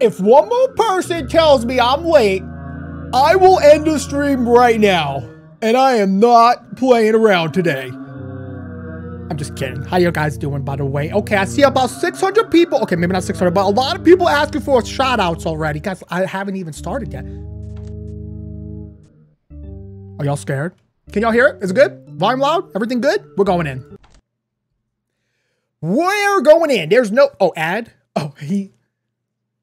If one more person tells me I'm late, I will end the stream right now. And I am not playing around today. I'm just kidding. How are you guys doing, by the way? Okay, I see about 600 people. Okay, maybe not 600, but a lot of people asking for shoutouts already. Guys, I haven't even started yet. Are y'all scared? Can y'all hear it? Is it good? Volume loud? Everything good? We're going in. We're going in. There's no... Oh, ad? Oh, he...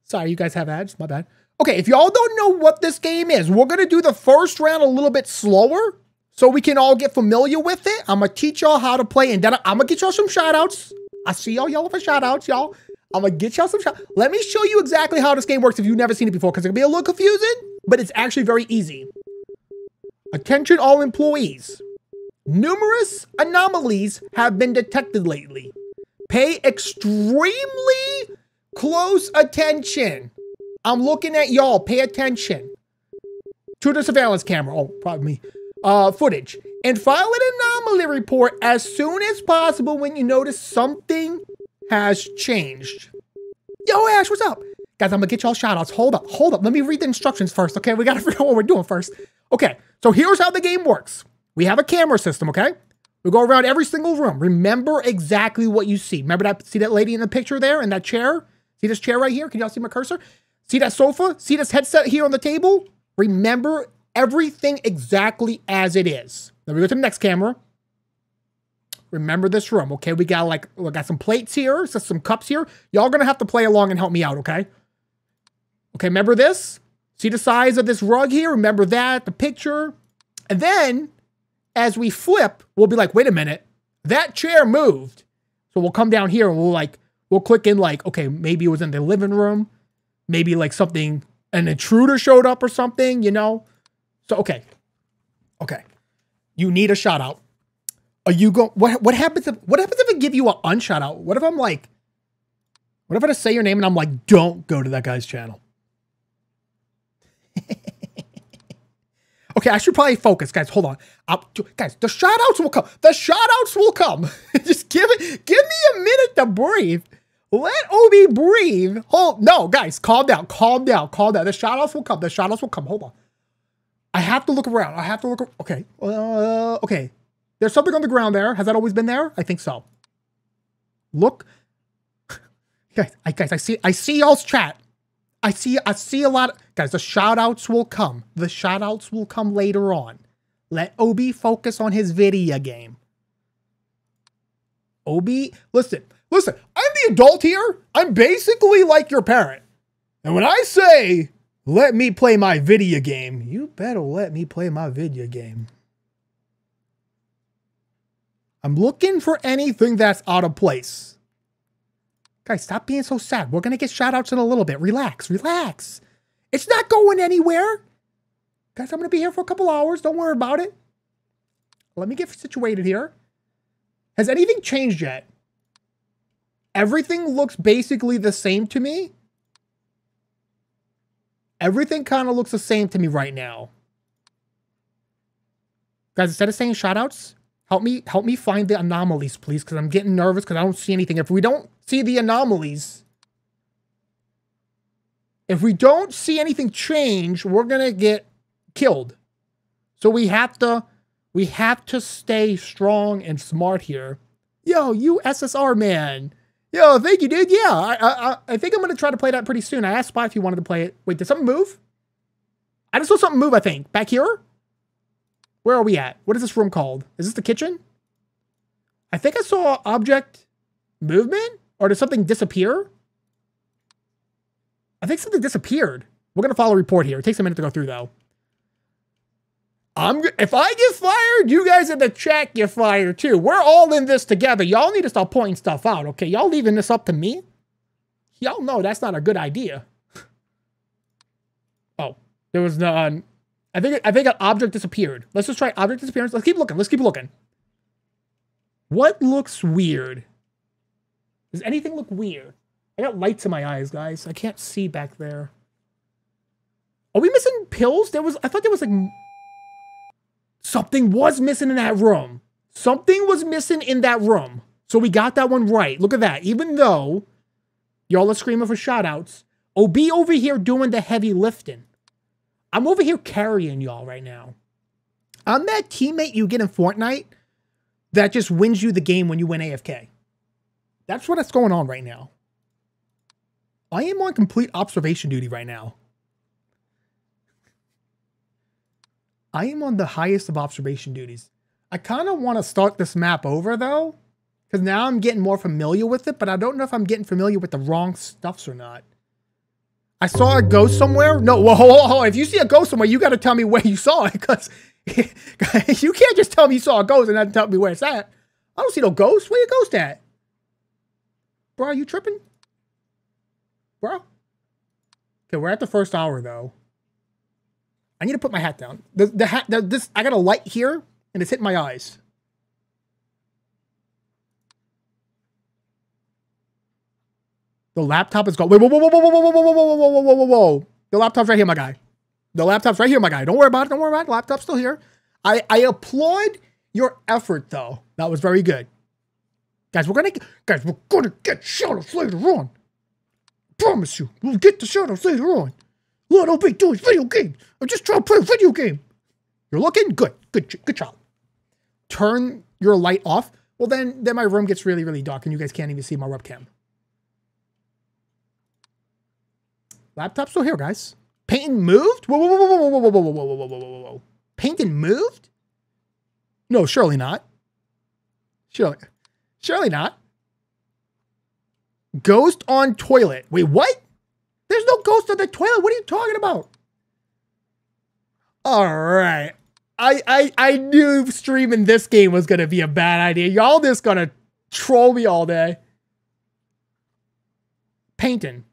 Sorry, you guys have ads? My bad. Okay, if y'all don't know what this game is, we're going to do the first round a little bit slower so we can all get familiar with it. I'm going to teach y'all how to play, and then I'm going to get y'all some shout-outs. I see y'all yelling for shout-outs, y'all. I'm going to get y'all some shout Let me show you exactly how this game works if you've never seen it before, because it can be a little confusing, but it's actually very easy. Attention all employees. Numerous anomalies have been detected lately. Pay extremely close attention. I'm looking at y'all. Pay attention to the surveillance camera. Oh, probably me. Uh, footage. And file an anomaly report as soon as possible when you notice something has changed. Yo, Ash, what's up? Guys, I'm gonna get y'all shoutouts. Hold up, hold up. Let me read the instructions first, okay? We gotta figure out what we're doing first. Okay, so here's how the game works. We have a camera system, okay? We go around every single room. Remember exactly what you see. Remember that? See that lady in the picture there in that chair? See this chair right here? Can y'all see my cursor? See that sofa? See this headset here on the table? Remember everything exactly as it is. Let me go to the next camera. Remember this room, okay? We got like, we got some plates here, so some cups here. Y'all gonna have to play along and help me out, okay? Okay, remember this? See the size of this rug here? Remember that, the picture? And then, as we flip, we'll be like, wait a minute, that chair moved. So we'll come down here and we'll like, we'll click in like, okay, maybe it was in the living room. Maybe like something, an intruder showed up or something, you know? So, okay. Okay. You need a shout out. Are you going, what, what happens if, what happens if I give you an unshout out? What if I'm like, what if I just say your name and I'm like, don't go to that guy's channel? okay, I should probably focus, guys. Hold on. I'll, guys, the shout outs will come. The shout outs will come. Just give it, give me a minute to breathe. Let Obi breathe. Hold, no, guys, calm down, calm down, calm down. The shout outs will come. The shout outs will come. Hold on. I have to look around. I have to look. Okay. Uh, okay. There's something on the ground there. Has that always been there? I think so. Look. guys, I, guys, I see, I see y'all's chat. I see I see a lot of, guys, the shout outs will come. The shout outs will come later on. Let Obi focus on his video game. Obi, listen, listen, I'm the adult here. I'm basically like your parent. And when I say, let me play my video game, you better let me play my video game. I'm looking for anything that's out of place. Guys, stop being so sad. We're going to get shout outs in a little bit. Relax, relax. It's not going anywhere. Guys, I'm going to be here for a couple hours. Don't worry about it. Let me get situated here. Has anything changed yet? Everything looks basically the same to me. Everything kind of looks the same to me right now. Guys, instead of saying shoutouts, help me help me find the anomalies, please, because I'm getting nervous because I don't see anything. If we don't see the anomalies, if we don't see anything change, we're gonna get killed. So we have to we have to stay strong and smart here. Yo, you SSR man. Yo, thank you, dude. Yeah, I, I I think I'm gonna try to play that pretty soon. I asked Spy if he wanted to play it. Wait, did something move? I just saw something move. I think back here. Where are we at? What is this room called? Is this the kitchen? I think I saw object movement. Or did something disappear? I think something disappeared. We're going to follow report here. It takes a minute to go through, though. I'm if I get fired, you guys in the chat get fired too. We're all in this together. Y'all need to start pointing stuff out, okay? Y'all leaving this up to me? Y'all know that's not a good idea. oh, there was none. Um, I think I think an object disappeared. Let's just try object disappearance. Let's keep looking. Let's keep looking. What looks weird? Does anything look weird? I got lights in my eyes, guys. I can't see back there. Are we missing pills? There was, I thought there was like, something was missing in that room. Something was missing in that room. So we got that one right. Look at that. Even though y'all are screaming for shoutouts, OB over here doing the heavy lifting. I'm over here carrying y'all right now. I'm that teammate you get in Fortnite that just wins you the game when you win AFK. That's what's going on right now. I am on complete observation duty right now. I am on the highest of observation duties. I kind of want to start this map over though, because now I'm getting more familiar with it, but I don't know if I'm getting familiar with the wrong stuffs or not. I saw a ghost somewhere. No, whoa, whoa, whoa. if you see a ghost somewhere, you got to tell me where you saw it, because you can't just tell me you saw a ghost and not tell me where it's at. I don't see no ghost. Where your ghost at? Bro, are you tripping? Bro? Okay, we're at the first hour, though. I need to put my hat down. The, the hat, the, this, I got a light here, and it's hitting my eyes. The laptop is gone. Wait, whoa, whoa, whoa, whoa, whoa, whoa, whoa, whoa, whoa, whoa, whoa, whoa, whoa. The laptop's right here, my guy. The laptop's right here, my guy. Don't worry about it. Don't worry about it. The laptop's still here. I, I applaud your effort, though. That was very good. Guys, we're gonna get, guys, we're gonna get shadows later on. Promise you, we'll get the shadows later on. Lord, don't be doing video games. I'm just trying to play a video game. You're looking good. Good, good job. Turn your light off. Well, then, then my room gets really, really dark, and you guys can't even see my webcam. Laptop's still here, guys. Peyton moved? Whoa, whoa, whoa, whoa, whoa, whoa, whoa, whoa, whoa, whoa, whoa, whoa, whoa. Peyton moved? No, surely not. Surely, surely not. Ghost on toilet. Wait, what? No ghost on the toilet. What are you talking about? All right. I I I knew streaming this game was gonna be a bad idea. Y'all just gonna troll me all day. Painting.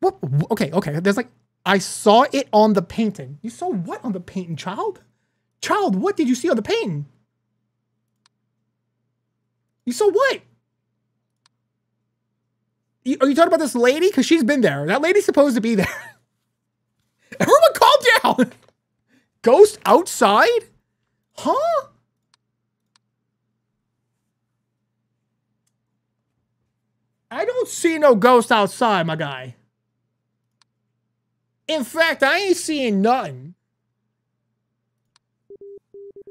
What? Okay, okay. There's like I saw it on the painting. You saw what on the painting, child? Child, what did you see on the painting? You saw what? Are you talking about this lady? Because she's been there. That lady's supposed to be there. Everyone calm down. Ghost outside? Huh? I don't see no ghost outside, my guy. In fact, I ain't seeing nothing.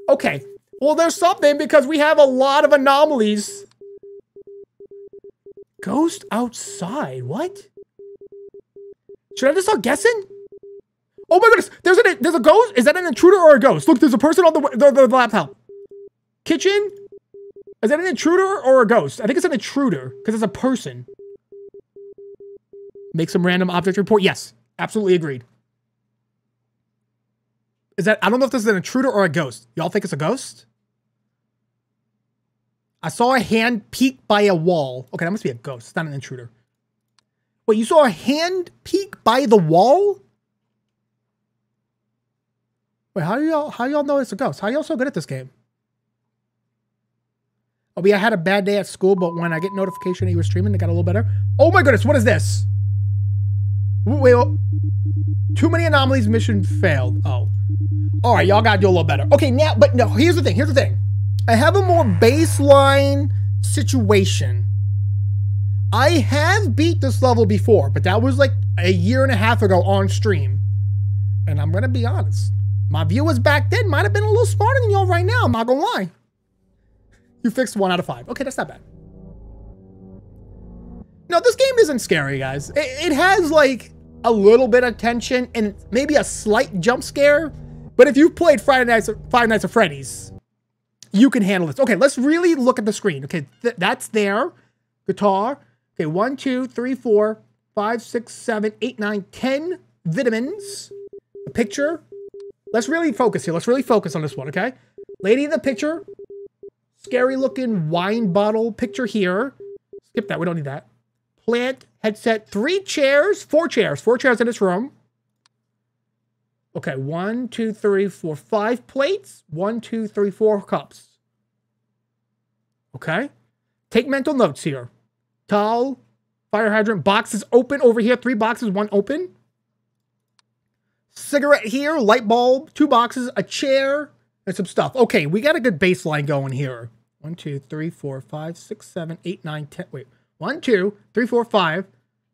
Okay. Well, there's something because we have a lot of anomalies. Ghost outside? What? Should I just start guessing? Oh my goodness, there's a there's a ghost. Is that an intruder or a ghost? Look, there's a person on the the, the laptop. Kitchen. Is that an intruder or a ghost? I think it's an intruder because it's a person. Make some random object report. Yes, absolutely agreed. Is that I don't know if this is an intruder or a ghost. Y'all think it's a ghost? I saw a hand peek by a wall. Okay, that must be a ghost. It's not an intruder. Wait, you saw a hand peek by the wall? Wait, how do y'all how y'all know it's a ghost? How y'all so good at this game? Oh, yeah, I had a bad day at school, but when I get notification that you were streaming, it got a little better. Oh my goodness, what is this? Wait, wait too many anomalies, mission failed. Oh. All right, y'all gotta do a little better. Okay, now, but no, here's the thing, here's the thing. I have a more baseline situation. I have beat this level before, but that was like a year and a half ago on stream. And I'm gonna be honest. My viewers back then might have been a little smarter than y'all right now. I'm not gonna lie. You fixed one out of five. Okay, that's not bad. No, this game isn't scary, guys. It, it has like a little bit of tension and maybe a slight jump scare. But if you've played Friday Nights, Five Nights at Freddy's, you can handle this. Okay, let's really look at the screen. Okay, th that's there. Guitar. Okay, one, two, three, four, five, six, seven, eight, nine, ten vitamins. A picture. Let's really focus here. Let's really focus on this one, okay? Lady in the picture. Scary looking wine bottle picture here. Skip that. We don't need that. Plant headset. Three chairs. Four chairs. Four chairs in this room. Okay, one, two, three, four, five plates. One, two, three, four cups. Okay. Take mental notes here. Towel, fire hydrant, boxes open over here. Three boxes, one open. Cigarette here, light bulb, two boxes, a chair, and some stuff. Okay, we got a good baseline going here. One, two, three, four, five, six, seven, eight, nine, ten. Wait. One, two, three, four, five,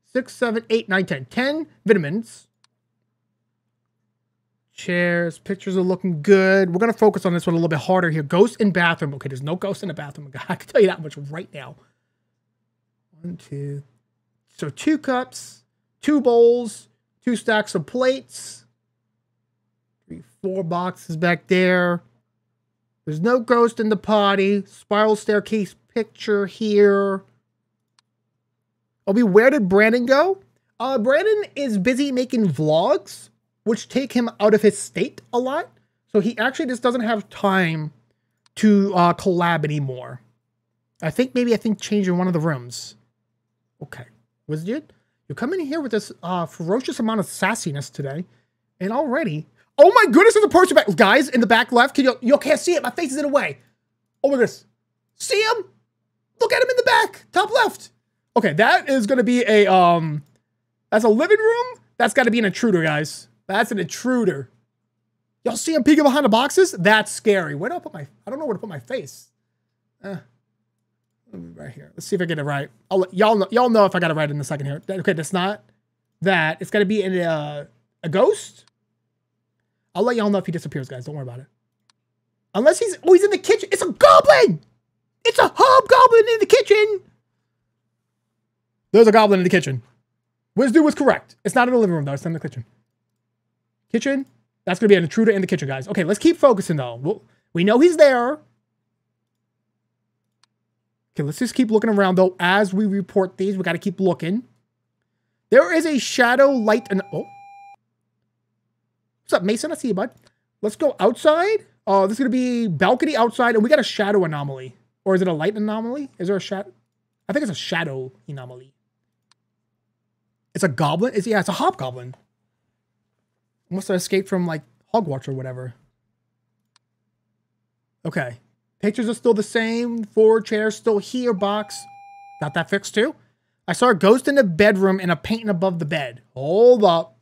six, seven, eight, nine, ten. Ten vitamins. Chairs, pictures are looking good. We're gonna focus on this one a little bit harder here. Ghost in bathroom. Okay, there's no ghost in the bathroom. I can tell you that much right now. One, two. So two cups, two bowls, two stacks of plates, three, four boxes back there. There's no ghost in the potty. Spiral staircase picture here. Obi, where did Brandon go? Uh, Brandon is busy making vlogs, which take him out of his state a lot. So he actually just doesn't have time to uh, collab anymore. I think maybe I think change in one of the rooms. Okay. Wizard, you come in here with this uh, ferocious amount of sassiness today. And already... Oh my goodness, there's a person back. Guys, in the back left, can you... You can't see it. My face is in the way. Oh my goodness. See him? Look at him in the back. Top left. Okay, that is going to be a... um. That's a living room? That's got to be an intruder, guys. That's an intruder. Y'all see him peeking behind the boxes? That's scary. Where do I put my... I don't know where to put my face. Eh right here. Let's see if I get it right. Y'all know, y'all know if I got it right in a second here. Okay, that's not that. It's to be in a, a ghost. I'll let y'all know if he disappears, guys. Don't worry about it. Unless he's oh he's in the kitchen. It's a goblin. It's a hobgoblin in the kitchen. There's a goblin in the kitchen. Wizdu was correct. It's not in the living room though. It's in the kitchen. Kitchen. That's gonna be an intruder in the kitchen, guys. Okay, let's keep focusing though. We'll, we know he's there. Okay, let's just keep looking around though. As we report these, we got to keep looking. There is a shadow light and oh. What's up, Mason? I see you, bud. Let's go outside. Oh, uh, this is gonna be balcony outside, and we got a shadow anomaly. Or is it a light anomaly? Is there a shadow? I think it's a shadow anomaly. It's a goblin. Is yeah, it's a hobgoblin. Must have escaped from like Hogwarts or whatever. Okay. Pictures are still the same. Four chairs still here. Box. Got that fixed too. I saw a ghost in the bedroom and a painting above the bed. Hold up.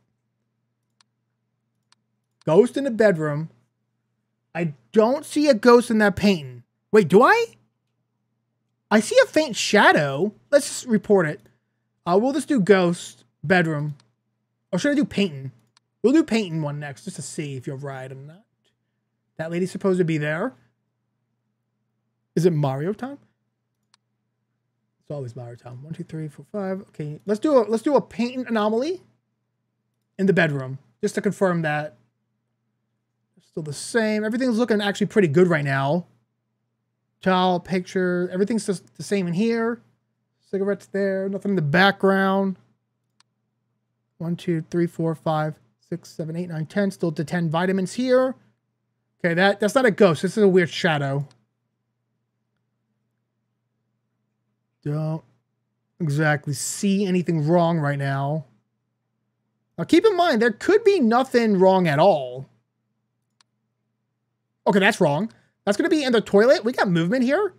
Ghost in the bedroom. I don't see a ghost in that painting. Wait, do I? I see a faint shadow. Let's just report it. Uh, we'll just do ghost, bedroom. Or should I do painting? We'll do painting one next just to see if you're right or not. That lady's supposed to be there. Is it Mario time? It's always Mario time. One, two, three, four, five. Okay, let's do a let's do a paint anomaly in the bedroom just to confirm that still the same. Everything's looking actually pretty good right now. Child picture, everything's just the same in here. Cigarettes there, nothing in the background. One, two, three, four, five, six, seven, eight, nine, ten. Still to ten vitamins here. Okay, that that's not a ghost. This is a weird shadow. Don't exactly see anything wrong right now. Now keep in mind, there could be nothing wrong at all. Okay, that's wrong. That's going to be in the toilet. We got movement here.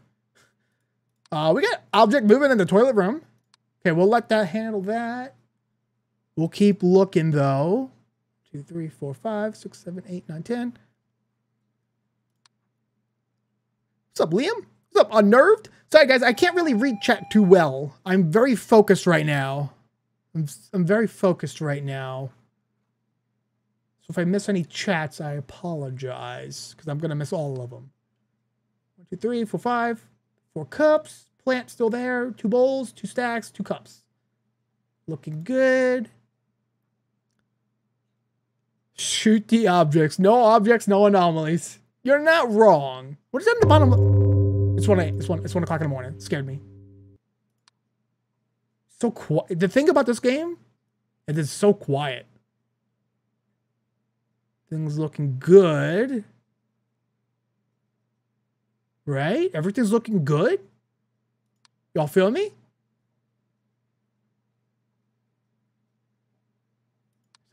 Uh, we got object movement in the toilet room. Okay, we'll let that handle that. We'll keep looking though. Two, three, four, five, six, seven, eight, nine, ten. What's up, Liam? What's up, unnerved? Sorry, guys, I can't really read chat too well. I'm very focused right now. I'm, I'm very focused right now. So if I miss any chats, I apologize, because I'm going to miss all of them. One, two, three, four, five. Four cups. Plant still there. Two bowls, two stacks, two cups. Looking good. Shoot the objects. No objects, no anomalies. You're not wrong. What is that in the bottom? It's one. It's one. It's one o'clock in the morning. It scared me. So quiet. The thing about this game, it is so quiet. Things looking good. Right? Everything's looking good. Y'all feel me?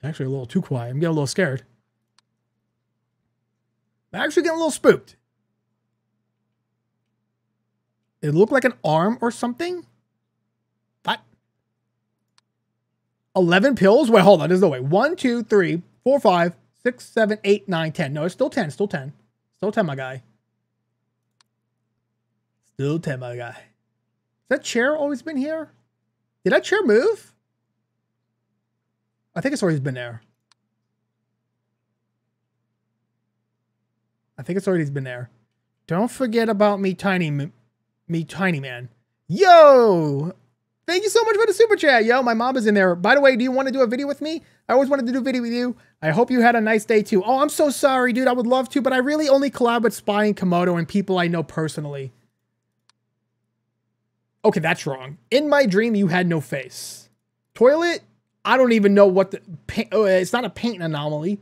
Actually a little too quiet. I'm getting a little scared. I'm actually getting a little spooked. It looked like an arm or something. What? 11 pills? Wait, hold on. There's no way. 1, 2, 3, 4, 5, 6, 7, 8, 9, 10. No, it's still 10. Still 10. Still 10, my guy. Still 10, my guy. Has that chair always been here? Did that chair move? I think it's already been there. I think it's already been there. Don't forget about me, tiny me, tiny man. Yo, thank you so much for the super chat. Yo, my mom is in there. By the way, do you want to do a video with me? I always wanted to do a video with you. I hope you had a nice day too. Oh, I'm so sorry, dude. I would love to, but I really only collab with Spy and Komodo and people I know personally. Okay, that's wrong. In my dream, you had no face. Toilet, I don't even know what the oh, it's not a paint anomaly.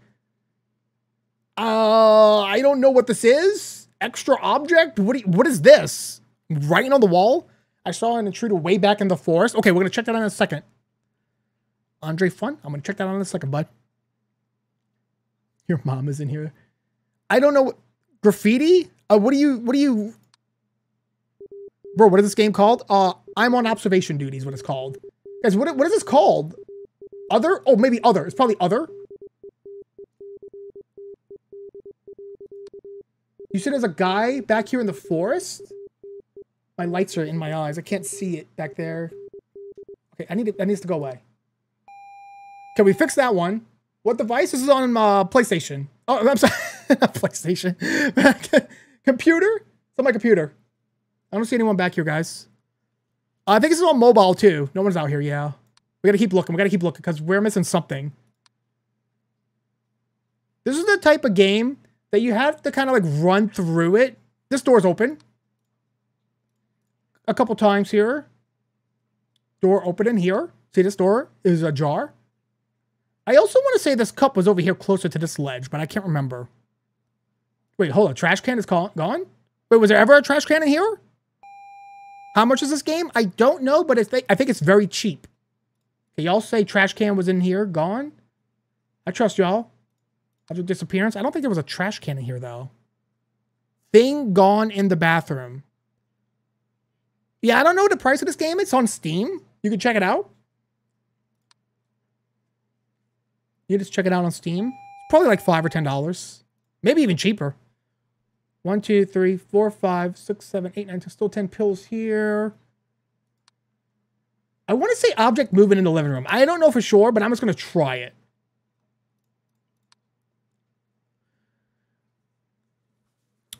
Uh, I don't know what this is. Extra object? What, you, what is this? Writing on the wall? I saw an intruder way back in the forest. Okay, we're to check that out in a second. Andre Fun? I'm to check that out in a second, bud. Your mom is in here. I don't know. Graffiti? Uh, what do you, what do you, bro, what is this game called? Uh, I'm on observation duty is what it's called. Guys, what, what is this called? Other? Oh, maybe other. It's probably other. You said there's a guy back here in the forest? My lights are in my eyes. I can't see it back there. Okay, I need it. That needs to go away. Can we fix that one? What device? This is on uh, PlayStation. Oh, I'm sorry. PlayStation. computer? It's on my computer. I don't see anyone back here, guys. Uh, I think this is on mobile, too. No one's out here, yeah. We gotta keep looking. We gotta keep looking because we're missing something. This is the type of game that you have to kind of like run through it. This door's open. A couple times here. Door open in here. See this door is ajar. I also want to say this cup was over here closer to this ledge, but I can't remember. Wait, hold on. Trash can is gone? Wait, was there ever a trash can in here? How much is this game? I don't know, but I think it's very cheap. Okay, y'all say trash can was in here, gone? I trust y'all. After disappearance? I don't think there was a trash can in here, though. Thing gone in the bathroom. Yeah, I don't know the price of this game. It's on Steam. You can check it out. You just check it out on Steam. It's probably like 5 or $10. Maybe even cheaper. One, two, three, four, five, six, seven, eight, nine, ten. Still 10 pills here. I want to say object movement in the living room. I don't know for sure, but I'm just going to try it.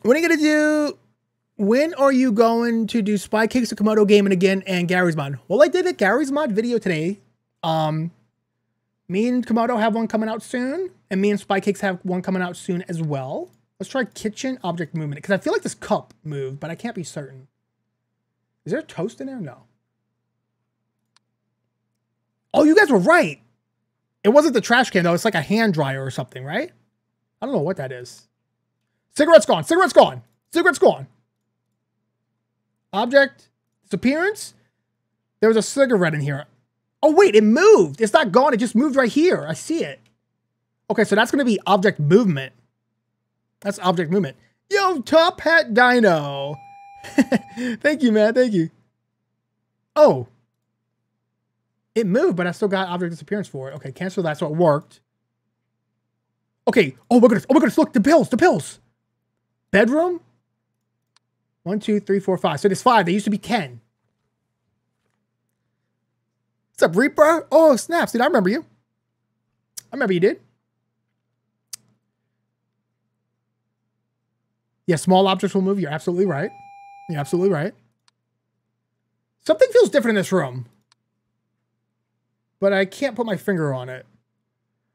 What are you going to do? When are you going to do Spy Cakes of Komodo gaming again and Garry's Mod? Well, I did a Garry's Mod video today. Um, me and Komodo have one coming out soon, and me and Spy Cakes have one coming out soon as well. Let's try kitchen object movement, because I feel like this cup moved, but I can't be certain. Is there toast in there? No. Oh, you guys were right. It wasn't the trash can, though. It's like a hand dryer or something, right? I don't know what that is. Cigarette's gone. Cigarette's gone. Cigarette's gone. Object disappearance. There was a cigarette in here. Oh, wait, it moved. It's not gone. It just moved right here. I see it. Okay, so that's going to be object movement. That's object movement. Yo, Top Hat Dino. Thank you, man. Thank you. Oh, it moved, but I still got object disappearance for it. Okay, cancel that so it worked. Okay. Oh my goodness. Oh my goodness. Look, the pills. The pills. Bedroom. One, two, three, four, five. So there's five. They used to be ten. What's up, Reaper? Oh, snaps. Dude, I remember you. I remember you did. Yeah, small objects will move. You're absolutely right. You're absolutely right. Something feels different in this room but I can't put my finger on it.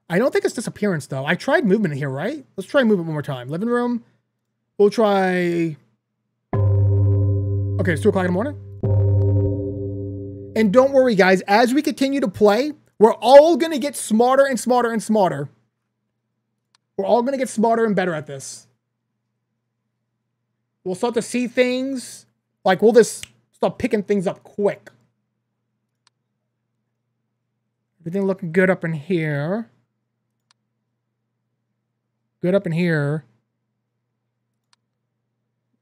I don't think it's disappearance though. I tried movement here, right? Let's try movement one more time. Living room. We'll try. Okay, it's two o'clock in the morning. And don't worry, guys. As we continue to play, we're all gonna get smarter and smarter and smarter. We're all gonna get smarter and better at this. We'll start to see things. Like we'll just start picking things up quick. Everything looking good up in here. Good up in here.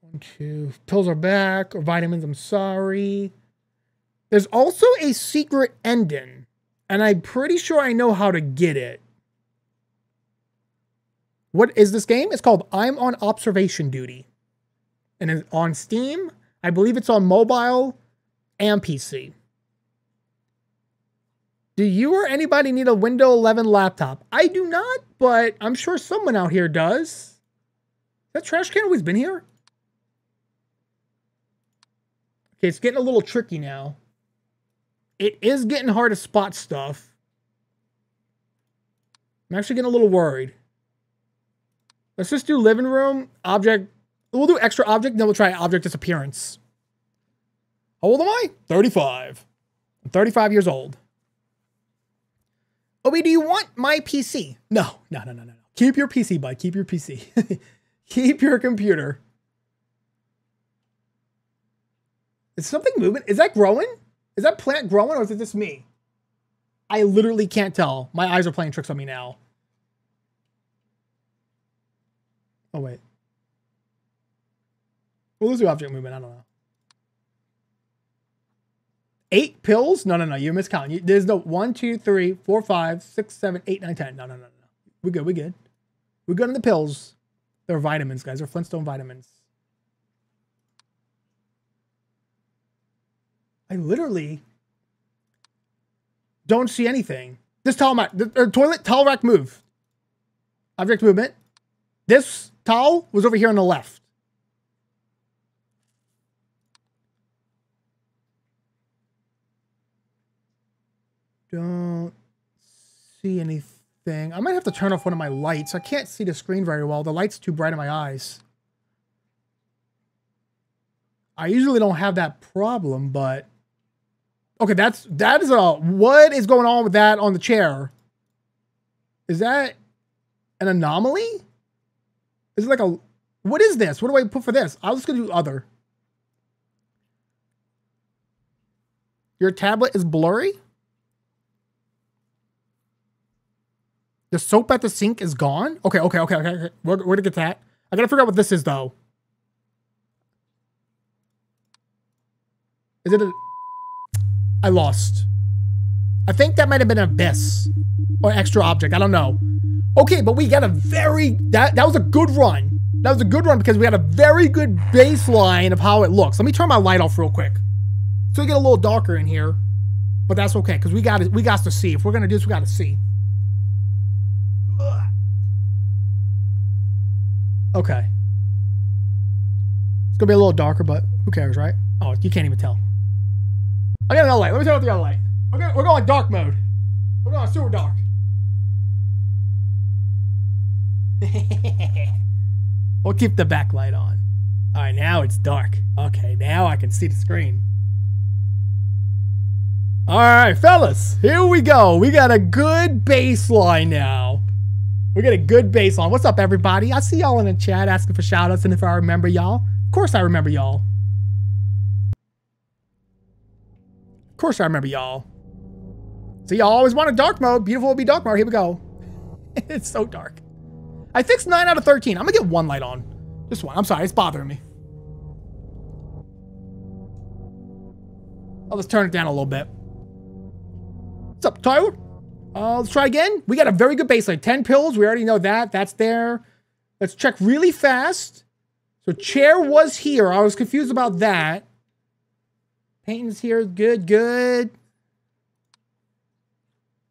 One, two. Pills are back. Or vitamins, I'm sorry. There's also a secret ending. And I'm pretty sure I know how to get it. What is this game? It's called I'm on Observation Duty. And it's on Steam. I believe it's on mobile and PC. Do you or anybody need a Windows 11 laptop? I do not, but I'm sure someone out here does. That trash can always been here? Okay, it's getting a little tricky now. It is getting hard to spot stuff. I'm actually getting a little worried. Let's just do living room, object. We'll do extra object, then we'll try object disappearance. How old am I? 35. I'm 35 years old. Oh, Obi, do you want my PC? No, no, no, no, no. Keep your PC, bud. Keep your PC. Keep your computer. Is something moving? Is that growing? Is that plant growing or is it just me? I literally can't tell. My eyes are playing tricks on me now. Oh, wait. We'll lose the object movement. I don't know. Eight pills? No, no, no. You're miscounting. You, there's no one, two, three, four, five, six, seven, eight, nine, ten. No, no, no, no. We're good. We're good. We're good on the pills. They're vitamins, guys. They're Flintstone vitamins. I literally don't see anything. This towel mat, the, the toilet towel rack move. Object movement. This towel was over here on the left. Don't see anything. I might have to turn off one of my lights. I can't see the screen very well. The light's too bright in my eyes. I usually don't have that problem, but okay, that's that is a what is going on with that on the chair? Is that an anomaly? Is it like a what is this? What do I put for this? I was gonna do other. Your tablet is blurry? The soap at the sink is gone? Okay, okay, okay, okay. okay. Where, where to get that? I gotta figure out what this is though. Is it a... I lost. I think that might have been an abyss or extra object. I don't know. Okay, but we got a very that that was a good run. That was a good run because we had a very good baseline of how it looks. Let me turn my light off real quick. So we get a little darker in here, but that's okay because we got. We got to see. If we're gonna do this, we got to see. Okay. It's gonna be a little darker, but who cares, right? Oh, you can't even tell. I got another light. Let me turn off the other light. Okay, we're going dark mode. We're going super dark. we'll keep the backlight on. All right, now it's dark. Okay, now I can see the screen. All right, fellas, here we go. We got a good baseline now. We got a good baseline. What's up, everybody? I see y'all in the chat asking for shoutouts, and if I remember y'all, of course I remember y'all. Of course I remember y'all. So y'all always wanted dark mode. Beautiful will be dark mode. Here we go. it's so dark. I fixed 9 out of 13. I'm going to get one light on. Just one. I'm sorry. It's bothering me. Oh, I'll just turn it down a little bit. What's up, Tyler? Uh, let's try again. We got a very good baseline. 10 pills. We already know that. That's there. Let's check really fast. So chair was here. I was confused about that. Paintings here. Good, good.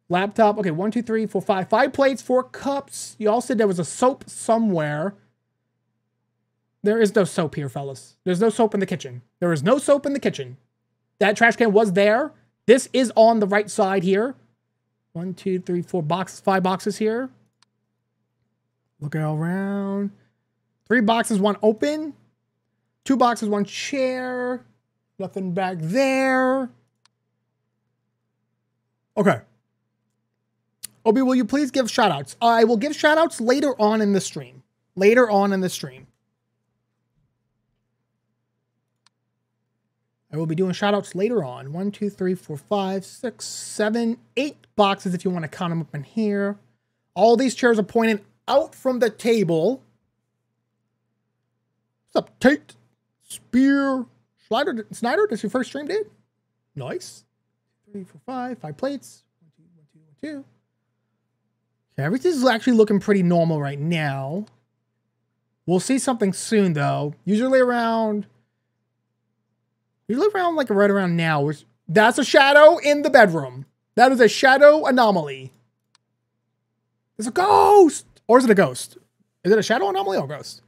Laptop. Okay, one, two, three, four, five. Five plates, four cups. You all said there was a soap somewhere. There is no soap here, fellas. There's no soap in the kitchen. There is no soap in the kitchen. That trash can was there. This is on the right side here. One, two, three, four boxes, five boxes here. Looking all around. Three boxes, one open. Two boxes, one chair. Nothing back there. Okay. Obi, will you please give shoutouts? I will give shoutouts later on in the stream. Later on in the stream. I will be doing shoutouts later on. One, two, three, four, five, six, seven, eight boxes if you want to count them up in here. All these chairs are pointing out from the table. What's up, Tate? Spear, Slider, Snyder, that's your first stream, dude? Nice. Three, four, five, five plates. One, two, one, two, one, two. Okay, everything's actually looking pretty normal right now. We'll see something soon, though. Usually around... Usually around, like, right around now. That's a shadow in the bedroom. That is a shadow anomaly. It's a ghost. Or is it a ghost? Is it a shadow anomaly or a ghost?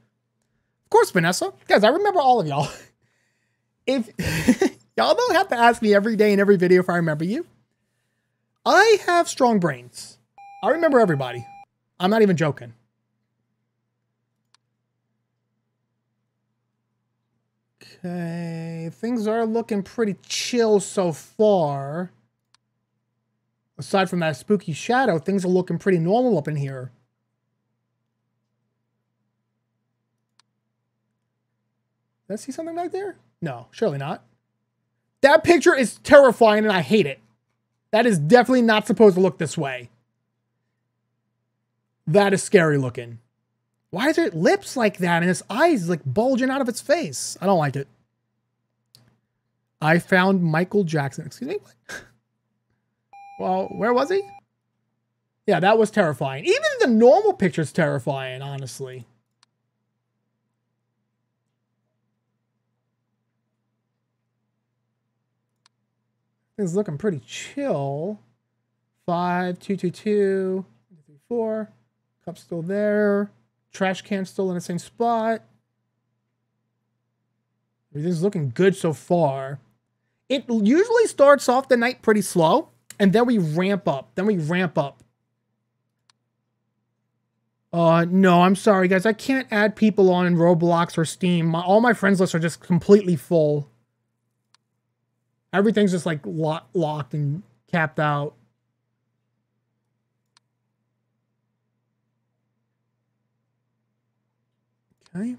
Of course, Vanessa. Guys, I remember all of y'all. If y'all don't have to ask me every day in every video if I remember you. I have strong brains. I remember everybody. I'm not even joking. Okay, things are looking pretty chill so far. Aside from that spooky shadow, things are looking pretty normal up in here. Did I see something back there? No, surely not. That picture is terrifying and I hate it. That is definitely not supposed to look this way. That is scary looking. Why is it lips like that and his eyes like bulging out of its face? I don't like it. I found Michael Jackson. Excuse me? Well, where was he? Yeah, that was terrifying. Even the normal picture's terrifying, honestly. It's looking pretty chill. Five, two, two, two, three, four. Cup still there. Trash can still in the same spot. Everything's looking good so far. It usually starts off the night pretty slow, and then we ramp up. Then we ramp up. Uh, no, I'm sorry, guys. I can't add people on in Roblox or Steam. My, all my friends lists are just completely full. Everything's just like lock, locked and capped out. Okay.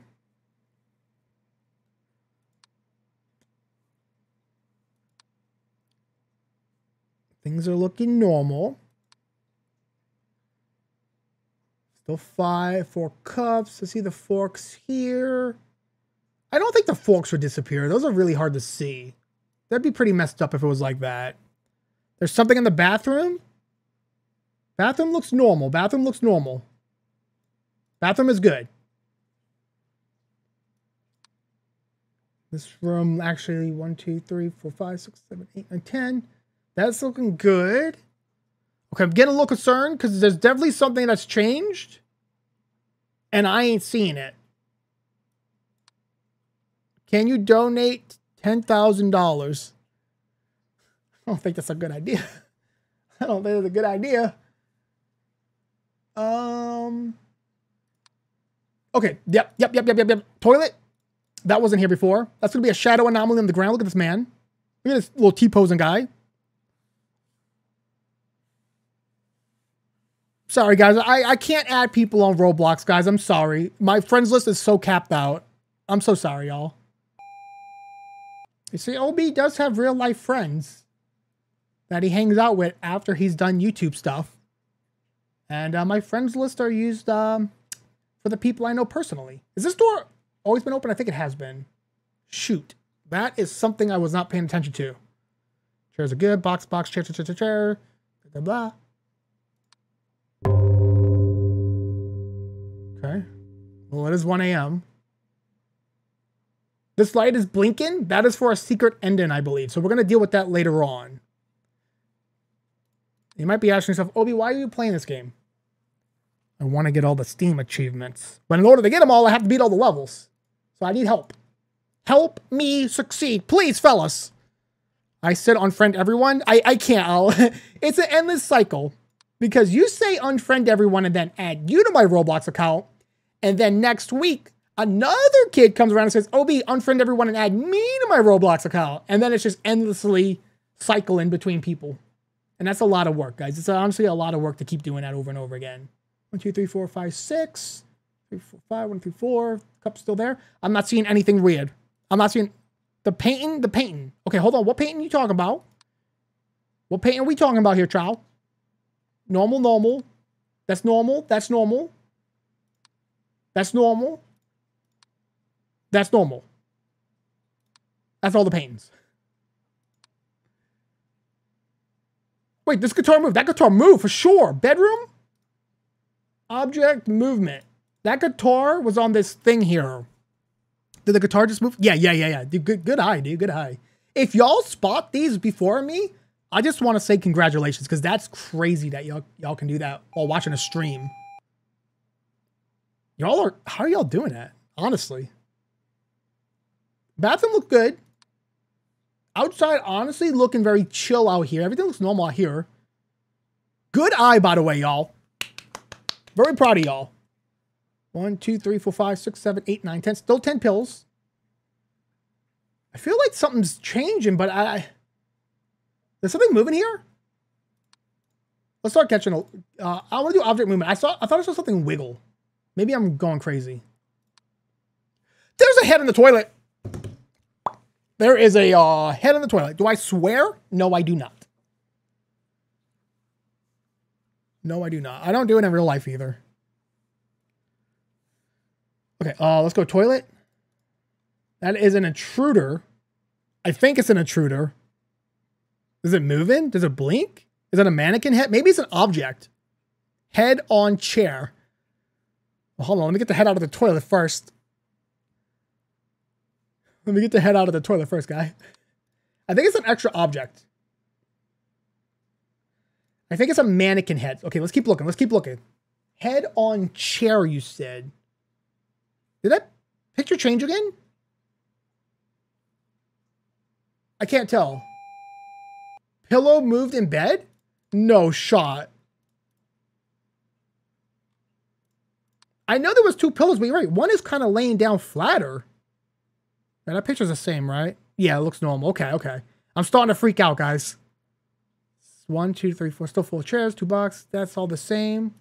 Things are looking normal. Still five, four cups. I see the forks here. I don't think the forks would disappear. Those are really hard to see. That'd be pretty messed up if it was like that. There's something in the bathroom. Bathroom looks normal. Bathroom looks normal. Bathroom is good. This room actually one, two, three, four, five, six, seven, eight, nine, ten. That's looking good. Okay, I'm getting a little concerned because there's definitely something that's changed. And I ain't seeing it. Can you donate $10,000. I don't think that's a good idea. I don't think it's a good idea. Um. Okay. Yep. Yep. Yep. Yep. Yep. Yep. Toilet. That wasn't here before. That's gonna be a shadow anomaly on the ground. Look at this man. Look at this little T posing guy. Sorry, guys. I, I can't add people on Roblox, guys. I'm sorry. My friends list is so capped out. I'm so sorry, y'all. You see, OB does have real life friends that he hangs out with after he's done YouTube stuff. And uh, my friends list are used um, for the people I know personally. Is this door always been open? I think it has been. Shoot. That is something I was not paying attention to. Chairs are good. Box, box, chair, chair, chair, chair. Blah, blah. Okay. Well, it is 1 a.m. This light is blinking. That is for a secret ending, I believe. So we're going to deal with that later on. You might be asking yourself, Obi, why are you playing this game? I want to get all the Steam achievements. But in order to get them all, I have to beat all the levels. So I need help. Help me succeed. Please, fellas. I said unfriend everyone. I, I can't. I'll, it's an endless cycle. Because you say unfriend everyone and then add you to my Roblox account. And then next week, Another kid comes around and says, "Ob, unfriend everyone and add me to my Roblox account," and then it's just endlessly cycling between people, and that's a lot of work, guys. It's honestly a lot of work to keep doing that over and over again. One, two, three, four, five, six, three, four, five, one, two, four. Cup still there. I'm not seeing anything weird. I'm not seeing the painting. The painting. Okay, hold on. What painting you talking about? What painting are we talking about here, child? Normal, normal. That's normal. That's normal. That's normal. That's normal. That's all the pains. Wait, this guitar move. That guitar move for sure. Bedroom? Object movement. That guitar was on this thing here. Did the guitar just move? Yeah, yeah, yeah, yeah. Dude, good, good eye, dude. Good eye. If y'all spot these before me, I just want to say congratulations because that's crazy that y'all y'all can do that while watching a stream. Y'all are how are y'all doing that? Honestly. Bathroom look good. Outside, honestly, looking very chill out here. Everything looks normal out here. Good eye, by the way, y'all. Very proud of y'all. One, two, three, four, five, six, seven, eight, nine, ten. Still 10 pills. I feel like something's changing, but I... There's something moving here? Let's start catching a... Uh, I want to do object movement. I saw. I thought I saw something wiggle. Maybe I'm going crazy. There's a head in the toilet. There is a uh, head in the toilet. Do I swear? No, I do not. No, I do not. I don't do it in real life either. Okay, uh, let's go toilet. That is an intruder. I think it's an intruder. Is it moving? Does it blink? Is that a mannequin head? Maybe it's an object. Head on chair. Well, hold on. Let me get the head out of the toilet first. Let me get the head out of the toilet first, guy. I think it's an extra object. I think it's a mannequin head. Okay, let's keep looking. Let's keep looking. Head on chair, you said. Did that picture change again? I can't tell. Pillow moved in bed? No shot. I know there was two pillows, but you're right. One is kind of laying down flatter. And that picture's the same, right? Yeah, it looks normal. Okay, okay. I'm starting to freak out, guys. One, two, three, four. Still full of chairs, two box. That's all the same.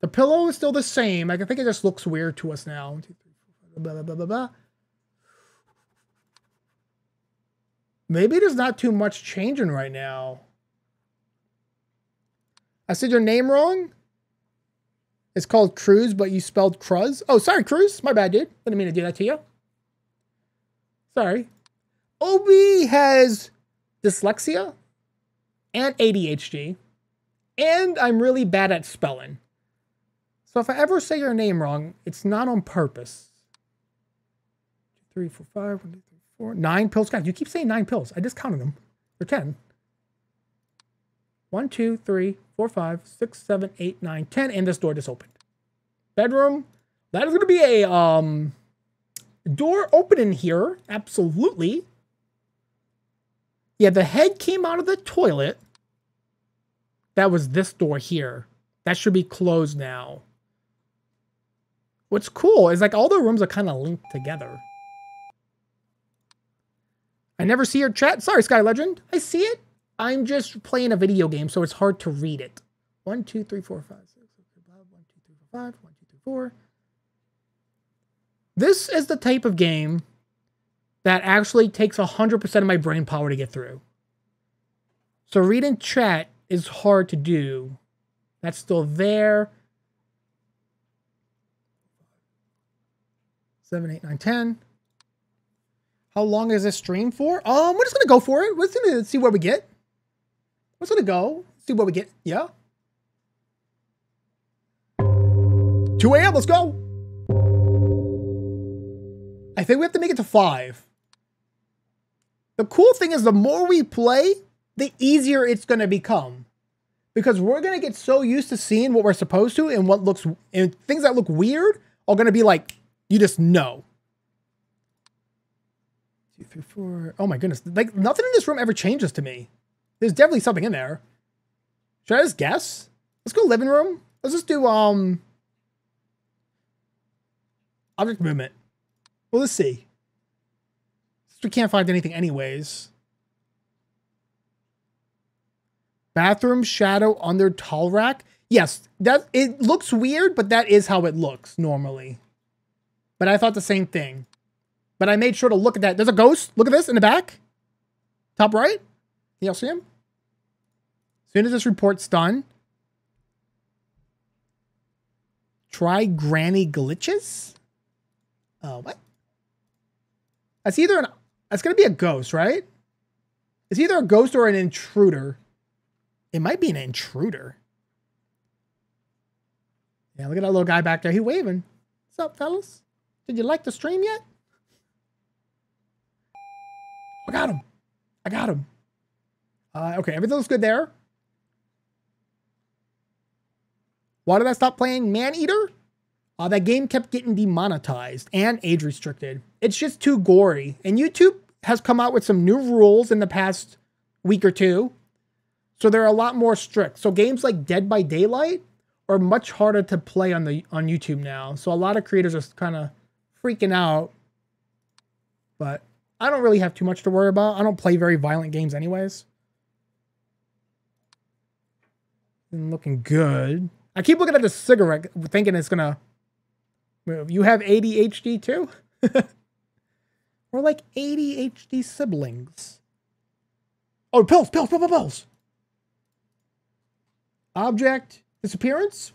The pillow is still the same. I think it just looks weird to us now. One, two, three, blah, blah, blah, blah, blah. Maybe there's not too much changing right now. I said your name wrong. It's called Cruz, but you spelled Cruz. Oh, sorry, Cruz. My bad, dude. Didn't mean to do that to you. Sorry. Obi has dyslexia and ADHD, and I'm really bad at spelling. So if I ever say your name wrong, it's not on purpose. Three, four, five, one, two, three, four, nine pills. Guys, you keep saying nine pills. I just counted them. They're 10. One, two, three, four, five, six, seven, eight, nine, ten, and this door just opened. Bedroom. That is going to be a um Door open in here, absolutely. Yeah, the head came out of the toilet. That was this door here. That should be closed now. What's cool is like all the rooms are kind of linked together. I never see your chat. Sorry, Sky Legend. I see it. I'm just playing a video game, so it's hard to read it. One, two, three, four, five, six, seven, one, two, three, four, five, one, two, three, four. This is the type of game that actually takes 100% of my brain power to get through. So reading chat is hard to do. That's still there. 7, 8, 9, 10. How long is this stream for? Um, we're just to go for it. We're just to see what we get. We're just to go. See what we get. Yeah. 2 a.m. Let's go. I think we have to make it to five. The cool thing is the more we play, the easier it's going to become. Because we're going to get so used to seeing what we're supposed to and what looks, and things that look weird are going to be like, you just know. Two, three, four. Oh my goodness. Like nothing in this room ever changes to me. There's definitely something in there. Should I just guess? Let's go living room. Let's just do, um, object movement. Well, let's see. Since We can't find anything anyways. Bathroom shadow under towel rack. Yes, that it looks weird, but that is how it looks normally. But I thought the same thing. But I made sure to look at that. There's a ghost. Look at this in the back. Top right. Can y'all see him? As soon as this report's done, try granny glitches. Oh, what? It's either an it's gonna be a ghost, right? It's either a ghost or an intruder. It might be an intruder. Yeah, look at that little guy back there. He waving. What's up, fellas? Did you like the stream yet? I got him. I got him. Uh, okay, everything looks good there. Why did I stop playing Maneater? Uh, that game kept getting demonetized and age restricted. It's just too gory. And YouTube has come out with some new rules in the past week or two. So they're a lot more strict. So games like Dead by Daylight are much harder to play on the on YouTube now. So a lot of creators are kind of freaking out. But I don't really have too much to worry about. I don't play very violent games anyways. And looking good. I keep looking at the cigarette thinking it's gonna move. You have ADHD too? We're like ADHD siblings. Oh, pills, pills, pills, pills. Object disappearance.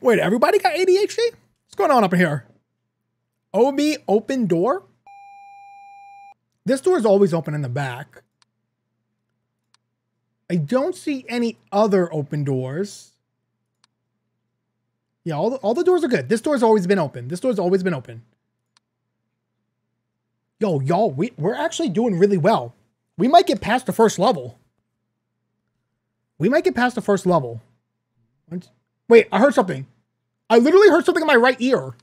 Wait, everybody got ADHD? What's going on up in here? OB open door? This door is always open in the back. I don't see any other open doors. Yeah, all the, all the doors are good. This door's always been open. This door's always been open. Yo, y'all, we, we're actually doing really well. We might get past the first level. We might get past the first level. Wait, I heard something. I literally heard something in my right ear.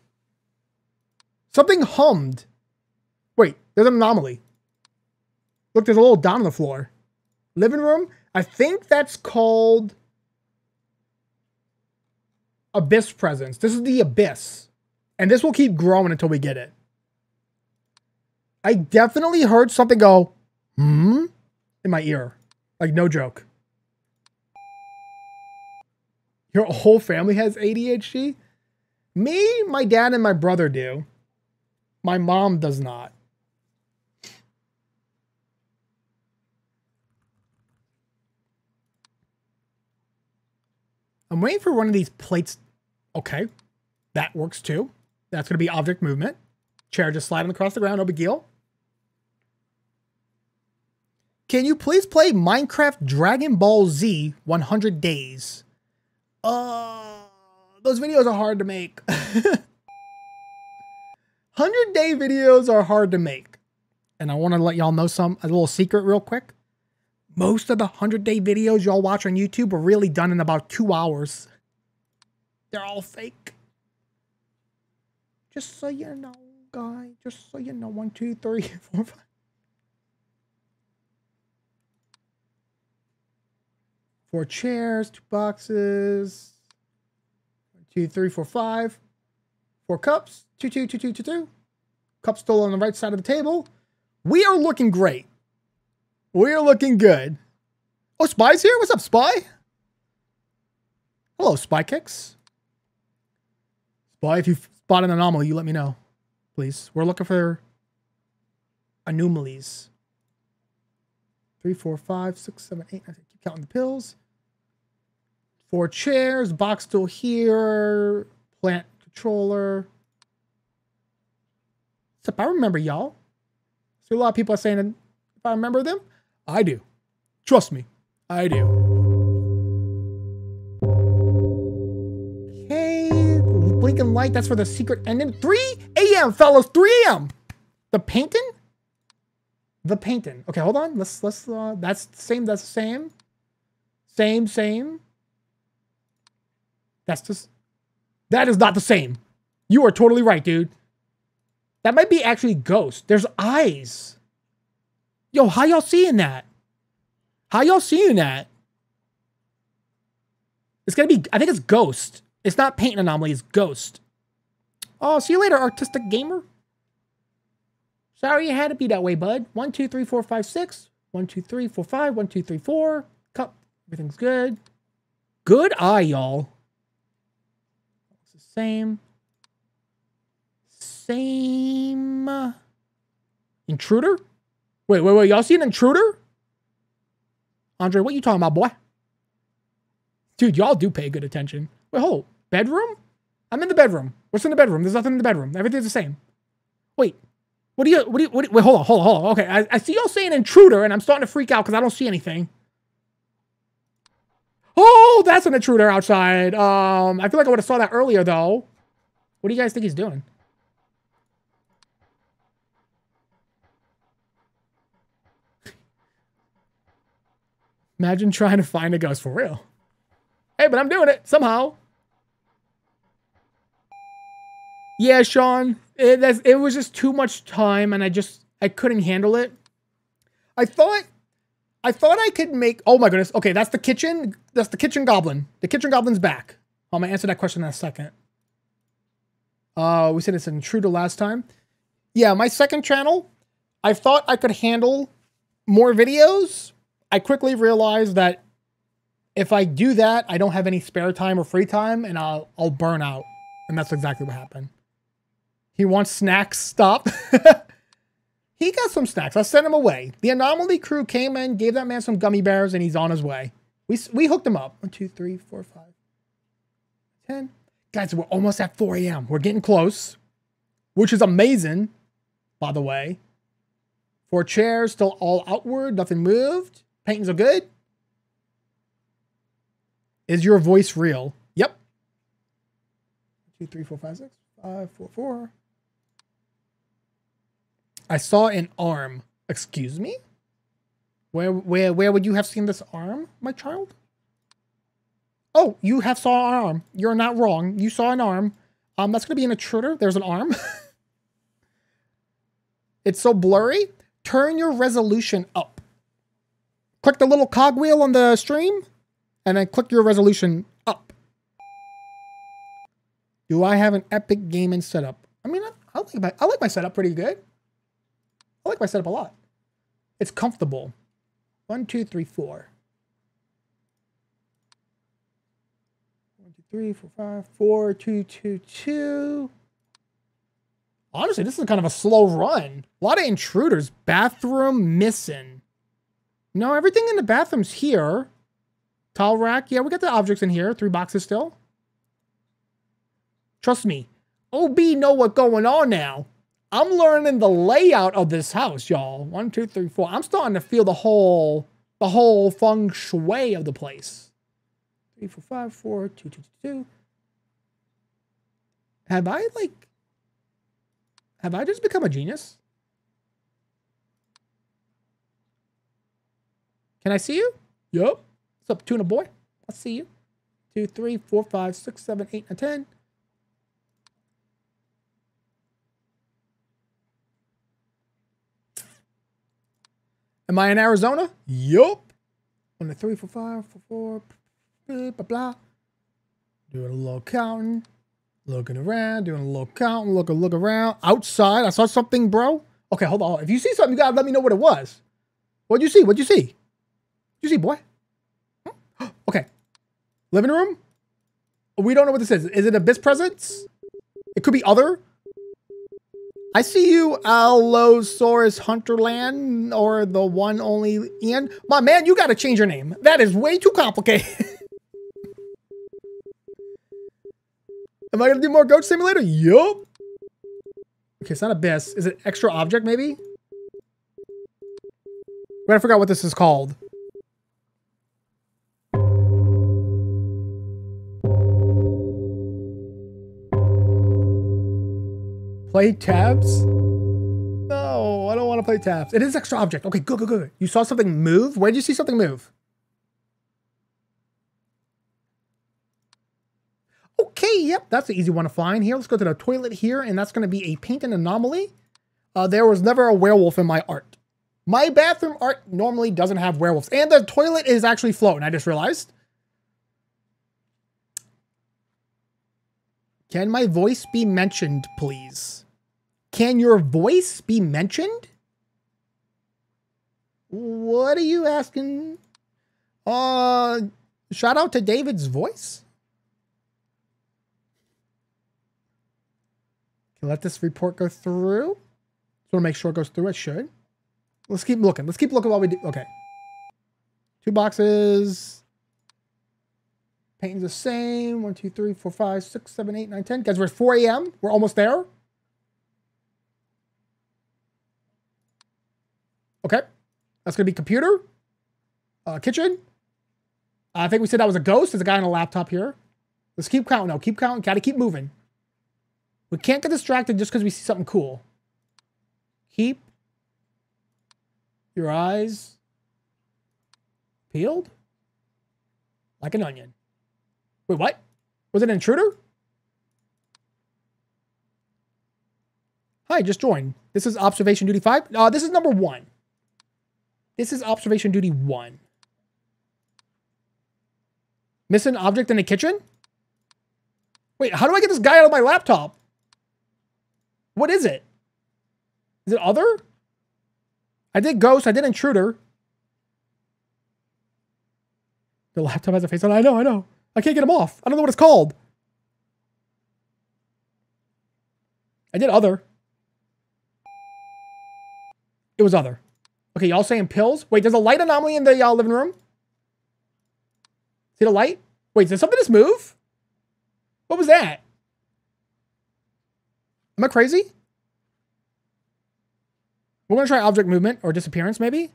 Something hummed. Wait, there's an anomaly. Look, there's a little dot on the floor. Living room? I think that's called Abyss Presence. This is the Abyss. And this will keep growing until we get it. I definitely heard something go, hmm, in my ear. Like, no joke. Your whole family has ADHD? Me, my dad, and my brother do. My mom does not. I'm waiting for one of these plates. Okay, that works too. That's going to be object movement. Chair just sliding across the ground, no big deal. Can you please play Minecraft Dragon Ball Z 100 Days? Uh, those videos are hard to make. 100 day videos are hard to make. And I want to let y'all know some, a little secret real quick. Most of the 100 day videos y'all watch on YouTube are really done in about two hours. They're all fake. Just so you know, guy. Just so you know. One, two, three, four, five. Four chairs, two boxes. Two, three, four, five. Four cups. Two, two, two, two, two, two. Cup still on the right side of the table. We are looking great. We're looking good. Oh, Spy's here? What's up, Spy? Hello, Spy Kicks. Spy, if you spot an anomaly, you let me know. Please. We're looking for anomalies. Three, four, five, six, seven, eight. I keep counting the pills. Four chairs, box still here, plant controller. Except I remember y'all. So a lot of people are saying if I remember them, I do. Trust me, I do. Okay, blinking light. That's for the secret ending. 3 a.m., fellas. 3 a.m. The painting? The painting. Okay, hold on. Let's let's. Uh, that's the same. That's the same. Same. Same. That's just. That is not the same. You are totally right, dude. That might be actually ghost. There's eyes. Yo, how y'all seeing that? How y'all seeing that? It's gonna be, I think it's Ghost. It's not Paint Anomaly, it's Ghost. Oh, see you later, Artistic Gamer. Sorry you had to be that way, bud. One, two, three, four, five, six. One, two, three, four, five. One, two, three, four. Cup. Everything's good. Good eye, y'all. Same. Same. Uh, intruder? Wait, wait, wait. Y'all see an intruder? Andre, what you talking about, boy? Dude, y'all do pay good attention. Wait, hold. Bedroom? I'm in the bedroom. What's in the bedroom? There's nothing in the bedroom. Everything's the same. Wait. What do you, what do you, what do you wait, hold on, hold on, hold on. Okay, I, I see y'all saying intruder, and I'm starting to freak out because I don't see anything. Oh, that's an intruder outside. Um, I feel like I would have saw that earlier, though. What do you guys think he's doing? Imagine trying to find a ghost for real. Hey, but I'm doing it somehow. Yeah, Sean, it, it was just too much time and I just, I couldn't handle it. I thought I thought I could make, oh my goodness. Okay, that's the kitchen. That's the kitchen goblin. The kitchen goblin's back. I'm gonna answer that question in a second. Uh, we said it's an intruder last time. Yeah, my second channel, I thought I could handle more videos. I quickly realized that if I do that, I don't have any spare time or free time and I'll, I'll burn out. And that's exactly what happened. He wants snacks. Stop. he got some snacks. I sent him away. The anomaly crew came in, gave that man some gummy bears, and he's on his way. We, we hooked him up. One, two, three, four, five, ten. Guys, we're almost at 4 a.m. We're getting close, which is amazing, by the way. Four chairs, still all outward, nothing moved. Paintings are good. Is your voice real? Yep. Two, three, four, five, six, five, four, four. I saw an arm. Excuse me? Where where where would you have seen this arm, my child? Oh, you have saw an arm. You're not wrong. You saw an arm. Um, that's gonna be an intruder. There's an arm. it's so blurry. Turn your resolution up. Click the little cogwheel on the stream, and then click your resolution up. Do I have an epic gaming setup? I mean, I, I like my I like my setup pretty good. I like my setup a lot. It's comfortable. One, two, three, four. One, two, three, four, five, four, two, two, two. Honestly, this is kind of a slow run. A lot of intruders. Bathroom missing. No, everything in the bathroom's here. Towel rack. Yeah, we got the objects in here. Three boxes still. Trust me. OB know what's going on now. I'm learning the layout of this house, y'all. One, two, three, four. I'm starting to feel the whole, the whole feng shui of the place. Three, four, five, four, two, two, two, two. Have I like, have I just become a genius? Can I see you? Yup. What's up, tuna boy? I see you. Two, three, four, five, six, seven, eight, and ten. Am I in Arizona? Yup. One, two, three, four, five, four, four, blah, blah, blah. Doing a little counting. Looking around, doing a little counting, look, look around. Outside, I saw something, bro. Okay, hold on. If you see something, you gotta let me know what it was. What'd you see? What'd you see? You see, boy? Okay. Living room? We don't know what this is. Is it Abyss Presence? It could be other. I see you, Allosaurus Hunterland, or the one only Ian. My man, you got to change your name. That is way too complicated. Am I to do more Goat Simulator? Yup. Okay, it's not Abyss. Is it Extra Object, maybe? I forgot what this is called. Play tabs? No, I don't want to play tabs. It is extra object. Okay, good, good, good. You saw something move? Where did you see something move? Okay, yep, that's an easy one to find here. Let's go to the toilet here, and that's going to be a paint and anomaly. Uh, there was never a werewolf in my art. My bathroom art normally doesn't have werewolves, and the toilet is actually floating, I just realized. Can my voice be mentioned, please? Can your voice be mentioned? What are you asking? Uh, shout out to David's voice. Can let this report go through. Just want to make sure it goes through. It should. Let's keep looking. Let's keep looking while we do. Okay. Two boxes. Painting the same. One, two, three, four, five, six, seven, eight, nine, ten. Guys, we're at 4 a.m. We're almost there. Okay. That's going to be computer. Uh, kitchen. I think we said that was a ghost. There's a guy on a laptop here. Let's keep counting No, Keep counting. Got to keep moving. We can't get distracted just because we see something cool. Keep your eyes Peeled? Like an onion. Wait, what? Was it an intruder? Hi, just joined. This is observation duty five. Uh, this is number one. This is observation duty one. Missing object in the kitchen? Wait, how do I get this guy out of my laptop? What is it? Is it other? I did ghost. I did intruder. The laptop has a face on. I know. I know. I can't get him off. I don't know what it's called. I did other. It was other. Okay, y'all saying pills? Wait, there's a light anomaly in the y'all living room? See the light? Wait, did something just move? What was that? Am I crazy? We're to try object movement or disappearance, maybe?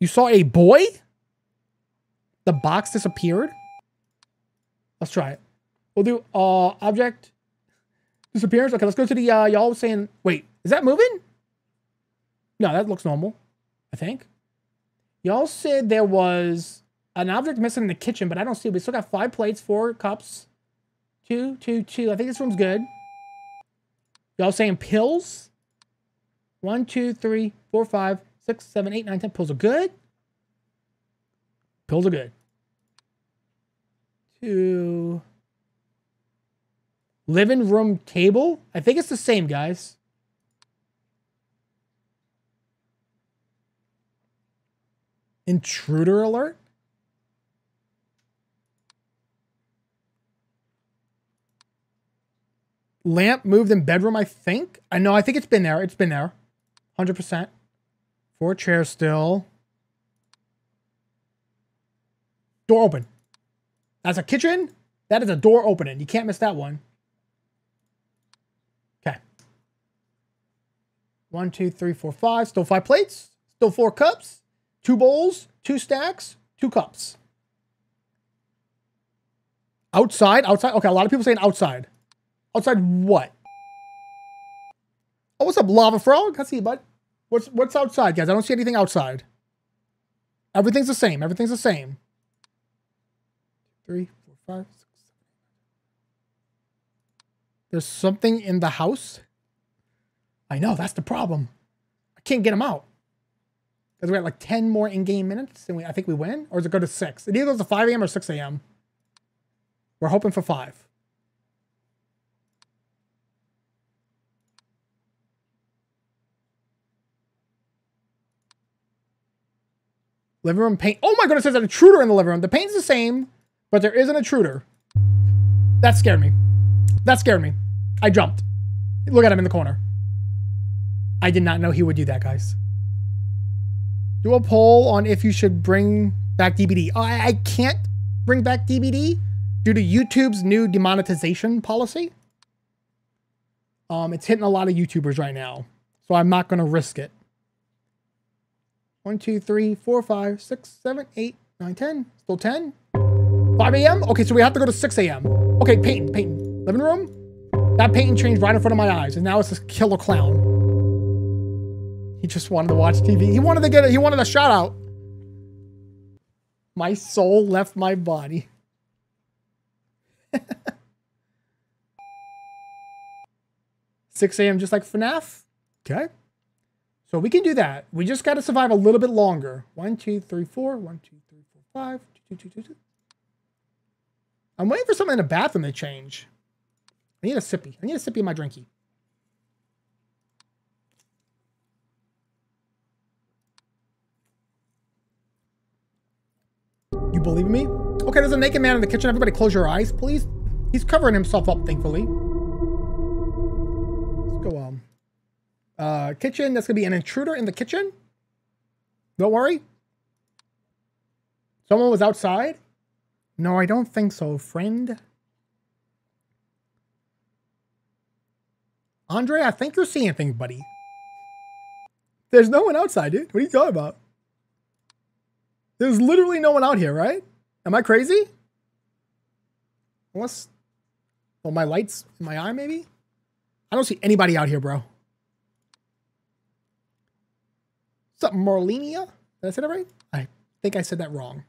You saw a boy? The box disappeared? Let's try it. We'll do uh, object disappearance. Okay, let's go to the, uh, y'all saying, wait, is that moving? No, that looks normal, I think. Y'all said there was an object missing in the kitchen, but I don't see it. We still got five plates, four cups, two, two, two. I think this one's good. Y'all saying pills? One, two, three, four, five, six, seven, eight, nine, ten. Pills are good. Pills are good. Two. Living room table? I think it's the same, guys. Intruder alert? Lamp moved in bedroom, I think. I know, I think it's been there. It's been there. 100%. Four chairs still. Door open. That's a kitchen. That is a door opening. You can't miss that one. Okay. One, two, three, four, five. Still five plates. Still four cups. Two bowls. Two stacks. Two cups. Outside. Outside. Okay, a lot of people saying outside. Outside what? Oh, what's up, Lava Frog? I see you, bud. What's what's outside, guys? I don't see anything outside. Everything's the same. Everything's the same. Three, four, five, six, seven. There's something in the house. I know, that's the problem. I can't get them out. Because we got like 10 more in-game minutes and we, I think we win. Or does it go to 6? It either goes to 5 a.m. or 6 a.m. We're hoping for 5. Living room paint. Oh my goodness, there's an intruder in the living room. The paint's the same, but there is an intruder. That scared me. That scared me. I jumped. Look at him in the corner. I did not know he would do that, guys. Do a poll on if you should bring back DBD. I, I can't bring back DBD due to YouTube's new demonetization policy. Um, it's hitting a lot of YouTubers right now, so I'm not going to risk it. One, two, three, four, five, six, seven, eight, nine, ten. Still 10. 5 a.m.? Okay, so we have to go to 6 a.m. Okay, painting, painting. Living room? That painting changed right in front of my eyes, and now it's this killer clown. He just wanted to watch TV. He wanted to get it. He wanted a shout out. My soul left my body. 6 a.m. just like FNAF? Okay. So we can do that. We just got to survive a little bit longer. One, two, three, four. One, two, three, four, five. Two, two, two, two. I'm waiting for something in the bathroom to change. I need a sippy. I need a sippy in my drinky. Believe me? Okay, there's a naked man in the kitchen. Everybody close your eyes, please. He's covering himself up, thankfully. Let's go, um... Uh, kitchen, that's going to be an intruder in the kitchen. Don't worry. Someone was outside? No, I don't think so, friend. Andre, I think you're seeing things, buddy. There's no one outside, dude. What are you talking about? There's literally no one out here, right? Am I crazy? Unless, well, my lights in my eye, maybe? I don't see anybody out here, bro. What's up, Marlenia? Did I say that right? I think I said that wrong.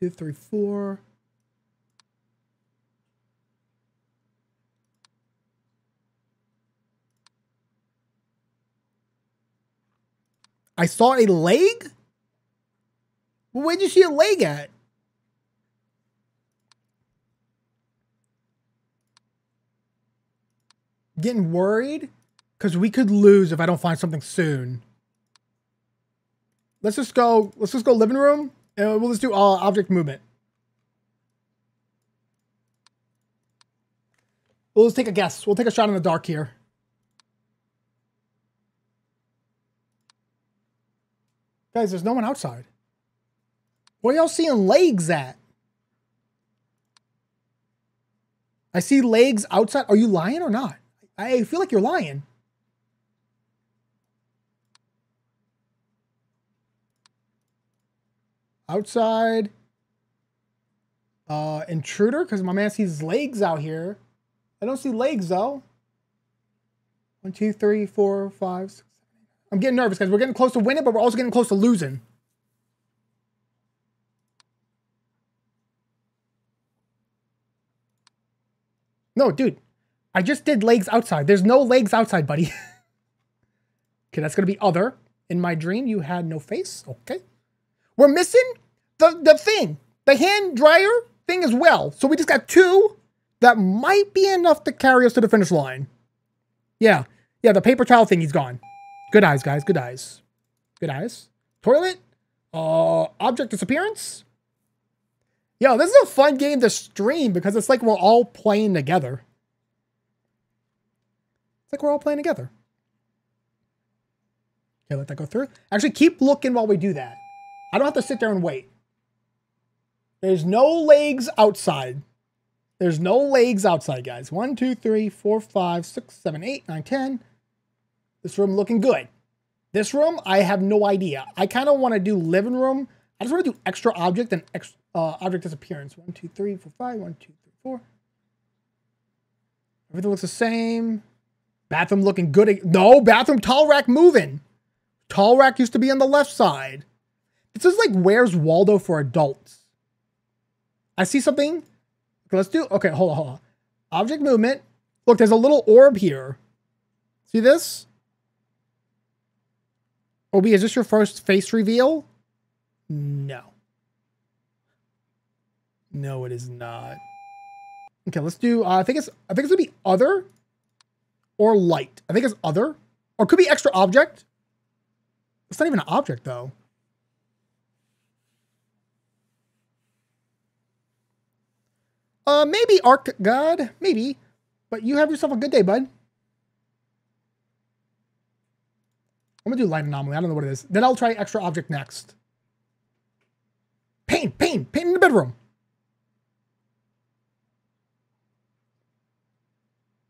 Two, three, four. I saw a leg? Where'd you see a leg at? Getting worried? Because we could lose if I don't find something soon. Let's just go, let's just go living room. And we'll just do uh, object movement. We'll just take a guess. We'll take a shot in the dark here. Guys, there's no one outside. Where y'all seeing legs at? I see legs outside. Are you lying or not? I feel like you're lying. Outside. Uh, intruder, because my man sees legs out here. I don't see legs though. One, two, three, four, five, six, I'm getting nervous because we're getting close to winning, but we're also getting close to losing. No, dude. I just did legs outside. There's no legs outside, buddy. okay, that's going to be other. In my dream, you had no face. Okay. We're missing the, the thing. The hand dryer thing as well. So we just got two that might be enough to carry us to the finish line. Yeah. Yeah, the paper towel thing, he's gone. Good eyes, guys. Good eyes. Good eyes. Toilet. Uh, object disappearance. Yo, this is a fun game to stream because it's like we're all playing together. It's like we're all playing together. Okay, let that go through. Actually, keep looking while we do that. I don't have to sit there and wait. There's no legs outside. There's no legs outside, guys. One, two, three, four, five, six, seven, eight, nine, ten. This room looking good. This room, I have no idea. I kind of want to do living room. I just want to do extra object and extra, uh, object disappearance. One, two, three, four, five. One, two, three, four. Everything looks the same. Bathroom looking good. No, bathroom towel rack moving. Towel rack used to be on the left side. This is like Where's Waldo for adults. I see something. Okay, let's do. Okay, hold on, hold on. Object movement. Look, there's a little orb here. See this? Obi, is this your first face reveal? No. No, it is not. Okay, let's do, uh, I think it's, I think it's gonna be other or light. I think it's other or could be extra object. It's not even an object though. Uh, maybe Arc God, maybe, but you have yourself a good day, bud. I'm gonna do light anomaly. I don't know what it is. Then I'll try extra object next. Pain, pain, pain in the bedroom.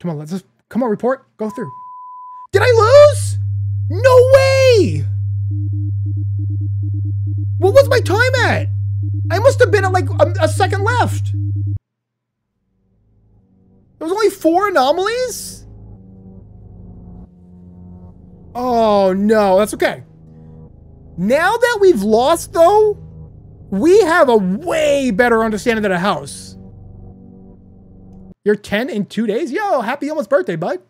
Come on, let's just come on, report. Go through. Did I lose? No way! What was my time at? I must have been at like a, a second left. There was only four anomalies? Oh, no. That's okay. Now that we've lost, though, we have a way better understanding of the house. You're 10 in two days? Yo, happy almost birthday, bud.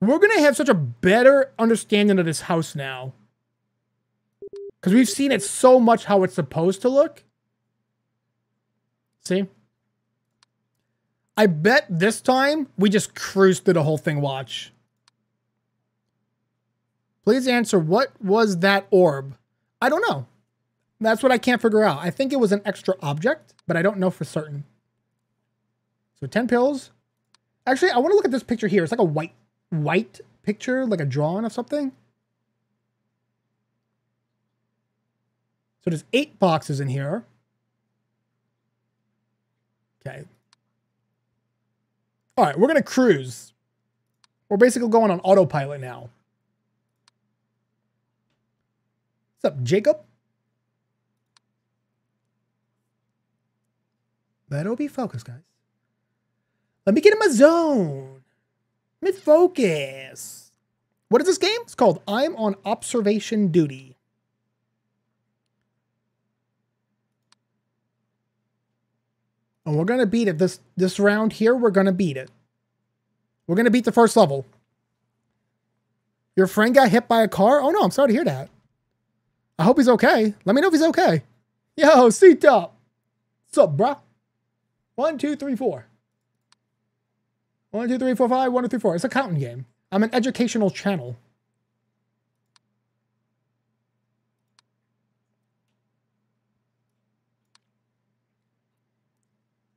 We're going to have such a better understanding of this house now. Because we've seen it so much how it's supposed to look. See? I bet this time we just cruise through the whole thing, watch. Please answer what was that orb? I don't know. That's what I can't figure out. I think it was an extra object, but I don't know for certain. So 10 pills. Actually, I want to look at this picture here. It's like a white white picture, like a drawing of something. So there's eight boxes in here. Okay. All right, we're going to cruise. We're basically going on autopilot now. What's up, Jacob? Better be focused, guys. Let me get in my zone. Let me focus. What is this game? It's called I'm on Observation Duty. And we're going to beat it. This, this round here, we're going to beat it. We're going to beat the first level. Your friend got hit by a car? Oh no, I'm sorry to hear that. I hope he's okay. Let me know if he's okay. Yo, seat up. What's up, bruh? One, two, three, four. One, two, three, four, five, one, two, three, four. It's a counting game. I'm an educational channel.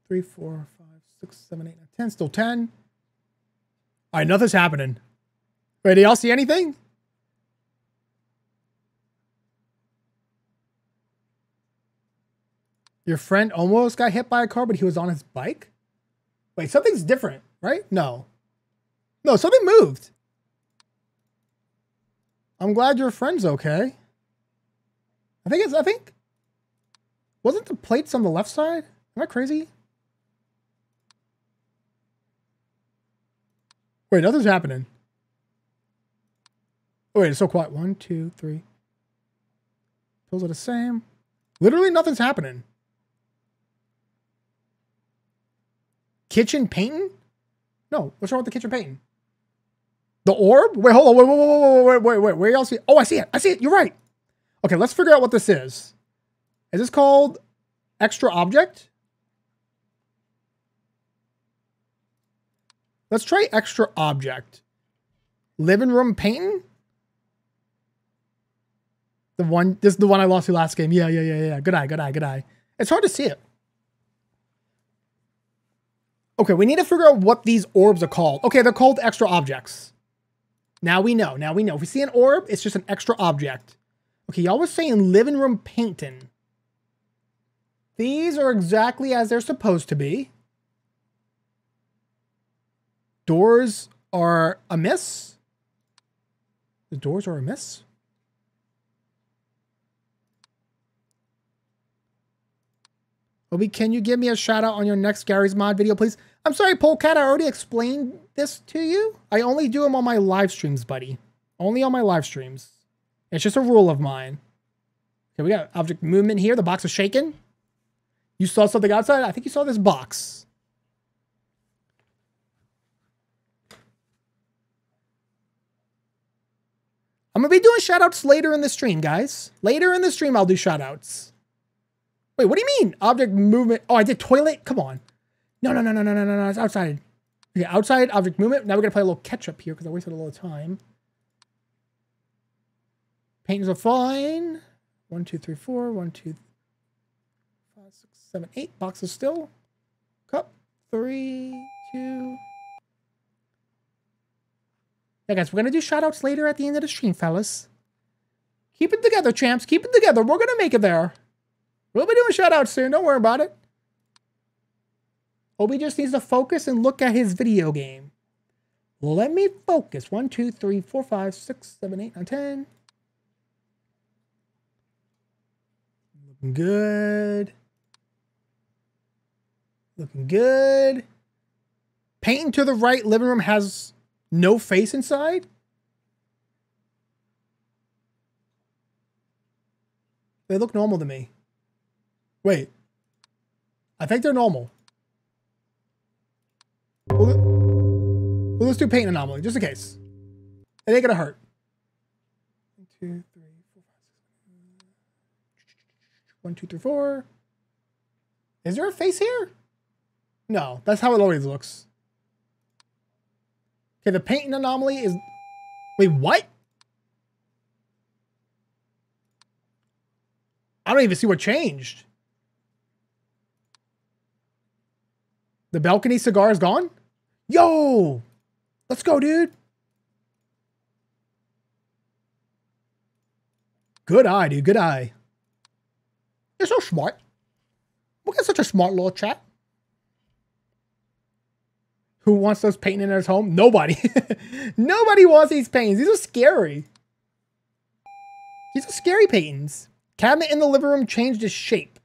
Three, four, five, six, seven, eight, nine, ten. Still ten. All right, nothing's happening. Wait, do y'all see anything? Your friend almost got hit by a car, but he was on his bike? Wait, something's different, right? No. No, something moved. I'm glad your friend's okay. I think it's, I think, wasn't the plates on the left side? Am I crazy? Wait, nothing's happening. Oh, wait, it's so quiet. One, two, three. Those are the same. Literally nothing's happening. Kitchen painting? No, what's wrong with the kitchen painting? The orb? Wait, hold on. Wait, wait, wait, wait, wait, wait, wait. Where y'all see? Oh, I see it. I see it. You're right. Okay, let's figure out what this is. Is this called extra object? Let's try extra object. Living room painting? The one, this is the one I lost to last game. Yeah, yeah, yeah, yeah. Good eye, good eye, good eye. It's hard to see it. Okay, we need to figure out what these orbs are called. Okay, they're called extra objects. Now we know. Now we know. If we see an orb, it's just an extra object. Okay, y'all was saying living room painting. These are exactly as they're supposed to be. Doors are a miss. The doors are a miss. Obi, can you give me a shout out on your next Garry's Mod video, please? I'm sorry, Polecat, I already explained this to you. I only do them on my live streams, buddy. Only on my live streams. It's just a rule of mine. Okay, we got object movement here. The box is shaking. You saw something outside? I think you saw this box. I'm going to be doing shoutouts later in the stream, guys. Later in the stream, I'll do shoutouts. Wait, what do you mean? Object movement. Oh, I did toilet? Come on. No, no, no, no, no, no, no, no. It's outside. Okay, outside object movement. Now we're to play a little catch up here because I wasted a little time. Paintings are fine. One, two, three, four. One, two, five, six, seven, eight. Boxes still. Cup. Three, two. Yeah, guys, we're to do shoutouts later at the end of the stream, fellas. Keep it together, champs. Keep it together. We're to make it there. We'll be doing shoutouts soon. Don't worry about it. Obi just needs to focus and look at his video game. Let me focus. One, two, three, four, five, six, seven, eight, nine, ten. Looking good. Looking good. Painting to the right living room has no face inside. They look normal to me. Wait. I think they're normal. Well, let's do paint anomaly, just in case. It ain't gonna hurt. one two three four Is there a face here? No, that's how it always looks. Okay, the paint anomaly is... Wait, what? I don't even see what changed. The balcony cigar is gone? Yo! Let's go, dude. Good eye, dude. Good eye. You're so smart. Look at such a smart little chat. Who wants those paintings in his home? Nobody. Nobody wants these paintings. These are scary. These are scary paintings. Cabinet in the living room changed its shape.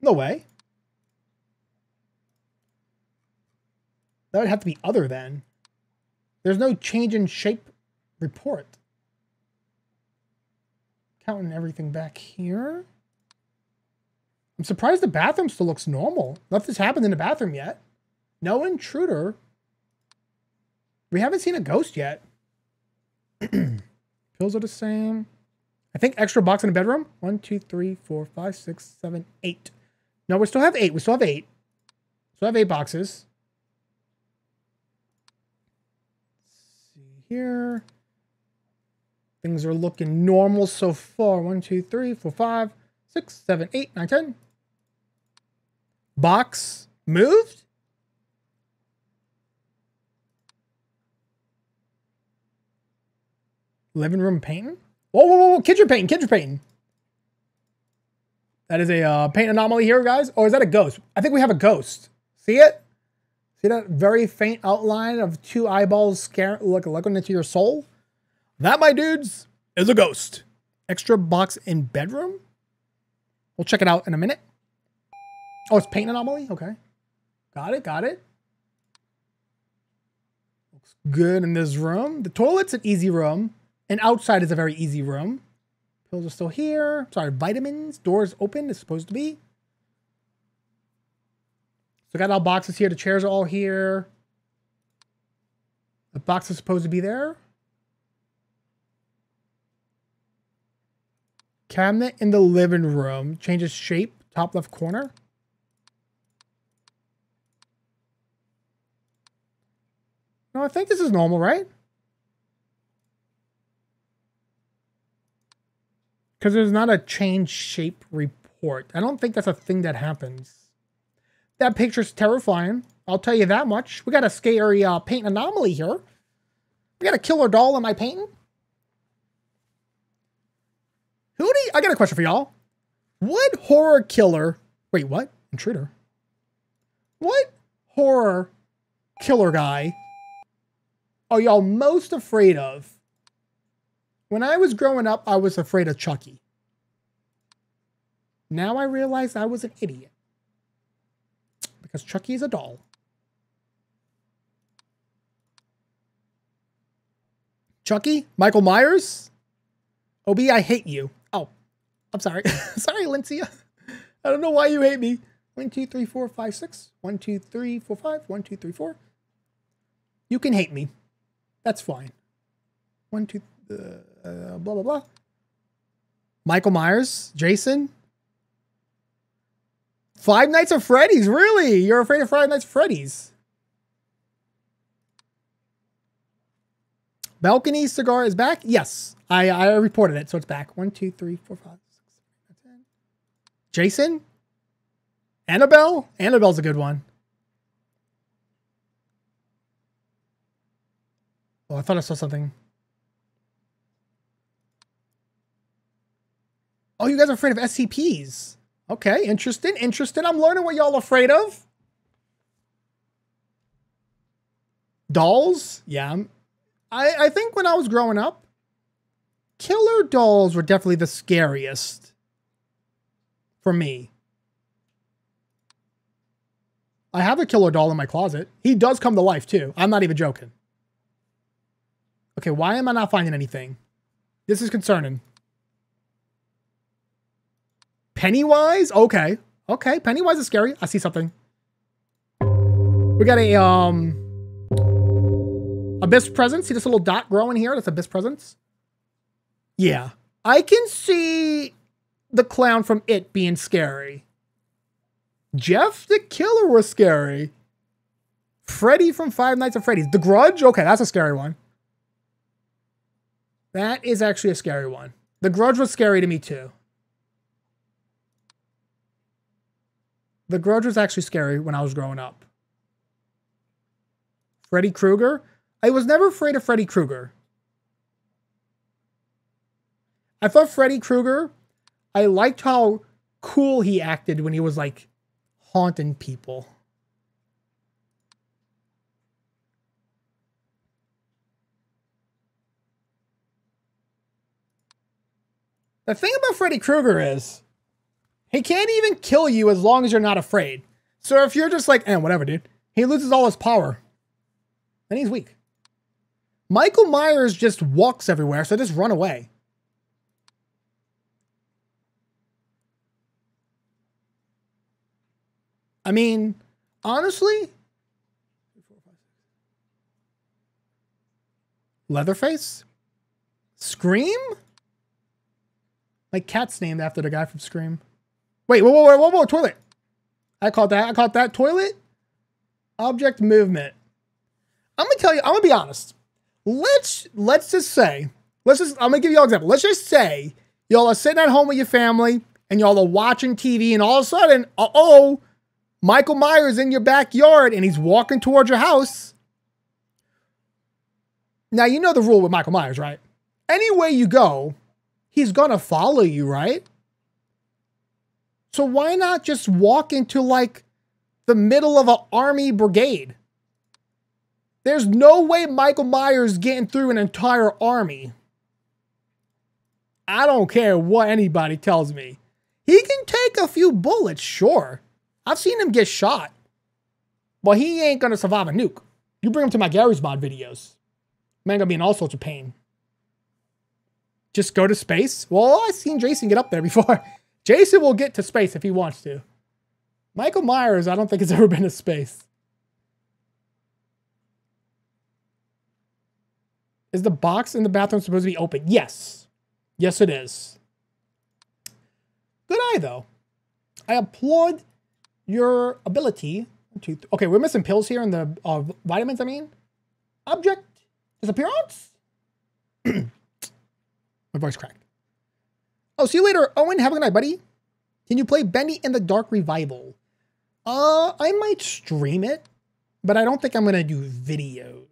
No way. That would have to be other than. There's no change in shape report. Counting everything back here. I'm surprised the bathroom still looks normal. Nothing's happened in the bathroom yet. No intruder. We haven't seen a ghost yet. Pills are the same. I think extra box in the bedroom. One, two, three, four, five, six, seven, eight. No, we still have eight. We still have eight. So Still have eight boxes. Let's see here. Things are looking normal so far. One, two, three, four, five, six, seven, eight, nine, ten. Box moved? Living room painting? Whoa, whoa, whoa, whoa, kitchen painting, kitchen painting. That is a uh, paint anomaly here, guys. Or is that a ghost? I think we have a ghost. See it? See that very faint outline of two eyeballs scaring, look, looking into your soul? That, my dudes, is a ghost. Extra box in bedroom? We'll check it out in a minute. Oh, it's paint anomaly? Okay. Got it, got it. Looks good in this room. The toilet's an easy room. And outside is a very easy room. Pills are still here. Sorry, vitamins. Doors open. It's supposed to be. So got all boxes here. The chairs are all here. The box is supposed to be there. Cabinet in the living room. Changes shape. Top left corner. No, I think this is normal, right? Because there's not a change shape report. I don't think that's a thing that happens. That picture's terrifying. I'll tell you that much. We got a scary uh, paint anomaly here. We got a killer doll in my painting. Who do you, I got a question for y'all. What horror killer, wait, what? Intruder. What horror killer guy are y'all most afraid of when I was growing up, I was afraid of Chucky. Now I realize I was an idiot. Because Chucky is a doll. Chucky? Michael Myers? OB, I hate you. Oh, I'm sorry. sorry, Lindsay. I don't know why you hate me. One, two, three, four, five, six. One, two, three, four, five. One, two, three, four. You can hate me. That's fine. One, two, uh, blah, blah, blah. Michael Myers, Jason. Five Nights of Freddy's, really? You're afraid of Five Nights Freddy's? Balcony cigar is back? Yes. I, I reported it, so it's back. One, two, three, four, five, six, seven, ten. Jason? Annabelle? Annabelle's a good one. Oh, I thought I saw something. Oh, you guys are afraid of SCPs. Okay, interesting, interesting. I'm learning what y'all are afraid of. Dolls? Yeah. I, I think when I was growing up, killer dolls were definitely the scariest for me. I have a killer doll in my closet. He does come to life too. I'm not even joking. Okay, why am I not finding anything? This is concerning. Pennywise? Okay. Okay, Pennywise is scary. I see something. We got a, um... Abyss presence. See this little dot growing here? That's Abyss presence. Yeah. I can see the clown from It being scary. Jeff the Killer was scary. Freddy from Five Nights at Freddy's. The Grudge? Okay, that's a scary one. That is actually a scary one. The Grudge was scary to me too. The Grudge was actually scary when I was growing up. Freddy Krueger? I was never afraid of Freddy Krueger. I thought Freddy Krueger, I liked how cool he acted when he was like haunting people. The thing about Freddy Krueger is he can't even kill you as long as you're not afraid. So if you're just like, eh, whatever, dude, he loses all his power. Then he's weak. Michael Myers just walks everywhere, so just run away. I mean, honestly, Leatherface? Scream? Like cat's named after the guy from Scream. Wait, whoa, whoa, whoa, whoa, toilet. I caught that. I caught that. Toilet? Object movement. I'm gonna tell you, I'm gonna be honest. Let's let's just say, let's just I'm gonna give you all an example. Let's just say y'all are sitting at home with your family and y'all are watching TV, and all of a sudden, uh-oh, Michael Myers in your backyard and he's walking towards your house. Now you know the rule with Michael Myers, right? Anywhere you go, he's gonna follow you, right? So why not just walk into like the middle of an army brigade? There's no way Michael Myers getting through an entire army. I don't care what anybody tells me. He can take a few bullets, sure. I've seen him get shot. But he ain't gonna survive a nuke. You bring him to my Garry's Mod videos. Man gonna be in all sorts of pain. Just go to space? Well, I've seen Jason get up there before. Jason will get to space if he wants to. Michael Myers, I don't think has ever been to space. Is the box in the bathroom supposed to be open? Yes. Yes, it is. Good eye, though. I applaud your ability to... Okay, we're missing pills here and the uh, vitamins, I mean. Object disappearance? My voice cracked. Oh, see you later, Owen. Have a good night, buddy. Can you play Bendy and the Dark Revival? Uh, I might stream it, but I don't think I'm going to do videos.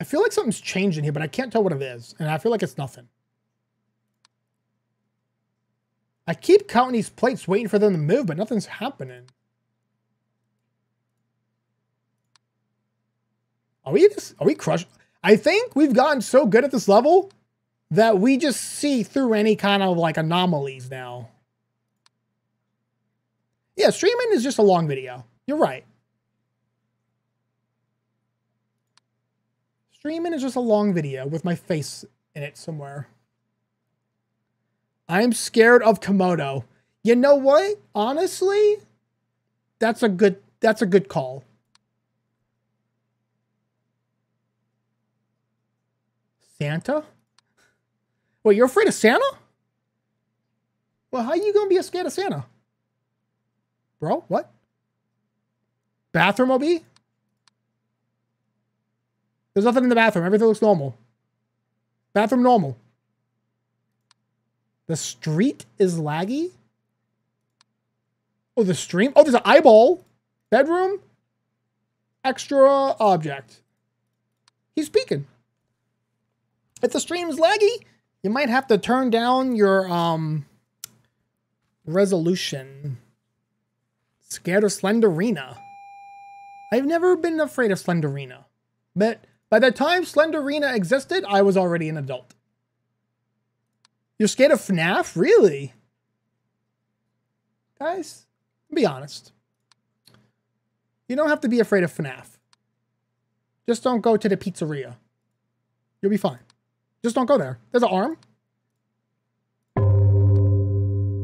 I feel like something's changed in here, but I can't tell what it is. And I feel like it's nothing. I keep counting these plates, waiting for them to move, but nothing's happening. Are we just, are we crushed? I think we've gotten so good at this level that we just see through any kind of like anomalies now. Yeah, streaming is just a long video. You're right. Streaming is just a long video with my face in it somewhere. I'm scared of Komodo. You know what? Honestly, that's a good that's a good call. Santa? Wait, you're afraid of Santa? Well, how are you gonna be scared of Santa? Bro, what? Bathroom OB? There's nothing in the bathroom. Everything looks normal. Bathroom normal. The street is laggy? Oh, the stream? Oh, there's an eyeball. Bedroom? Extra object. He's speaking if the stream's laggy, you might have to turn down your um resolution. Scared of Slenderina. I've never been afraid of Slenderina. But by the time Slenderina existed, I was already an adult. You're scared of FNAF? Really? Guys, be honest. You don't have to be afraid of FNAF. Just don't go to the pizzeria. You'll be fine. Just don't go there. There's an arm.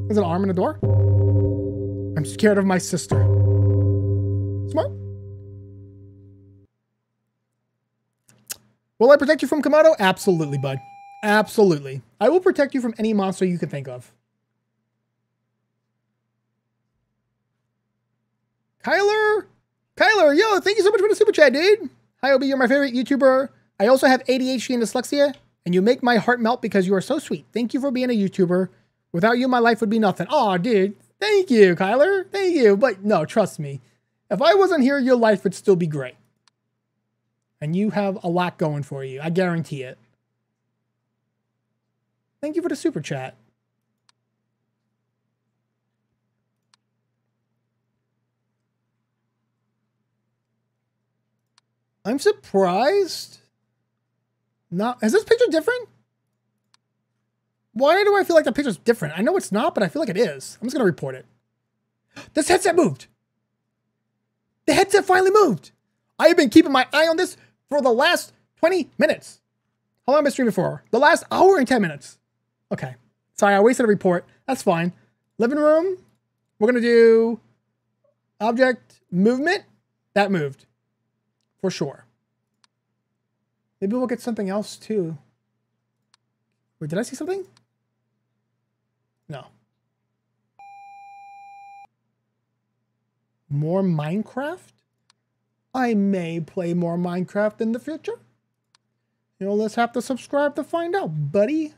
There's an arm in the door. I'm scared of my sister. Smart. Will I protect you from Kamado? Absolutely, bud. Absolutely. I will protect you from any monster you can think of. Kyler! Kyler, yo, thank you so much for the super chat, dude. Hi, OB, you're my favorite YouTuber. I also have ADHD and dyslexia and you make my heart melt because you are so sweet. Thank you for being a YouTuber. Without you, my life would be nothing. Oh, dude. Thank you, Kyler. Thank you. But no, trust me. If I wasn't here, your life would still be great. And you have a lot going for you. I guarantee it. Thank you for the super chat. I'm surprised not is this picture different? Why do I feel like the picture's different? I know it's not, but I feel like it is. I'm just gonna report it. This headset moved. The headset finally moved. I have been keeping my eye on this for the last 20 minutes. How long have I been streaming for? The last hour and 10 minutes. Okay. Sorry, I wasted a report. That's fine. Living room. We're to do object movement. That moved. For sure. Maybe we'll get something else too. Wait, did I see something? No. More Minecraft? I may play more Minecraft in the future. You know, let's have to subscribe to find out, buddy.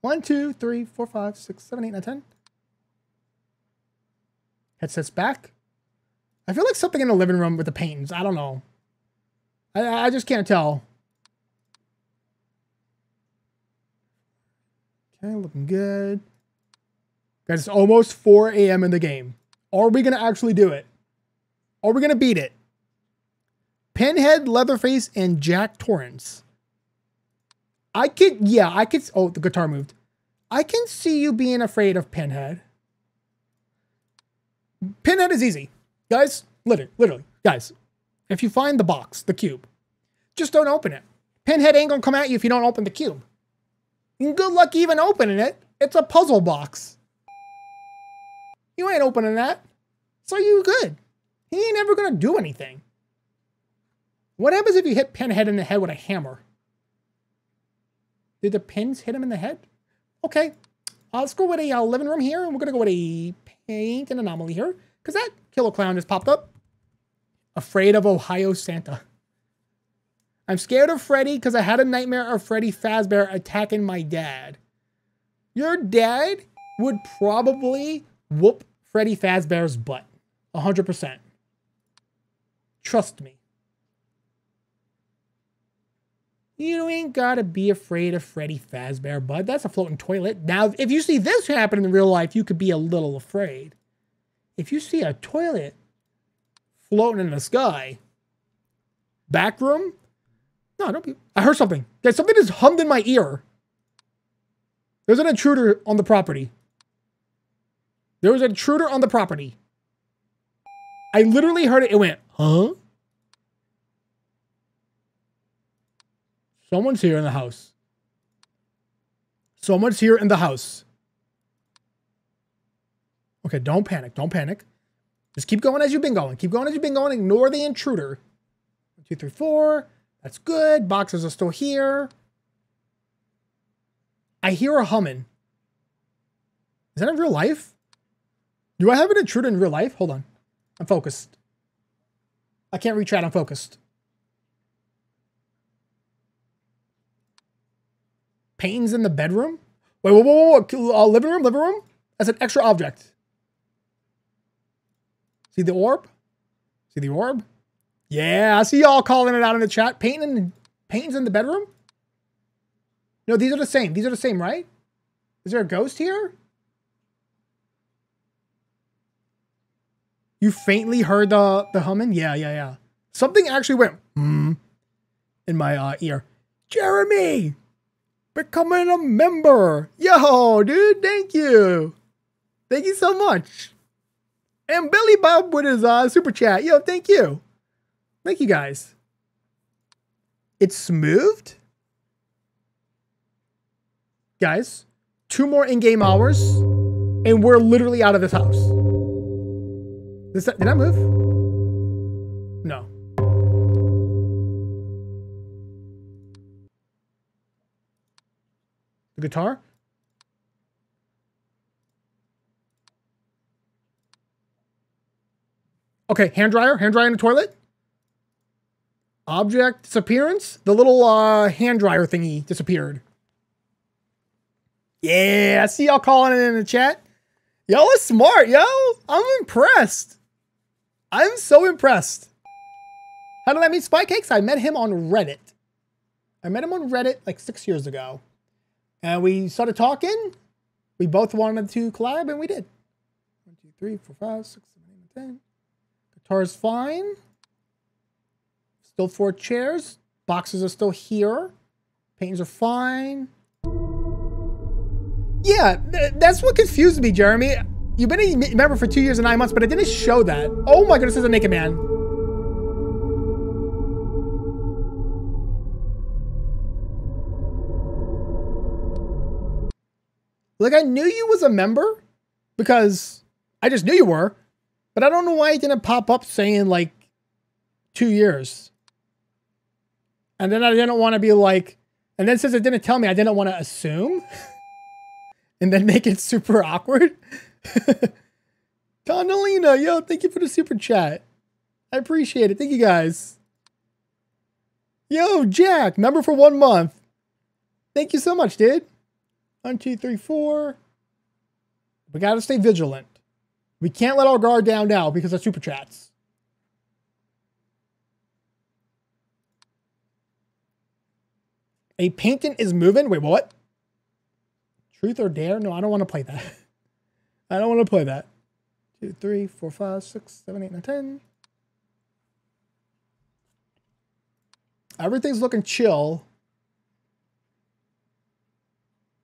One, two, three, four, five, six, seven, eight, nine, ten. Headsets back. I feel like something in the living room with the paintings. I don't know. I, I just can't tell. Okay, looking good. Guys, it's almost 4 a.m. in the game. Are we going to actually do it? Are we going to beat it? Pinhead, Leatherface, and Jack Torrance. I could, yeah, I could. Oh, the guitar moved. I can see you being afraid of Pinhead. Pinhead is easy. Guys, literally, literally, guys, if you find the box, the cube, just don't open it. Pinhead ain't gonna come at you if you don't open the cube. And good luck even opening it. It's a puzzle box. You ain't opening that. So you good. He ain't ever gonna do anything. What happens if you hit Pinhead in the head with a hammer? Did the pins hit him in the head? Okay. Uh, let's go with a uh, living room here, and we're gonna go with a paint and anomaly here, because that killer clown just popped up. Afraid of Ohio Santa. I'm scared of Freddy because I had a nightmare of Freddy Fazbear attacking my dad. Your dad would probably whoop Freddy Fazbear's butt. 100%. Trust me. You ain't gotta be afraid of Freddy Fazbear, bud. That's a floating toilet. Now, if you see this happen in real life, you could be a little afraid. If you see a toilet floating in the sky, back room, no, don't be. I heard something. Guys, something just hummed in my ear. There's an intruder on the property. There was an intruder on the property. I literally heard it. It went, huh? Someone's here in the house. Someone's here in the house. Okay, don't panic. Don't panic. Just keep going as you've been going. Keep going as you've been going. Ignore the intruder. One, two, three, four. That's good. Boxes are still here. I hear a humming. Is that in real life? Do I have an intruder in real life? Hold on. I'm focused. I can't reach. I'm focused. Paintings in the bedroom? Wait, whoa, whoa, whoa. Uh, living room? Living room? That's an extra object. See the orb? See the orb? Yeah, I see y'all calling it out in the chat. Painting, paintings in the bedroom? No, these are the same. These are the same, right? Is there a ghost here? You faintly heard the, the humming? Yeah, yeah, yeah. Something actually went hmm in my uh, ear. Jeremy, becoming a member. Yo, dude, thank you. Thank you so much. And Billy Bob with his uh, super chat. Yo, thank you. Thank you guys. It's smoothed. Guys, two more in-game hours, and we're literally out of this house. Did I move? No. The guitar? Okay, hand dryer, hand dryer in the toilet. Object disappearance. The little uh, hand dryer thingy disappeared. Yeah, I see y'all calling it in the chat. Y'all are smart, yo. I'm impressed. I'm so impressed. How did I meet Spy Cakes? I met him on Reddit. I met him on Reddit like six years ago. And we started talking. We both wanted to collab, and we did. One, two, three, four, five, six, seven, eight, ten. Car's fine. Still four chairs. Boxes are still here. Paintings are fine. Yeah, th that's what confused me, Jeremy. You've been a member for two years and nine months, but I didn't show that. Oh my goodness, there's a naked man. Like, I knew you was a member because I just knew you were but I don't know why it didn't pop up saying like two years. And then I didn't want to be like, and then since it didn't tell me, I didn't want to assume and then make it super awkward. Condolina, yo, thank you for the super chat. I appreciate it. Thank you guys. Yo, Jack, member for one month. Thank you so much, dude. One, two, three, four. We got to stay vigilant. We can't let our guard down now because of super chats. A painting is moving. Wait, what? Truth or dare? No, I don't want to play that. I don't want to play that. Two, three, four, five, six, seven, eight, nine, ten. Everything's looking chill.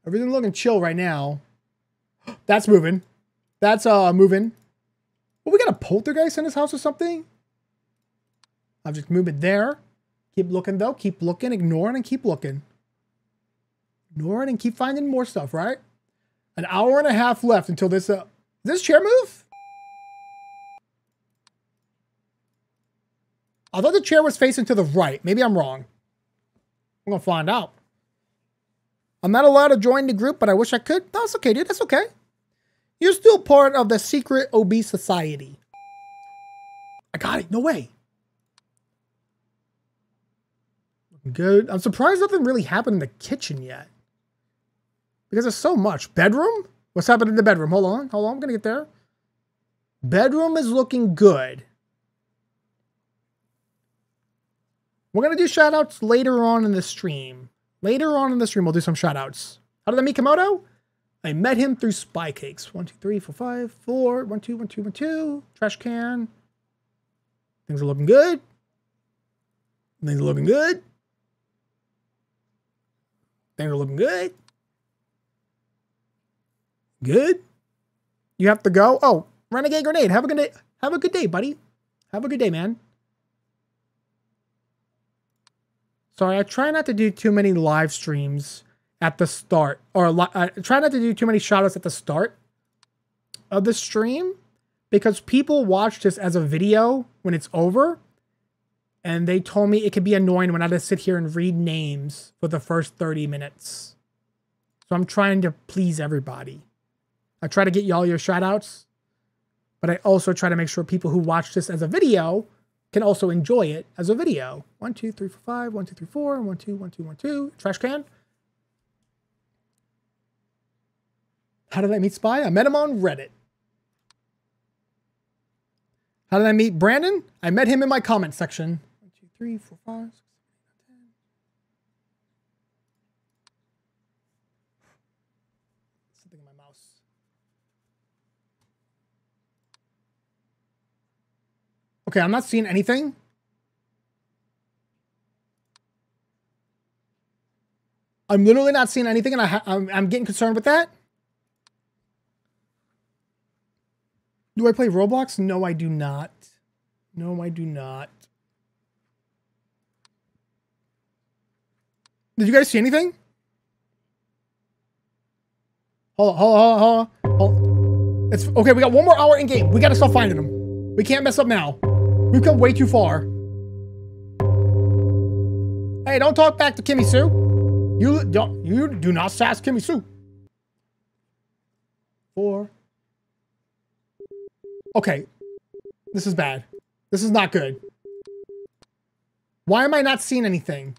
Everything's looking chill right now. That's moving. That's uh moving. Well, we got a poltergeist in his house or something? Object it there. Keep looking though. Keep looking, ignoring, and keep looking. Ignoring and keep finding more stuff, right? An hour and a half left until this uh this chair move? I thought the chair was facing to the right. Maybe I'm wrong. I'm gonna find out. I'm not allowed to join the group, but I wish I could. No, okay, dude. That's okay. You're still part of the secret obese society. I got it. No way. Good. I'm surprised nothing really happened in the kitchen yet. Because there's so much. Bedroom? What's happening in the bedroom? Hold on. Hold on. I'm going to get there. Bedroom is looking good. We're going to do shoutouts later on in the stream. Later on in the stream, we'll do some shoutouts. How did I meet Komodo? I met him through Spy Cakes. One, two, three, four, five, four. One, two, one, two, one, two. Trash can. Things are looking good. Things are looking good. Things are looking good. Good. You have to go. Oh, Renegade Grenade. Have a good day. Have a good day, buddy. Have a good day, man. Sorry, I try not to do too many live streams at the start, or I uh, try not to do too many shoutouts at the start of the stream because people watch this as a video when it's over, and they told me it could be annoying when I just sit here and read names for the first 30 minutes. So I'm trying to please everybody. I try to get y'all your shoutouts, but I also try to make sure people who watch this as a video can also enjoy it as a video. One, two, three, four, five, one, two, three, four, one, two, one, two, one, two. Trash can. How did I meet Spy? I met him on Reddit. How did I meet Brandon? I met him in my comment section. One, two, three, four, five, six, seven, eight, Something in my mouse. Okay, I'm not seeing anything. I'm literally not seeing anything, and I I'm, I'm getting concerned with that. Do I play Roblox? No, I do not. No, I do not. Did you guys see anything? Hold on, hold on, hold on, hold on. It's okay. We got one more hour in game. We got to start finding them. We can't mess up now. We've come way too far. Hey, don't talk back to Kimmy Sue. You don't. You do not sass Kimmy Sue. Four. Okay, this is bad. This is not good. Why am I not seeing anything?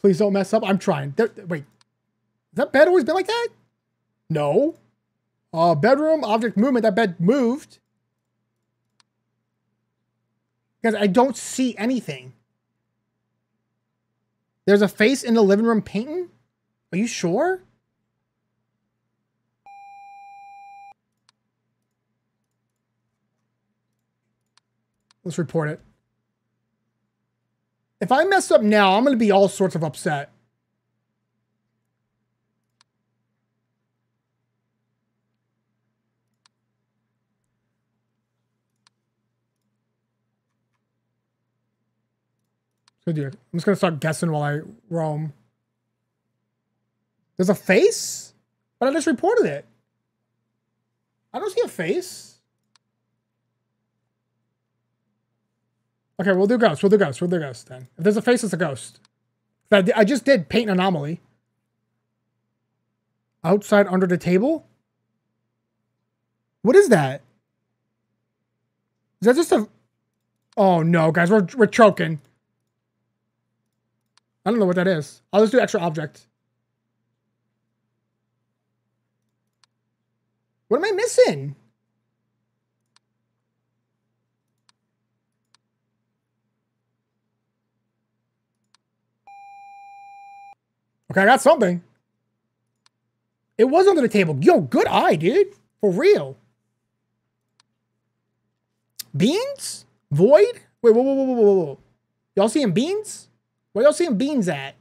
Please don't mess up. I'm trying. There, wait, has that bed always been like that? No. Uh, bedroom, object movement. That bed moved. Because I don't see anything. There's a face in the living room painting? Are you sure? Let's report it. If I mess up now, I'm going to be all sorts of upset. I'm just going to start guessing while I roam. There's a face? But I just reported it. I don't see a face. Okay, we'll do ghost. We'll do ghost. We'll do ghost then. If there's a face, it's a ghost. I just did paint an anomaly. Outside under the table? What is that? Is that just a... Oh, no, guys. We're, we're choking. I don't know what that is. I'll just do extra object. What am I missing? Okay, I got something. It was under the table. Yo, good eye, dude. For real. Beans? Void? Wait, whoa, whoa, whoa, whoa, whoa. Y'all seeing beans? Where y'all seeing beans at?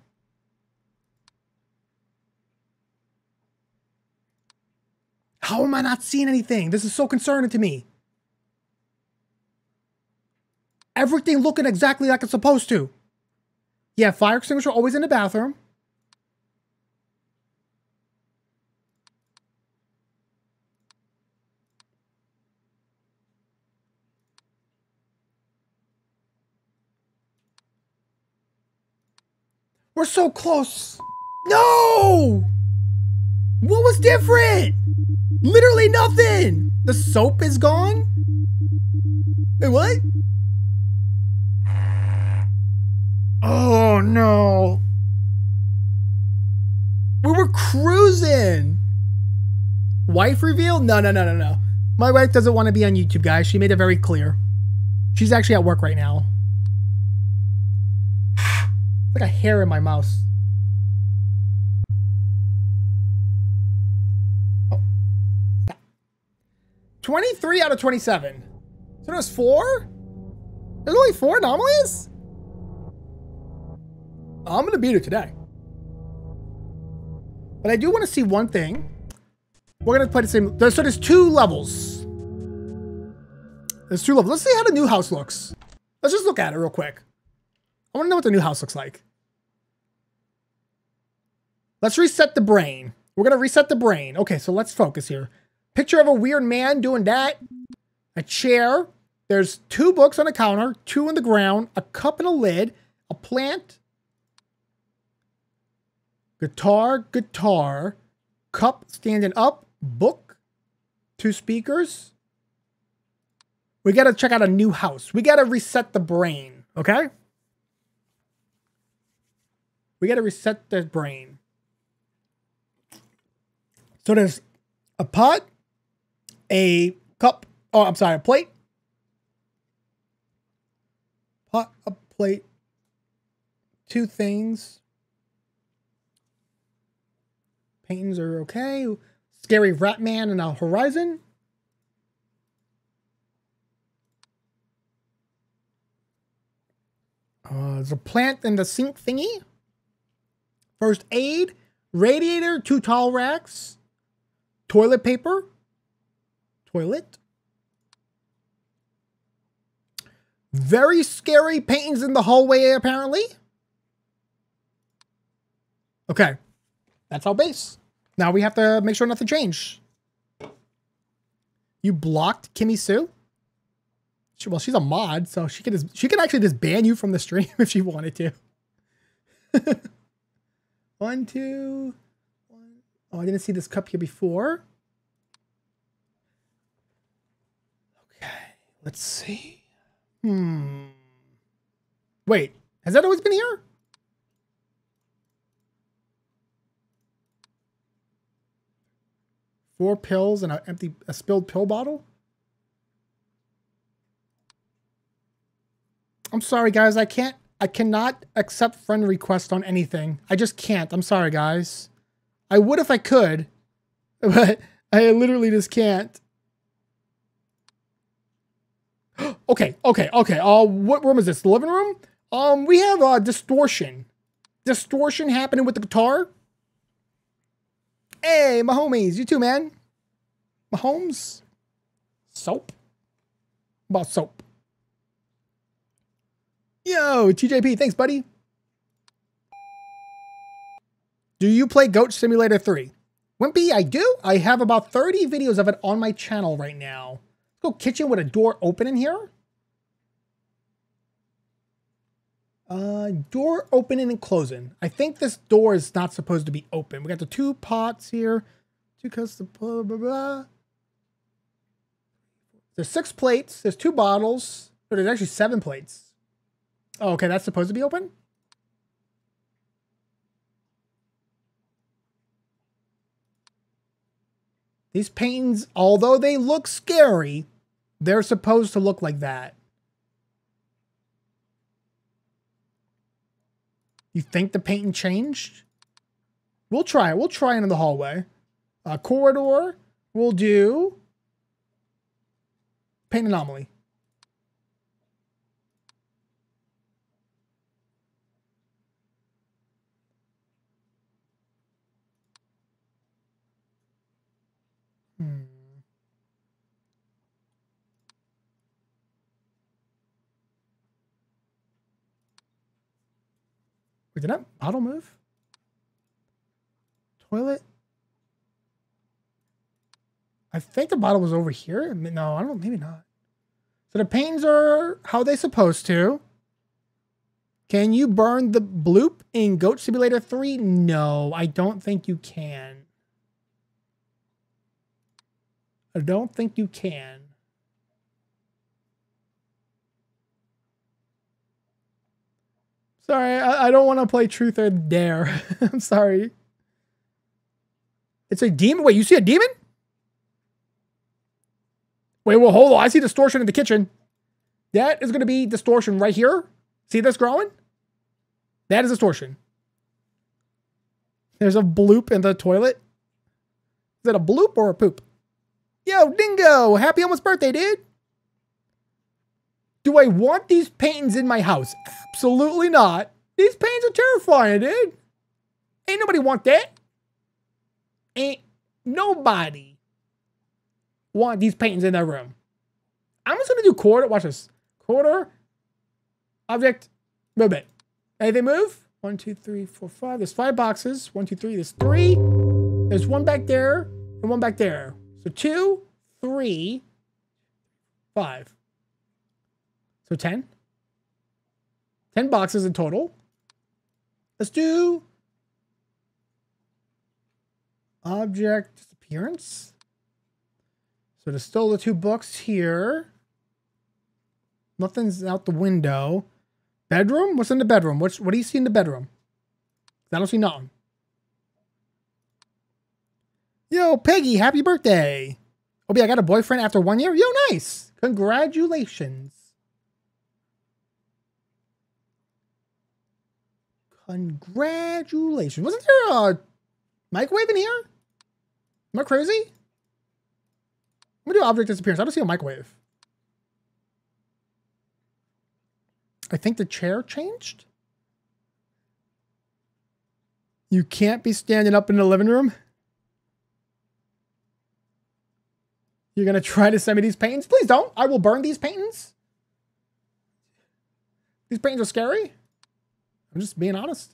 How am I not seeing anything? This is so concerning to me. Everything looking exactly like it's supposed to. Yeah, fire extinguisher always in the bathroom. We're so close. No! What was different? Literally nothing. The soap is gone? Wait, what? Oh, no. We were cruising. Wife reveal? No, no, no, no, no. My wife doesn't want to be on YouTube, guys. She made it very clear. She's actually at work right now. Like a hair in my mouse. 23 out of 27. So there's four? There's only four anomalies? I'm to beat it today. But I do want to see one thing. We're to play the same. So there's two levels. There's two levels. Let's see how the new house looks. Let's just look at it real quick. I want to know what the new house looks like. Let's reset the brain. We're going to reset the brain. Okay, so let's focus here. Picture of a weird man doing that. A chair. There's two books on the counter, two on the ground, a cup and a lid, a plant, guitar, guitar, cup standing up, book, two speakers. We got to check out a new house. We got to reset the brain, okay? We got to reset the brain. So there's a pot, a cup. Oh, I'm sorry, a plate. Pot, a plate. Two things. Paintings are okay. Scary rat man and a horizon. Uh, there's a plant in the sink thingy. First aid, radiator, two towel racks, toilet paper, toilet. Very scary paintings in the hallway, apparently. Okay. That's our base. Now we have to make sure nothing changed. You blocked Kimmy Sue? She, well, she's a mod, so she could she could actually just ban you from the stream if she wanted to. one, two, one. Oh, I didn't see this cup here before. Okay, let's see. Hmm. Wait, has that always been here? Four pills and an empty, a spilled pill bottle? I'm sorry, guys. I can't, I cannot accept friend requests on anything. I just can't. I'm sorry, guys. I would if I could, but I literally just can't. okay, okay, okay. Uh, what room is this? The living room? Um, we have uh, distortion. Distortion happening with the guitar. Hey, my homies, you too, man. Mahomes. Soap. About soap. Yo, TJP, thanks, buddy. Do you play Goat Simulator 3? Wimpy, I do. I have about 30 videos of it on my channel right now. Let's go kitchen with a door open in here. Uh, door opening and closing. I think this door is not supposed to be open. We got the two pots here. Two custom blah, blah, blah. There's six plates. There's two bottles. But there's actually seven plates. Oh, okay. That's supposed to be open? These paintings, although they look scary, they're supposed to look like that. You think the painting changed? We'll try it. We'll try it in the hallway. Uh, corridor, we'll do paint anomaly. Wait, did that bottle move? Toilet? I think the bottle was over here. No, I don't, maybe not. So the paintings are how they supposed to. Can you burn the bloop in Goat Simulator 3? No, I don't think you can. I don't think you can. Sorry, I, I don't want to play Truth or Dare. I'm sorry. It's a demon. Wait, you see a demon? Wait, well, hold on. I see distortion in the kitchen. That is going to be distortion right here. See this growing? That is distortion. There's a bloop in the toilet. Is that a bloop or a poop? Yo, Dingo, happy almost birthday, dude. Do I want these paintings in my house? Absolutely not. These paintings are terrifying, dude. Ain't nobody want that. Ain't nobody want these paintings in their room. I'm just gonna do quarter. Watch this. Quarter. Object. Movement. Anything move? One, two, three, four, five. There's five boxes. One, two, three. There's three. There's one back there and one back there. So two, three, five. So 10. 10 boxes in total. Let's do object disappearance. So there's still the two books here. Nothing's out the window. Bedroom? What's in the bedroom? What's, what do you see in the bedroom? I don't see nothing. Yo, Peggy, happy birthday. Oh, OB, I got a boyfriend after one year. Yo, nice. Congratulations. Congratulations. Wasn't there a microwave in here? Am I crazy? I'm gonna do object disappearance. I don't see a microwave. I think the chair changed. You can't be standing up in the living room. You're to try to send me these paintings? Please don't. I will burn these paintings. These paintings are scary. I'm just being honest.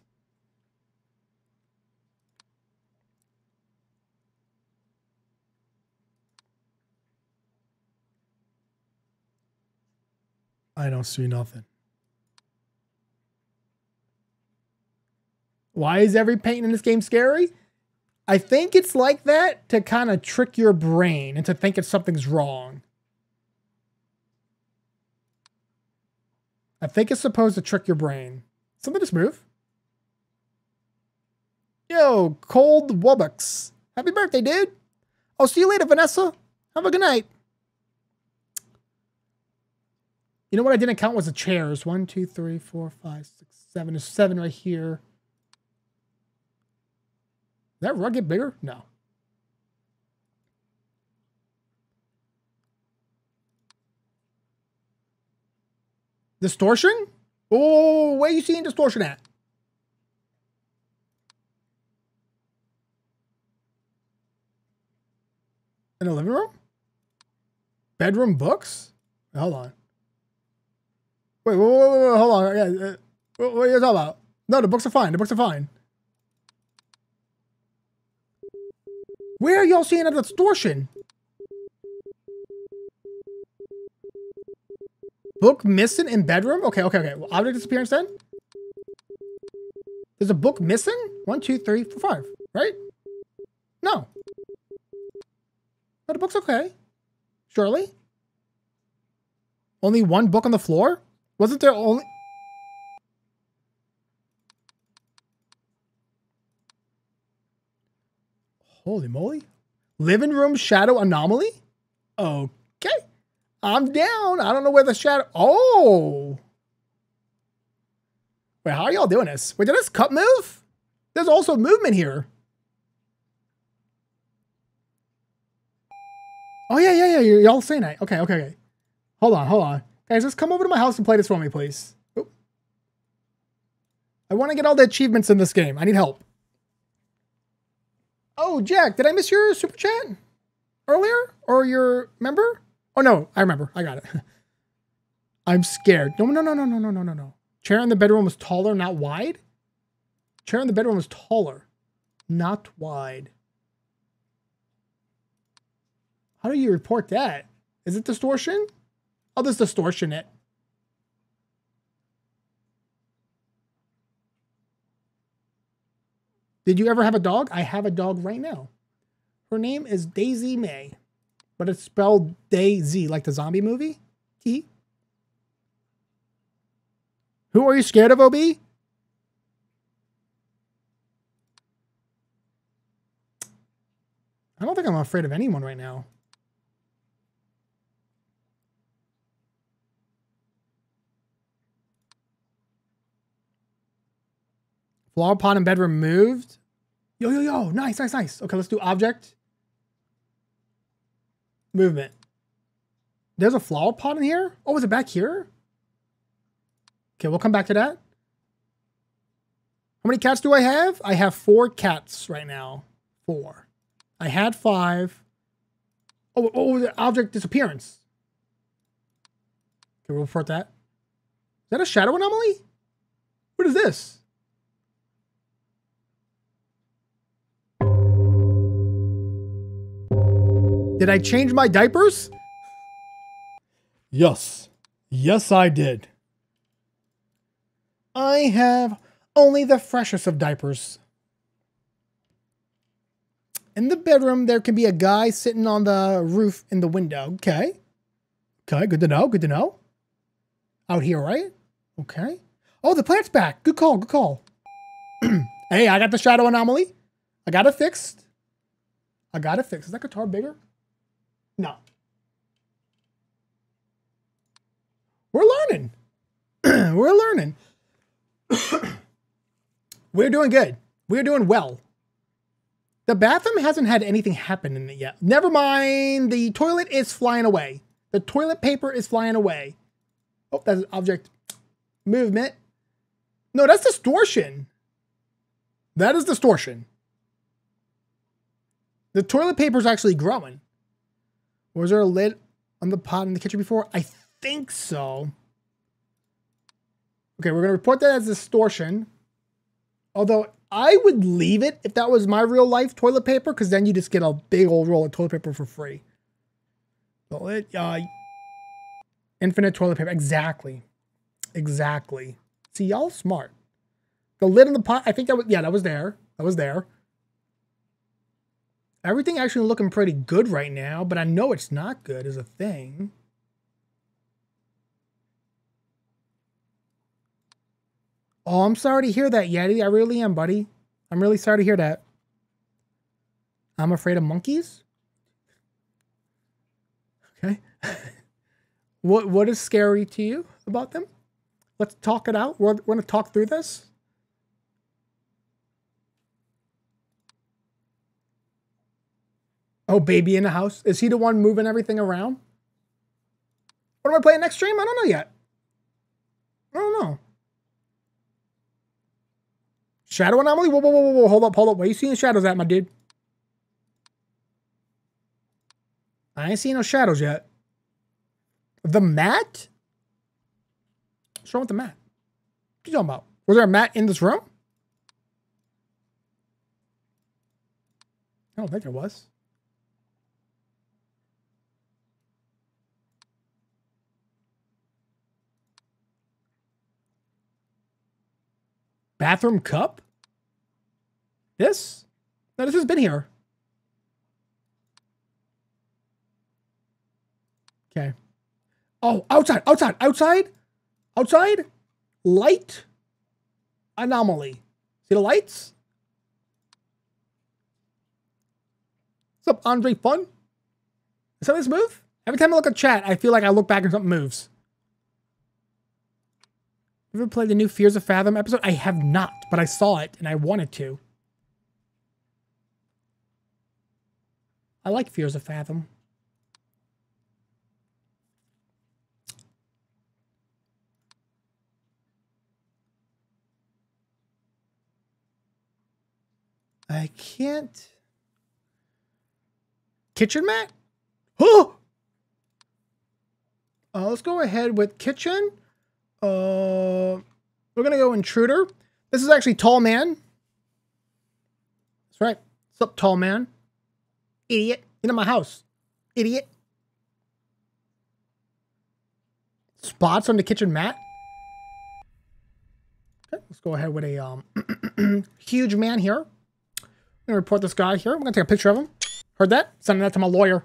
I don't see nothing. Why is every painting in this game scary? I think it's like that to kind of trick your brain into thinking something's wrong. I think it's supposed to trick your brain. Something just move. Yo, Cold Wubbox. Happy birthday, dude. I'll see you later, Vanessa. Have a good night. You know what I didn't count was the chairs. One, two, three, four, five, six, seven. There's seven right here. Did that rug get bigger? No. Distortion? Oh, where you seeing distortion at? In the living room? Bedroom books? Hold on. Wait, wait, wait, wait, hold on. Yeah, uh, what are you talking about? No, the books are fine. The books are fine. Where are y'all seeing a distortion? Book missing in bedroom? Okay, okay, okay. Well, object disappearance then? There's a book missing? One, two, three, four, five, right? No. But the book's okay. Surely? Only one book on the floor? Wasn't there only... Holy moly. Living room shadow anomaly? Okay. I'm down. I don't know where the shadow... Oh! Wait, how are y'all doing this? Wait, did this cup move? There's also movement here. Oh, yeah, yeah, yeah. Y'all saying that. Okay, okay, okay. Hold on, hold on. Guys, just come over to my house and play this for me, please. Oop. I want to get all the achievements in this game. I need help. Oh, Jack, did I miss your super chat earlier? Or your member? Oh, no, I remember. I got it. I'm scared. No, no, no, no, no, no, no, no, no. Chair in the bedroom was taller, not wide? Chair in the bedroom was taller, not wide. How do you report that? Is it distortion? Oh, there's distortion it. Did you ever have a dog? I have a dog right now. Her name is Daisy May, but it's spelled Daisy, like the zombie movie. T. Who are you scared of, OB? I don't think I'm afraid of anyone right now. Flower pot and bedroom moved. Yo, yo, yo. Nice, nice, nice. Okay, let's do object. Movement. There's a flower pot in here? Oh, is it back here? Okay, we'll come back to that. How many cats do I have? I have four cats right now. Four. I had five. Oh, oh, the object disappearance. Okay, we'll report that. Is that a shadow anomaly? What is this? Did I change my diapers? Yes. Yes, I did. I have only the freshest of diapers. In the bedroom, there can be a guy sitting on the roof in the window. Okay. Okay, good to know. Good to know. Out here, right? Okay. Oh, the plant's back. Good call. Good call. hey, I got the shadow anomaly. I got it fixed. I got it fixed. Is that guitar bigger? No. We're learning. We're learning. We're doing good. We're doing well. The bathroom hasn't had anything happen in it yet. Never mind. The toilet is flying away. The toilet paper is flying away. Oh, that's object movement. No, that's distortion. That is distortion. The toilet paper is actually growing. Was there a lid on the pot in the kitchen before? I think so. Okay, we're going to report that as distortion. Although I would leave it if that was my real life toilet paper, because then you just get a big old roll of toilet paper for free. So it, uh, infinite toilet paper. Exactly. Exactly. See, y'all smart. The lid on the pot, I think that was, yeah, that was there. That was there. Everything actually looking pretty good right now, but I know it's not good as a thing. Oh, I'm sorry to hear that, Yeti. I really am, buddy. I'm really sorry to hear that. I'm afraid of monkeys? Okay. what what is scary to you about them? Let's talk it out. We're, we're going to talk through this. Oh, baby in the house. Is he the one moving everything around? What am I playing next stream? I don't know yet. I don't know. Shadow anomaly? Whoa, whoa, whoa, whoa, hold up, hold up. Where you seeing shadows at, my dude? I ain't seeing no shadows yet. The mat? What's wrong with the mat? What you talking about? Was there a mat in this room? I don't think there was. Bathroom cup? This? No, this has been here. Okay. Oh, outside, outside, outside, outside. Light anomaly. See the lights? What's up, Andre Fun? Is something move? Every time I look at chat, I feel like I look back and something moves. Ever played the new Fears to Fathom episode? I have not, but I saw it and I wanted to. I like Fears to Fathom. I can't. Kitchen mat? Oh! Uh, let's go ahead with kitchen. Uh, we're gonna go intruder. This is actually tall man. That's right. What's up, tall man? Idiot. Into my house. Idiot. Spots on the kitchen mat. Okay, let's go ahead with a um huge man here. I'm gonna report this guy here. I'm gonna take a picture of him. Heard that? Sending that to my lawyer.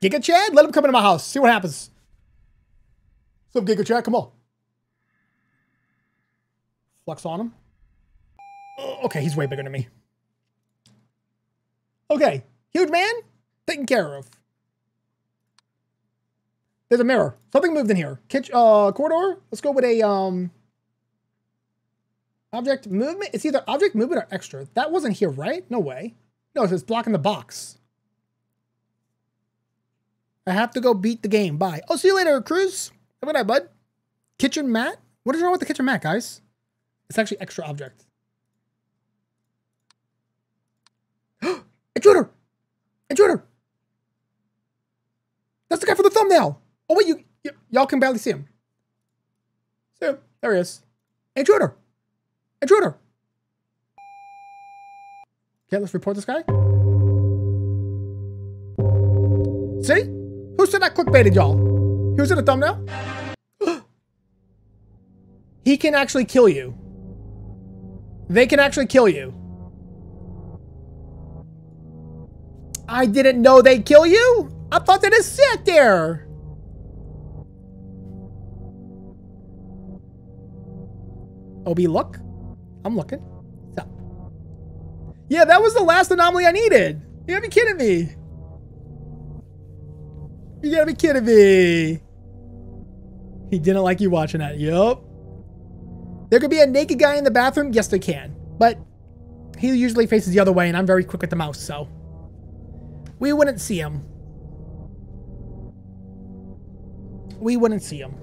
Giga Chad, let him come into my house. See what happens. Up, Giga Chad? Come on. Flex on him. Oh, okay, he's way bigger than me. Okay, huge man, taken care of. There's a mirror. Something moved in here. Kitch, uh, corridor. Let's go with a um. Object movement. It's either object movement or extra. That wasn't here, right? No way. No, it's blocking the box. I have to go beat the game. Bye. Oh, see you later, Cruz. Have a good night, bud. Kitchen mat. What is wrong with the kitchen mat, guys? It's actually extra object. Intruder! Intruder! That's the guy from the thumbnail. Oh wait, you y'all can barely see him. See him? There he is. Intruder! Intruder! Okay, let's report this guy. See? Who said that clickbaited y'all? He was in the thumbnail? he can actually kill you. They can actually kill you. I didn't know they'd kill you. I thought they just sat there. OB, look. I'm looking. So. Yeah, that was the last anomaly I needed. You gotta be kidding me. You gotta be kidding me. He didn't like you watching that. Yup. There could be a naked guy in the bathroom. Yes, there can. But he usually faces the other way, and I'm very quick with the mouse, so we wouldn't see him. We wouldn't see him.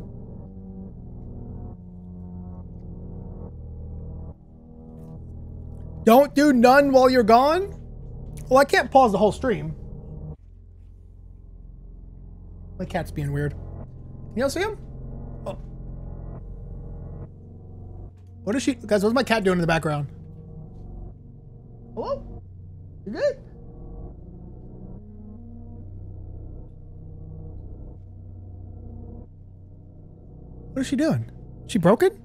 Don't do none while you're gone? Well, I can't pause the whole stream. My cat's being weird. You don't see him? What is she? Guys, what's my cat doing in the background? Hello? You good? What is she doing? She broken?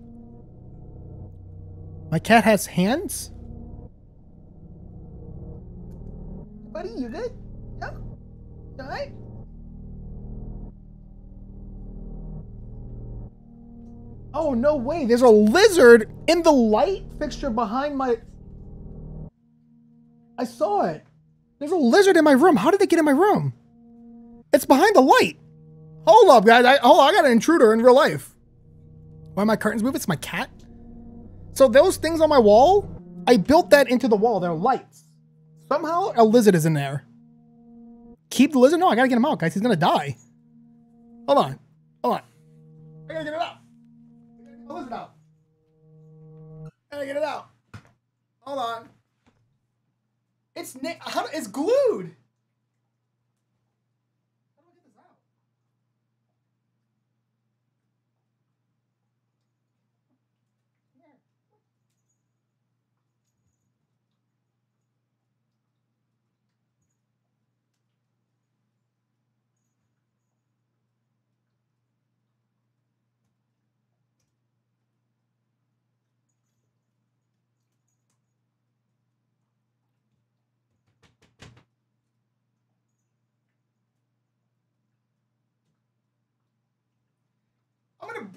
My cat has hands? Buddy, you good? Yeah? You alright? Oh, no way. There's a lizard in the light fixture behind my... I saw it. There's a lizard in my room. How did they get in my room? It's behind the light. Hold up, guys. I, hold on, I got an intruder in real life. Why are my curtains move? It's my cat. So those things on my wall, I built that into the wall. They're lights. Somehow a lizard is in there. Keep the lizard? No, I gotta get him out, guys. He's gonna die. Hold on. Hold on. I gotta get it out. I gotta get the lizard out. I gotta get it out. Hold on. It's how, it's glued.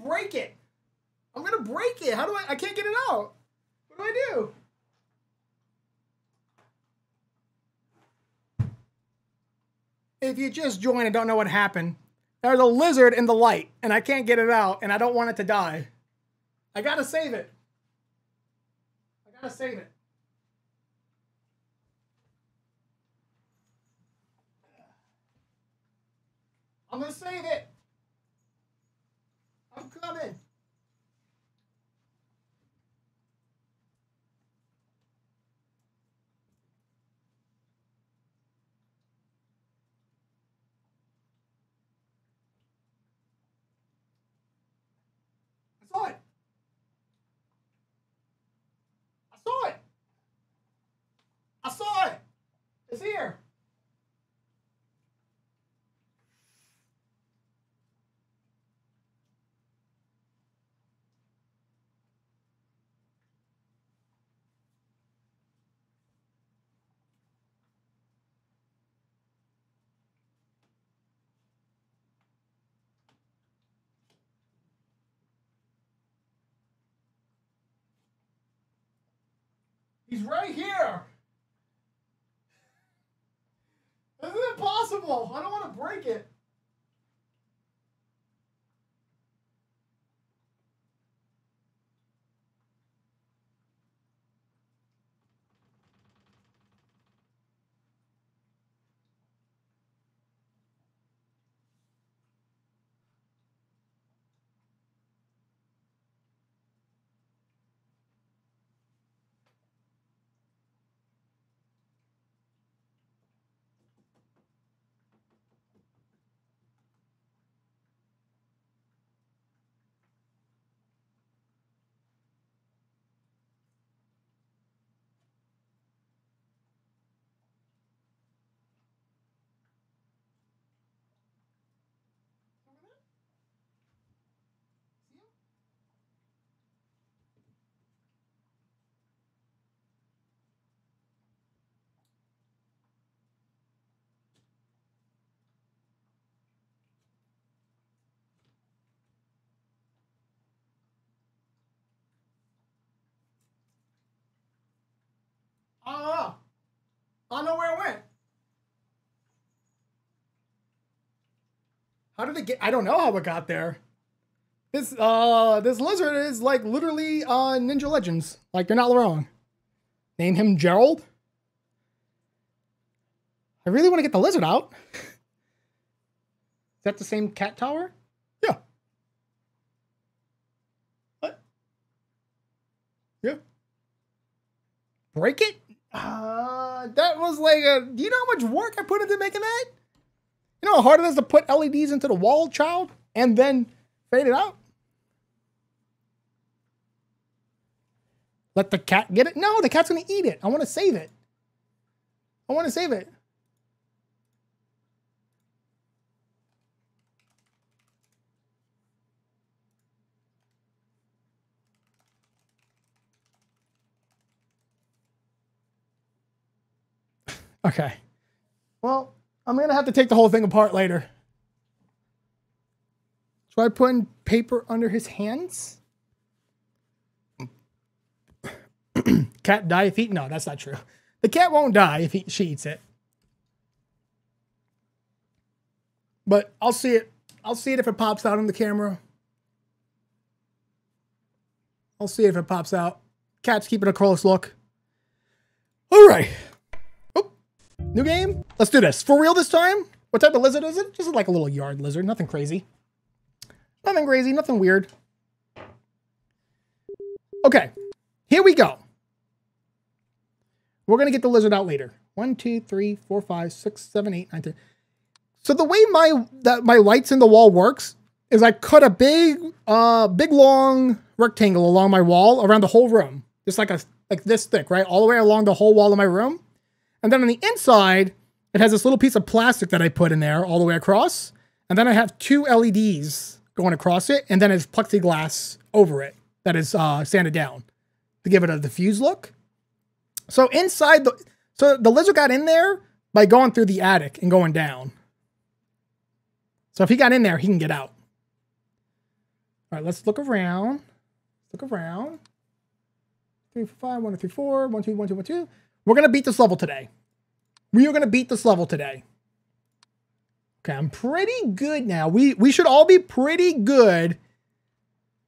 Break it. I'm gonna break it. How do I? I can't get it out. What do I do? If you just joined and don't know what happened, there's a lizard in the light, and I can't get it out, and I don't want it to die. I gotta save it. I gotta save it. I'm gonna save it. I'm coming. I saw it. I saw it. I saw it. It's here. He's right here. This is impossible. I don't want to break it. I don't know. I don't know where it went. How did it get? I don't know how it got there. This uh this lizard is like literally uh Ninja Legends. Like you're not wrong. Name him Gerald. I really want to get the lizard out. Is that the same cat tower? Yeah. What? Yeah. Break it? Uh, that was like a. Do you know how much work I put into making that? You know how hard it is to put LEDs into the wall, child, and then fade it out? Let the cat get it? No, the cat's gonna eat it. I want to save it. I want to save it. Okay. Well, I'm gonna have to take the whole thing apart later. Try putting paper under his hands. cat die if he no, that's not true. The cat won't die if he, she eats it. But I'll see it. I'll see it if it pops out on the camera. I'll see if it pops out. Cat's keeping a close look. All right. New game? Let's do this. For real this time? What type of lizard is it? Just like a little yard lizard. Nothing crazy. Nothing crazy. Nothing weird. Okay. Here we go. We're going to get the lizard out later. One, two, three, four, five, six, seven, eight, nine, ten. So the way my that my lights in the wall works is I cut a big, uh, big long rectangle along my wall around the whole room, just like a like this thick, right, all the way along the whole wall of my room. And then on the inside, it has this little piece of plastic that I put in there all the way across. And then I have two LEDs going across it, and then it's plexiglass over it that is uh, sanded down to give it a diffuse look. So inside the, so the lizard got in there by going through the attic and going down. So if he got in there, he can get out. All right, let's look around. Look around. Three, four, five, one, two, three, four, one, two, one, two, one, two. We're gonna beat this level today. We are gonna beat this level today. Okay, I'm pretty good now. We we should all be pretty good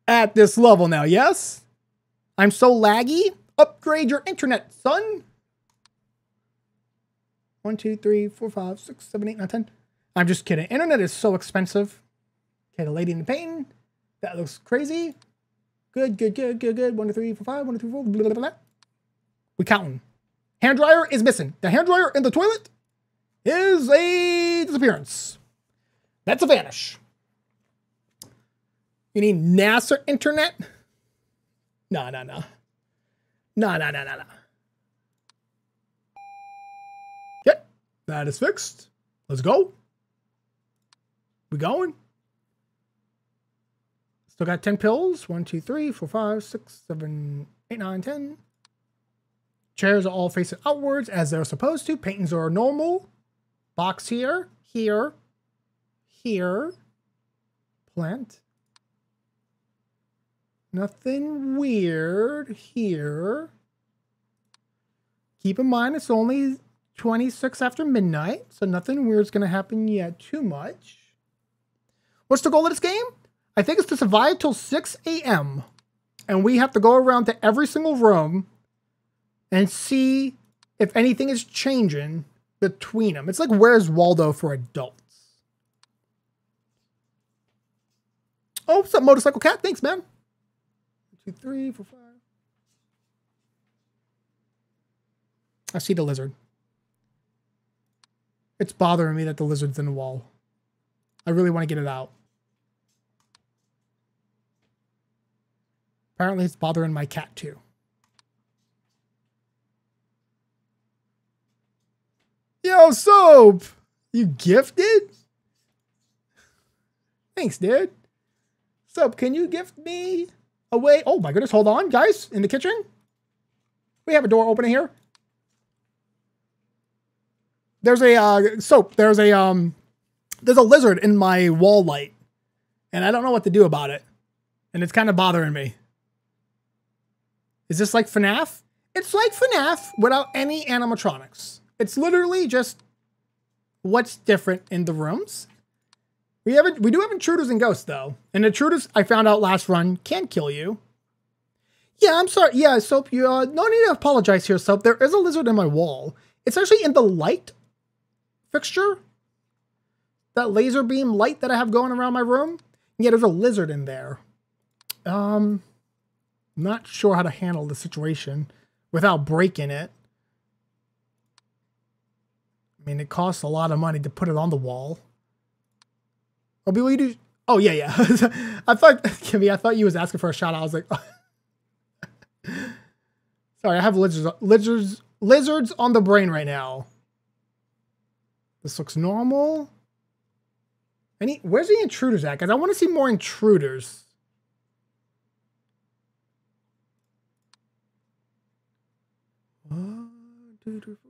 at this level now, yes? I'm so laggy. Upgrade your internet, son. One, two, three, four, five, six, seven, eight, nine, ten. I'm just kidding. Internet is so expensive. Okay, the lady in the painting. That looks crazy. Good, good, good, good, good. One, two, three, four, five. One, two, three, four. Blah, blah, blah. We counting. Hand dryer is missing. The hand dryer in the toilet is a disappearance. That's a vanish. You need NASA internet? No, no, no. No, no, no, no, no. Yep, that is fixed. Let's go. We going? Still got 10 pills. 1, 2, 3, 4, 5, 6, 7, 8, 9, 10. Chairs are all facing outwards as they're supposed to. Paintings are normal. Box here, here, here. Plant. Nothing weird here. Keep in mind it's only 26 after midnight, so nothing weird's going to happen yet too much. What's the goal of this game? I think it's to survive till 6 a.m. And we have to go around to every single room and see if anything is changing between them. It's like Where's Waldo for adults. Oh, what's up, Motorcycle Cat? Thanks, man. One, two, three, four, five. I see the lizard. It's bothering me that the lizard's in the wall. I really want to get it out. Apparently it's bothering my cat too. Yo, Soap! You gifted? Thanks, dude. Soap, can you gift me away? Oh my goodness, hold on, guys. In the kitchen? We have a door opening here. There's a, uh, Soap, there's a, um, there's a lizard in my wall light. And I don't know what to do about it. And it's kind of bothering me. Is this like FNAF? It's like FNAF without any animatronics. It's literally just what's different in the rooms. We haven't we do have intruders and ghosts though. And intruders I found out last run can kill you. Yeah, I'm sorry. Yeah, Soap, you uh, no need to apologize here, Soap. There is a lizard in my wall. It's actually in the light fixture. That laser beam light that I have going around my room. Yeah, there's a lizard in there. Um not sure how to handle the situation without breaking it. I mean, it costs a lot of money to put it on the wall. Oh, will you do? Oh, yeah, yeah. I thought, Kimmy, I thought you was asking for a shot. I was like, sorry, I have lizards, lizards, lizards on the brain right now. This looks normal. Any, where's the intruders at? Guys, I want to see more intruders.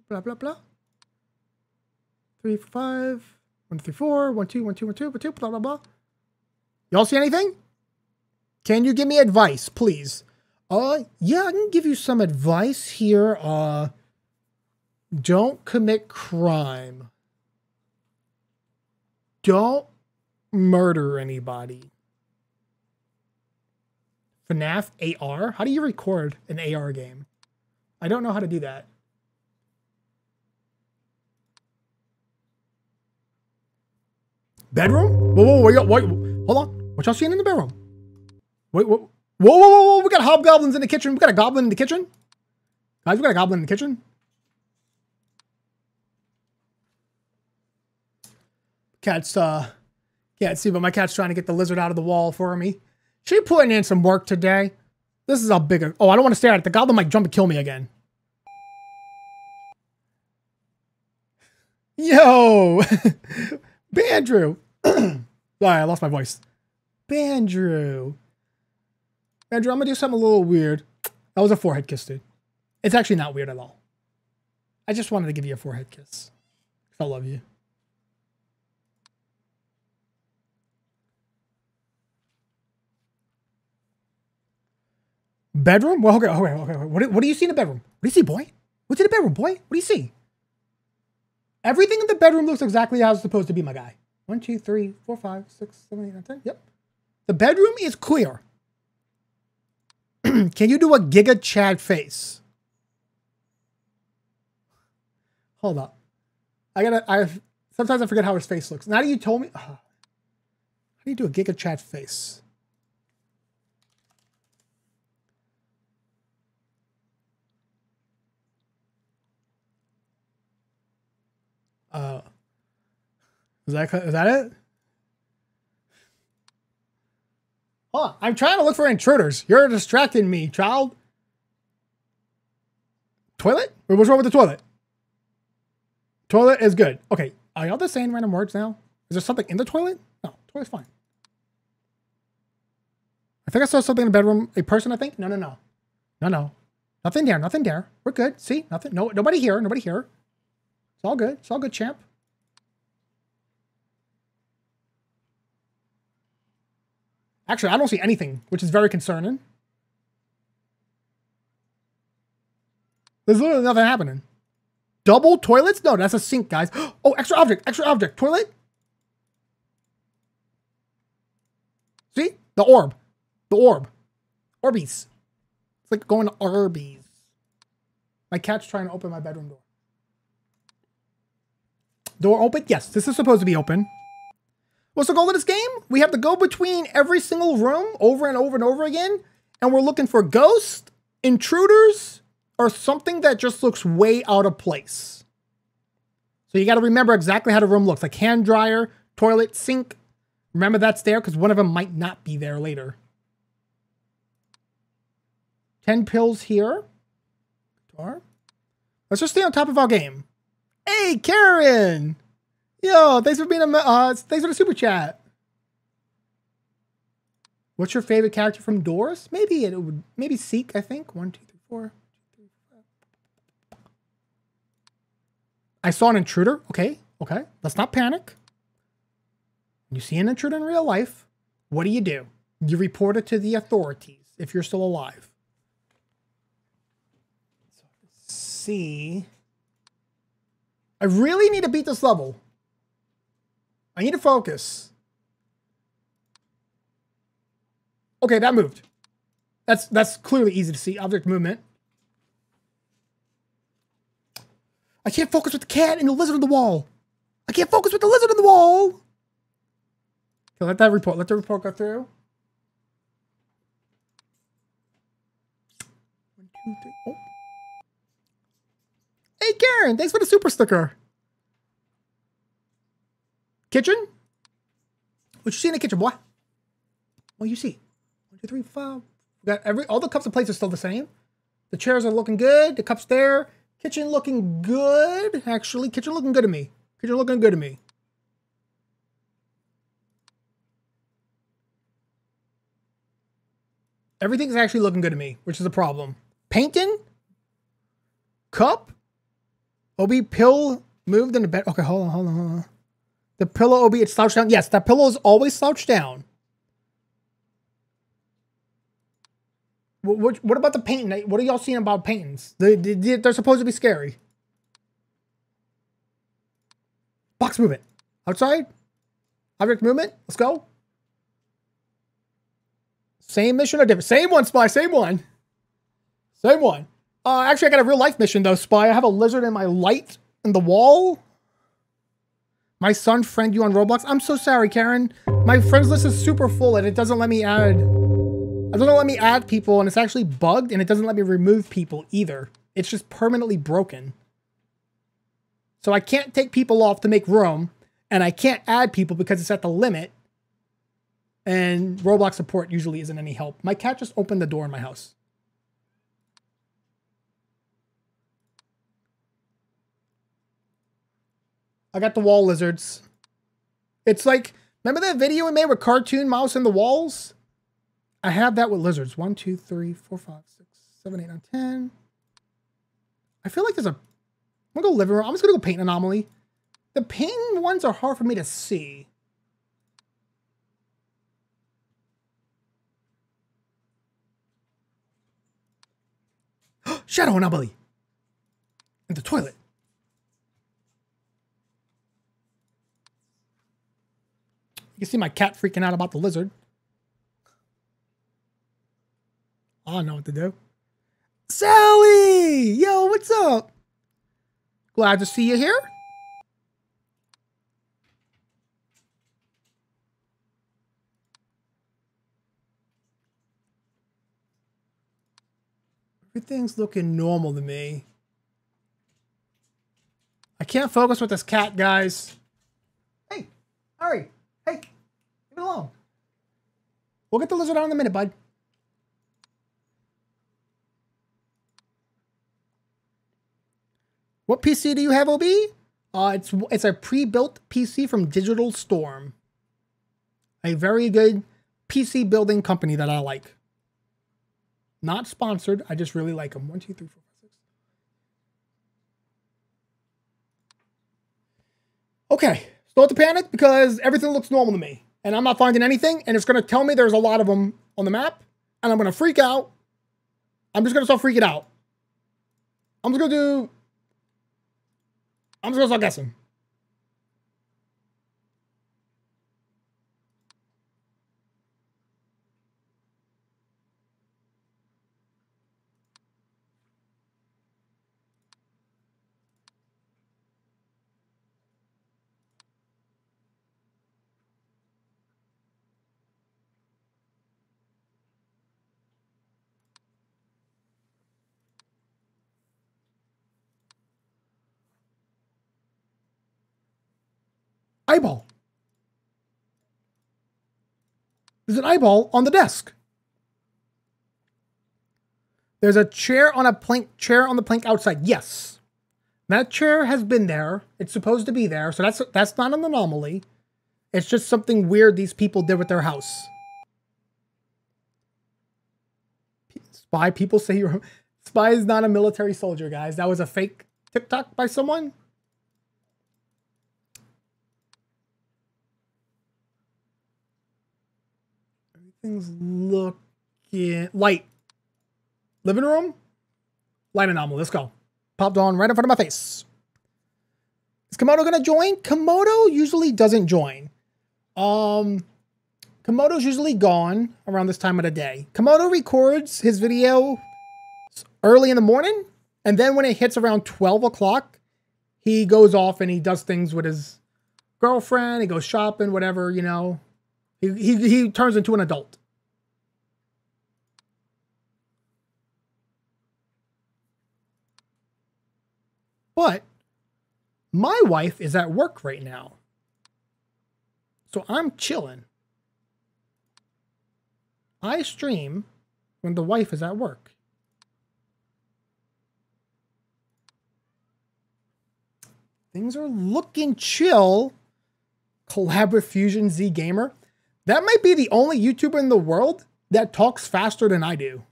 blah, blah, blah. Three, five, one, three, four, one, two, one, two, one, two, one, two, blah, blah, blah. Y'all see anything? Can you give me advice, please? Uh, yeah, I can give you some advice here. Uh, don't commit crime. Don't murder anybody. FNAF AR? How do you record an AR game? I don't know how to do that. Bedroom? Whoa, whoa, whoa, wait, hold on. What y'all seeing in the bedroom? Wait, whoa, whoa, whoa, whoa, we got hobgoblins in the kitchen. We got a goblin in the kitchen. Guys, we got a goblin in the kitchen. Cat's, uh, can't see, but my cat's trying to get the lizard out of the wall for me. She putting in some work today. This is how big oh, I don't want to stare at it. The goblin might jump and kill me again. Yo! Bandrew! Sorry, I lost my voice. Bandrew. Bandrew, I'm gonna do something a little weird. That was a forehead kiss, dude. It's actually not weird at all. I just wanted to give you a forehead kiss. I love you. Bedroom? Well, okay, okay, okay. What, what do you see in the bedroom? What do you see, boy? What's in the bedroom, boy? What do you see? Everything in the bedroom looks exactly how it's supposed to be, my guy. One, two, three, four, five, six, seven, eight, nine, ten. Yep. The bedroom is clear. Can you do a Giga Chad face? Hold up. I gotta. I sometimes I forget how his face looks. Now that you told me, uh, how do you do a Giga Chad face? Uh, is that is that it? Hold. I'm trying to look for intruders. You're distracting me, child. Toilet? Wait, what's wrong with the toilet? Toilet is good. Okay. Are y'all just saying random words now? Is there something in the toilet? No, toilet's fine. I think I saw something in the bedroom. A person, I think? No, no, no. No, no. Nothing there. Nothing there. We're good. See? Nothing. No, nobody here. Nobody here. It's all good. It's all good, champ. Actually, I don't see anything, which is very concerning. There's literally nothing happening. Double toilets? No, that's a sink, guys. Oh, extra object, extra object. Toilet? See? The orb. The orb. Orbeez. It's like going to Arby's. My cat's trying to open my bedroom door. Door open? Yes, this is supposed to be open. What's the goal of this game? We have to go between every single room over and over and over again, and we're looking for ghosts, intruders, or something that just looks way out of place. So you got to remember exactly how the room looks, like hand dryer, toilet, sink. Remember that's there because one of them might not be there later. 10 pills here. Let's just stay on top of our game. Hey, Karen! Yo, thanks for being a uh, thanks for the super chat. What's your favorite character from Doors? Maybe it would maybe Seek. I think one, two, three, four. I saw an intruder. Okay, okay. Let's not panic. You see an intruder in real life. What do you do? You report it to the authorities if you're still alive. See. I really need to beat this level. I need to focus. Okay, that moved. That's that's clearly easy to see. Object movement. I can't focus with the cat and the lizard on the wall. I can't focus with the lizard on the wall. Okay, let that report. Let the report go through. One, two, three. Oh. Hey, Karen, thanks for the super sticker. Kitchen? What you see in the kitchen, boy? What you see? One, two, three, five. We got every all the cups and plates are still the same. The chairs are looking good. The cups there. Kitchen looking good. Actually, kitchen looking good to me. Kitchen looking good to me. Everything's actually looking good to me, which is a problem. Painting? Cup? OB pill moved in the bed. Okay, hold on, hold on, hold on. The pillow OB, it's slouched down. Yes, that pillow is always slouched down. What, what, what about the painting? What are y'all seeing about paintings? They, they, they're supposed to be scary. Box movement. Outside. Object movement. Let's go. Same mission or different? Same one, Spy. Same one. Same one. Uh, actually, I got a real life mission though, Spy. I have a lizard in my light in the wall. My son friend you on Roblox. I'm so sorry, Karen. My friends list is super full and it doesn't let me add. It doesn't let me add people and it's actually bugged and it doesn't let me remove people either. It's just permanently broken. So I can't take people off to make room and I can't add people because it's at the limit. And Roblox support usually isn't any help. My cat just opened the door in my house. I got the wall lizards. It's like, remember that video we made with cartoon mouse in the walls? I have that with lizards. One, two, three, four, five, six, seven, eight, nine, ten. I feel like there's a. I'm gonna go living room. I'm just gonna go paint anomaly. The paint ones are hard for me to see. Shadow anomaly. In the toilet. You see my cat freaking out about the lizard. I don't know what to do. Sally! Yo, what's up? Glad to see you here. Everything's looking normal to me. I can't focus with this cat, guys. Hey, hurry. It alone. We'll get the lizard out in a minute, bud. What PC do you have, OB? Uh, it's it's a pre-built PC from Digital Storm. A very good PC building company that I like. Not sponsored. I just really like them. One, two, three, four, five, six. Okay. Start to panic because everything looks normal to me. And I'm not finding anything. And it's going to tell me there's a lot of them on the map. And I'm going to freak out. I'm just going to start freaking out. I'm just going to do... I'm just going to start guessing. Eyeball. There's an eyeball on the desk. There's a chair on a plank chair on the plank outside. Yes. That chair has been there. It's supposed to be there. So that's that's not an anomaly. It's just something weird these people did with their house. Spy people say you're Spy is not a military soldier, guys. That was a fake TikTok by someone. Things looking light. Living room, light anomaly. Let's go. Popped on right in front of my face. Is Komodo gonna join? Komodo usually doesn't join. Um, Komodo's usually gone around this time of the day. Komodo records his video early in the morning, and then when it hits around 12 o'clock, he goes off and he does things with his girlfriend. He goes shopping, whatever, you know. He, he, he turns into an adult. But my wife is at work right now. So I'm chilling. I stream when the wife is at work. Things are looking chill. Collab with Fusion Z Gamer. That might be the only YouTuber in the world that talks faster than I do.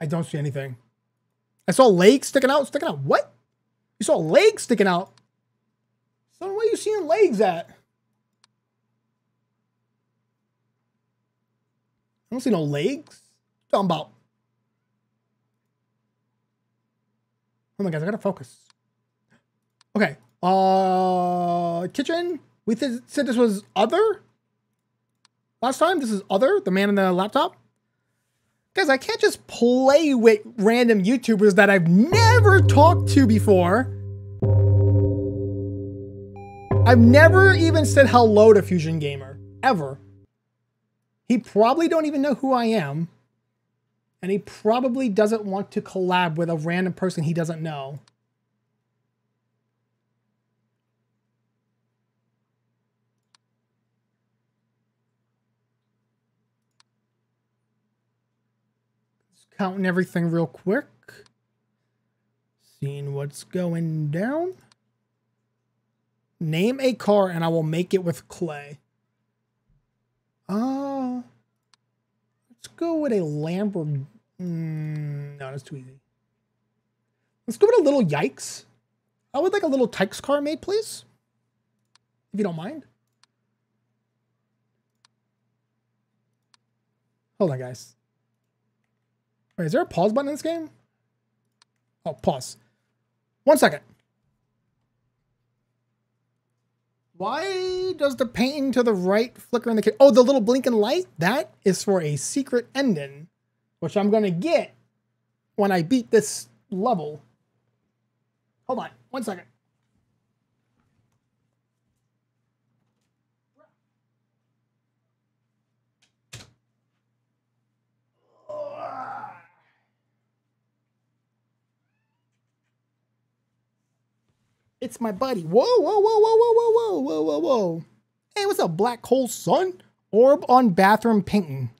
I don't see anything. I saw legs sticking out. Sticking out. What? You saw legs sticking out? Son, where you seeing legs at? I don't see no legs. Talking about Oh my guys, I gotta focus. Okay. Uh, kitchen. We th said this was other. Last time, this is other. The man in the laptop. Guys, I can't just play with random YouTubers that I've never talked to before. I've never even said hello to Fusion Gamer. Ever. He probably don't even know who I am and he probably doesn't want to collab with a random person he doesn't know. Counting everything real quick. Seeing what's going down. Name a car and I will make it with clay. Uh, let's go with a Lamborghini. Mm, no, that's too easy. Let's go with a little Yikes. I would like a little Tikes car made, please. If you don't mind. Hold on, guys. Wait, is there a pause button in this game? Oh, pause. One second. Why does the painting to the right flicker in the kit? Oh, the little blinking light? That is for a secret ending, which I'm going to get when I beat this level. Hold on, one second. It's my buddy. Whoa, whoa, whoa, whoa, whoa, whoa, whoa, whoa, whoa. Hey, what's up, Black Hole Sun? Orb on bathroom painting.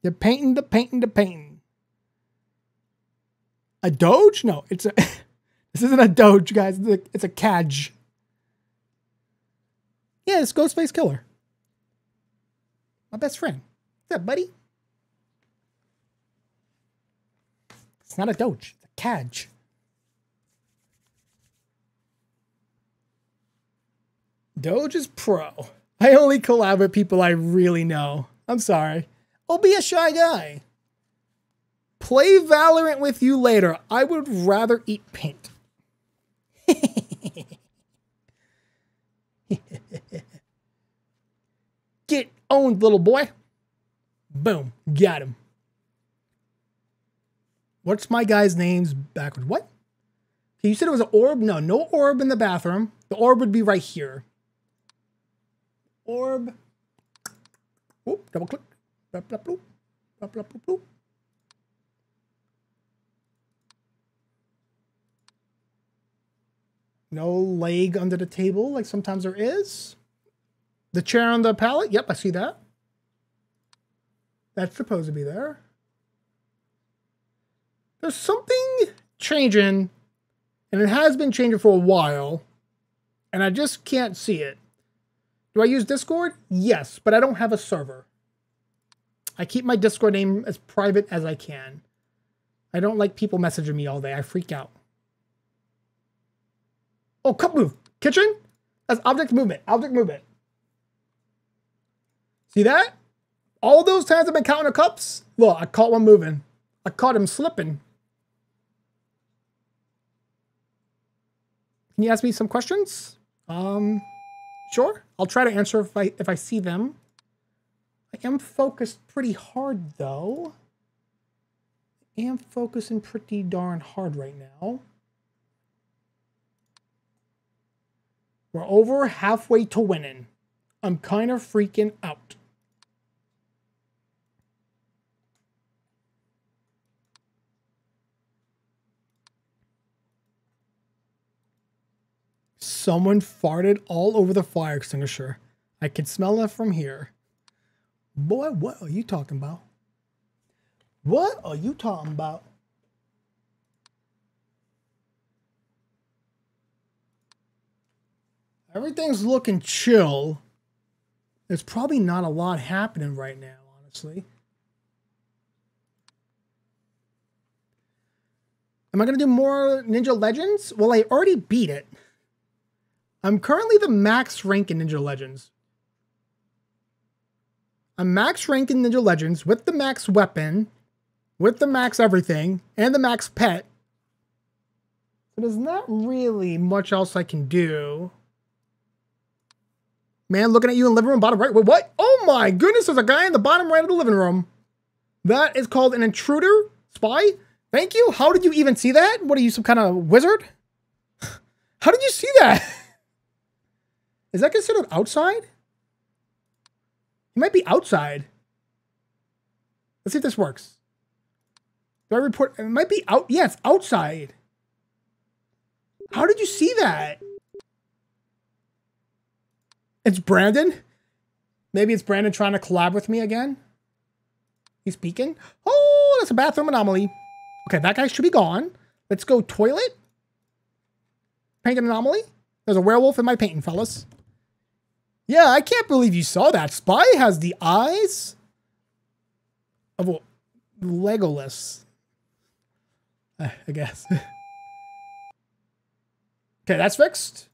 The painting, the painting, the painting. A Doge? No, it's a. this isn't a Doge, guys. It's a, it's a Cadge. Yeah, it's Ghostface Killer. My best friend. What's up, buddy? It's not a Doge. It's a Cadge. Doge is pro. I only collab with people I really know. I'm sorry. I'll be a shy guy. Play Valorant with you later. I would rather eat paint. Get owned, little boy. Boom. Got him. What's my guy's name's backwards? What? You said it was an orb? No, no orb in the bathroom. The orb would be right here orb. Double click. Blah, blah, bloop. Blah, blah, bloop, bloop. No leg under the table like sometimes there is. The chair on the pallet. Yep, I see that. That's supposed to be there. There's something changing, and it has been changing for a while, and I just can't see it. Do I use Discord? Yes, but I don't have a server. I keep my Discord name as private as I can. I don't like people messaging me all day. I freak out. Oh, cup move. Kitchen? That's object movement. Object movement. See that? All those times I've been counting the cups, look, I caught one moving. I caught him slipping. Can you ask me some questions? Um, Sure, I'll try to answer if I if I see them. I am focused pretty hard though. I am focusing pretty darn hard right now. We're over halfway to winning. I'm kind of freaking out. Someone farted all over the fire extinguisher. I can smell it from here. Boy, what are you talking about? What are you talking about? Everything's looking chill. There's probably not a lot happening right now, honestly. Am I going to do more Ninja Legends? Well, I already beat it. I'm currently the max rank in Ninja Legends. I'm max rank in Ninja Legends with the max weapon, with the max everything, and the max pet. So there's not really much else I can do. Man, looking at you in the living room, bottom right. Wait, what? Oh my goodness, there's a guy in the bottom right of the living room. That is called an intruder spy. Thank you. How did you even see that? What are you, some kind of wizard? How did you see that? Is that considered outside? He might be outside. Let's see if this works. Do I report? It might be out. Yeah, it's outside. How did you see that? It's Brandon. Maybe it's Brandon trying to collab with me again. He's peeking. Oh, that's a bathroom anomaly. Okay, that guy should be gone. Let's go toilet. Paint an anomaly. There's a werewolf in my painting, fellas. Yeah, I can't believe you saw that. Spy has the eyes of a Legolas. I guess. okay, that's fixed.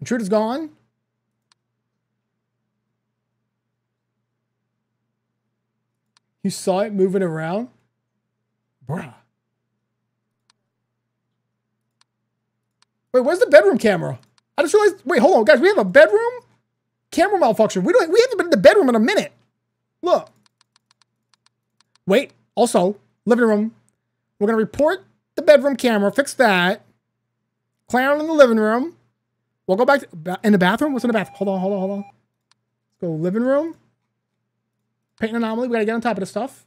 Intruder's gone. You saw it moving around? Bruh. Wait, where's the bedroom camera? I just realized. Wait, hold on, guys. We have a bedroom camera malfunction. We don't. We haven't been in the bedroom in a minute. Look. Wait. Also, living room. We're gonna report the bedroom camera. Fix that. Clown in the living room. We'll go back to, in the bathroom. What's in the bathroom? Hold on. Hold on. Hold on. Let's go living room. Paint anomaly. We gotta get on top of this stuff.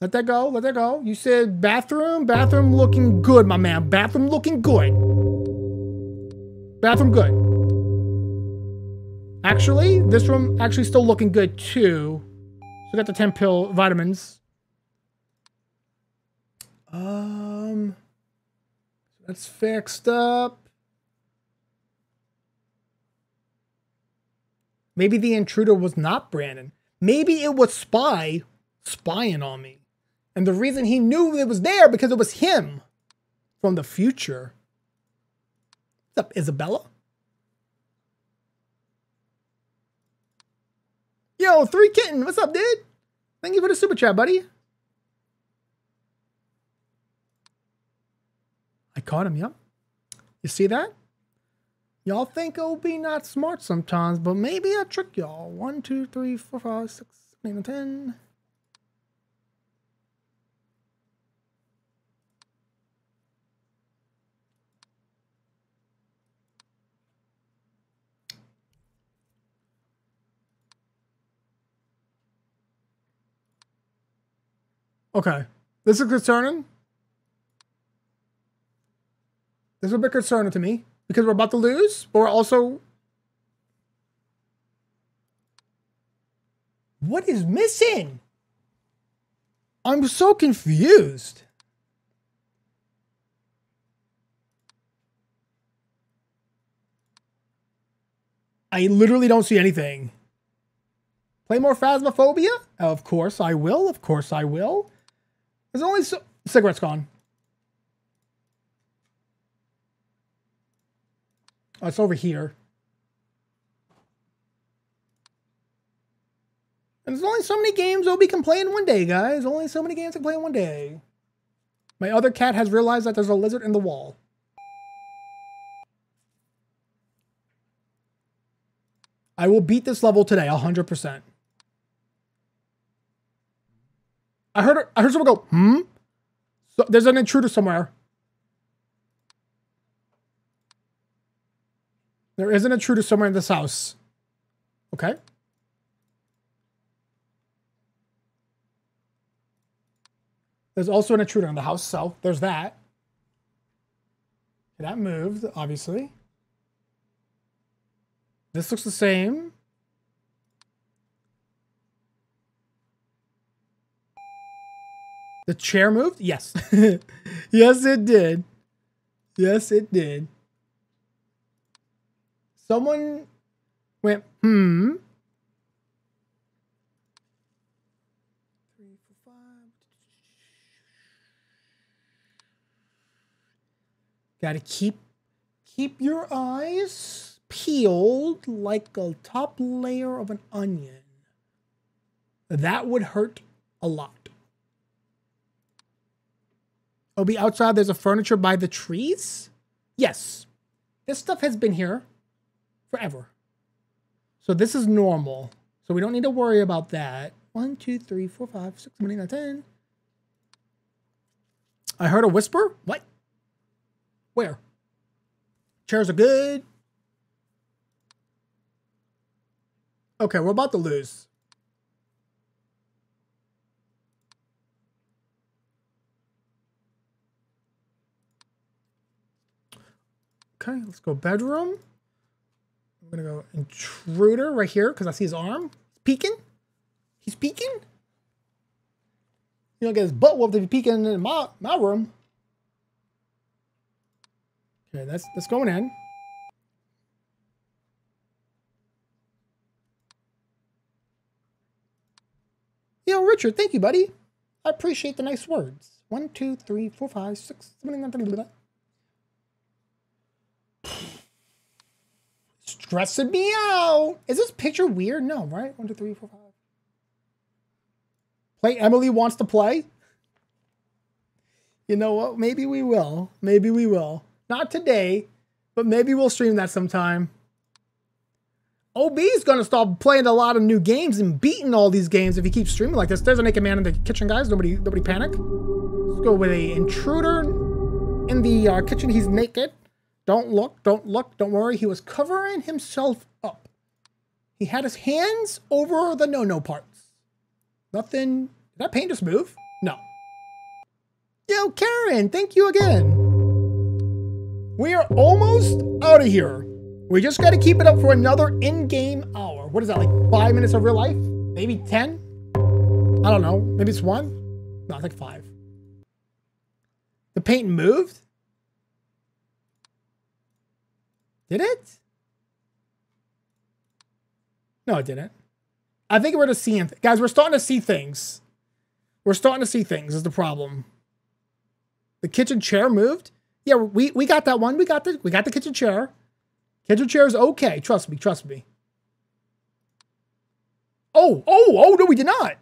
Let that go. Let that go. You said bathroom. Bathroom looking good, my man. Bathroom looking good. Bathroom good. Actually, this room actually still looking good too. So got the 10 pill vitamins. Um, that's fixed up. Maybe the intruder was not Brandon. Maybe it was Spy spying on me. And the reason he knew it was there because it was him from the future. What's up, Isabella? Yo, three kitten, what's up, dude? Thank you for the super chat, buddy. I caught him, yep. You see that? Y'all think OB not smart sometimes, but maybe I trick y'all. One, two, three, four, five, six, seven, eight, ten. Okay. This is concerning. This is a bit concerning to me because we're about to lose, but we're also. What is missing? I'm so confused. I literally don't see anything. Play more Phasmophobia? Of course I will. Of course I will. There's only so cigarettes gone. Oh, it's over here. And there's only so many games OB can play in one day, guys. Only so many games I can play in one day. My other cat has realized that there's a lizard in the wall. I will beat this level today, 100%. I heard I heard someone go, hmm? So there's an intruder somewhere. There is an intruder somewhere in this house. Okay. There's also an intruder in the house, so there's that. That moved, obviously. This looks the same. The chair moved? Yes. yes, it did. Yes, it did. Someone went, hmm. Gotta keep keep your eyes peeled like a top layer of an onion. That would hurt a lot. Oh, be outside. There's a furniture by the trees? Yes. This stuff has been here forever. So this is normal. So we don't need to worry about that. One, two, three, four, five, six, seven, eight, nine, ten. I heard a whisper? What? Where? Chairs are good. Okay, we're about to lose. Okay, let's go bedroom. I'm gonna go intruder right here because I see his arm. He's peeking. He's peeking. You don't get his butt whooped if he's peeking in my my room. Okay, that's that's going in. Yo, Richard, thank you, buddy. I appreciate the nice words. One, two, three, four, five, six, seven, eight, nine, ten, Stressing me out. Is this picture weird? No, right? One, two, three, four, five. Play Emily wants to play. You know what? Maybe we will. Maybe we will. Not today, but maybe we'll stream that sometime. OB is going to start playing a lot of new games and beating all these games if he keeps streaming like this. There's a naked man in the kitchen, guys. Nobody, nobody panic. Let's go with a intruder in the uh, kitchen. He's naked. Don't look, don't look, don't worry. He was covering himself up. He had his hands over the no-no parts. Nothing. Did that paint just move? No. Yo, Karen, thank you again. We are almost out of here. We just got to keep it up for another in-game hour. What is that, like five minutes of real life? Maybe 10? I don't know. Maybe it's one? No, it's like five. The paint moved? Did it? No, it didn't. I think we're just seeing, guys, we're starting to see things. We're starting to see things is the problem. The kitchen chair moved. Yeah, we, we got that one. We got the we got the kitchen chair. Kitchen chair is okay. Trust me, trust me. Oh, oh, oh, no, we did not.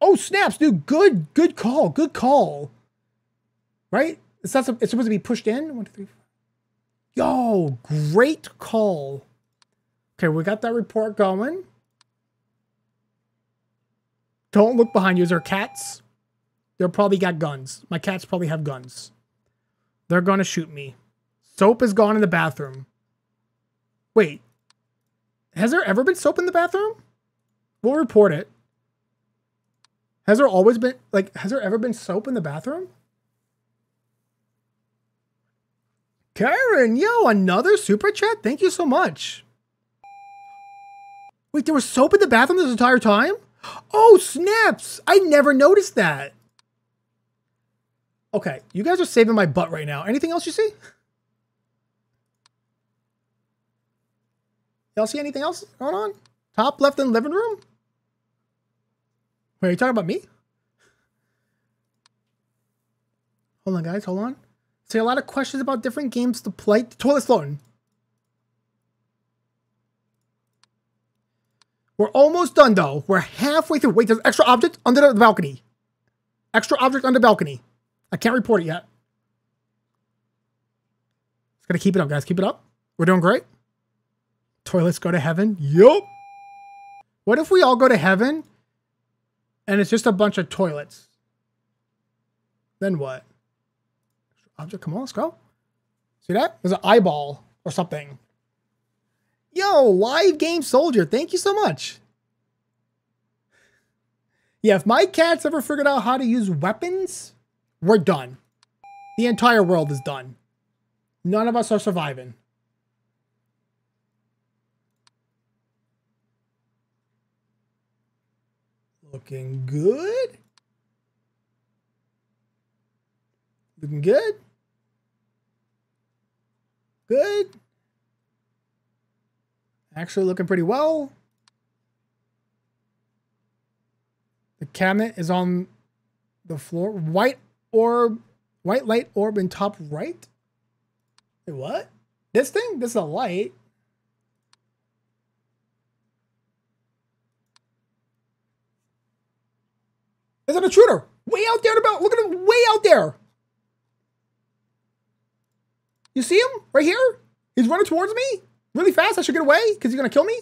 Oh, snaps, dude. Good, good call. Good call. Right? It's, not, it's supposed to be pushed in. One, two, three, four. Yo, great call. Okay, we got that report going. Don't look behind you. Is there cats? They're probably got guns. My cats probably have guns. They're going to shoot me. Soap is gone in the bathroom. Wait. Has there ever been soap in the bathroom? We'll report it. Has there always been, like, has there ever been soap in the bathroom? Karen, yo, another super chat? Thank you so much. Wait, there was soap in the bathroom this entire time? Oh, snaps! I never noticed that. Okay, you guys are saving my butt right now. Anything else you see? Y'all see anything else going on? Top left in living room? Wait, are you talking about me? Hold on, guys. Hold on. See a lot of questions about different games to play. The toilet's floating. We're almost done, though. We're halfway through. Wait, there's extra object under the balcony. Extra object under balcony. I can't report it yet. Just gotta keep it up, guys. Keep it up. We're doing great. Toilets go to heaven. Yup. What if we all go to heaven and it's just a bunch of toilets? Then what? Object, come on, let's go. See that? There's an eyeball or something. Yo, live game soldier, thank you so much. Yeah, if my cat's ever figured out how to use weapons, we're done. The entire world is done. None of us are surviving. Looking good. Looking good. Good. Actually looking pretty well. The cabinet is on the floor. White orb, white light orb in top right. Wait, what? This thing? This is a light. There's an intruder. Way out there about look at him way out there. You see him right here? He's running towards me really fast. I should get away because he's going to kill me.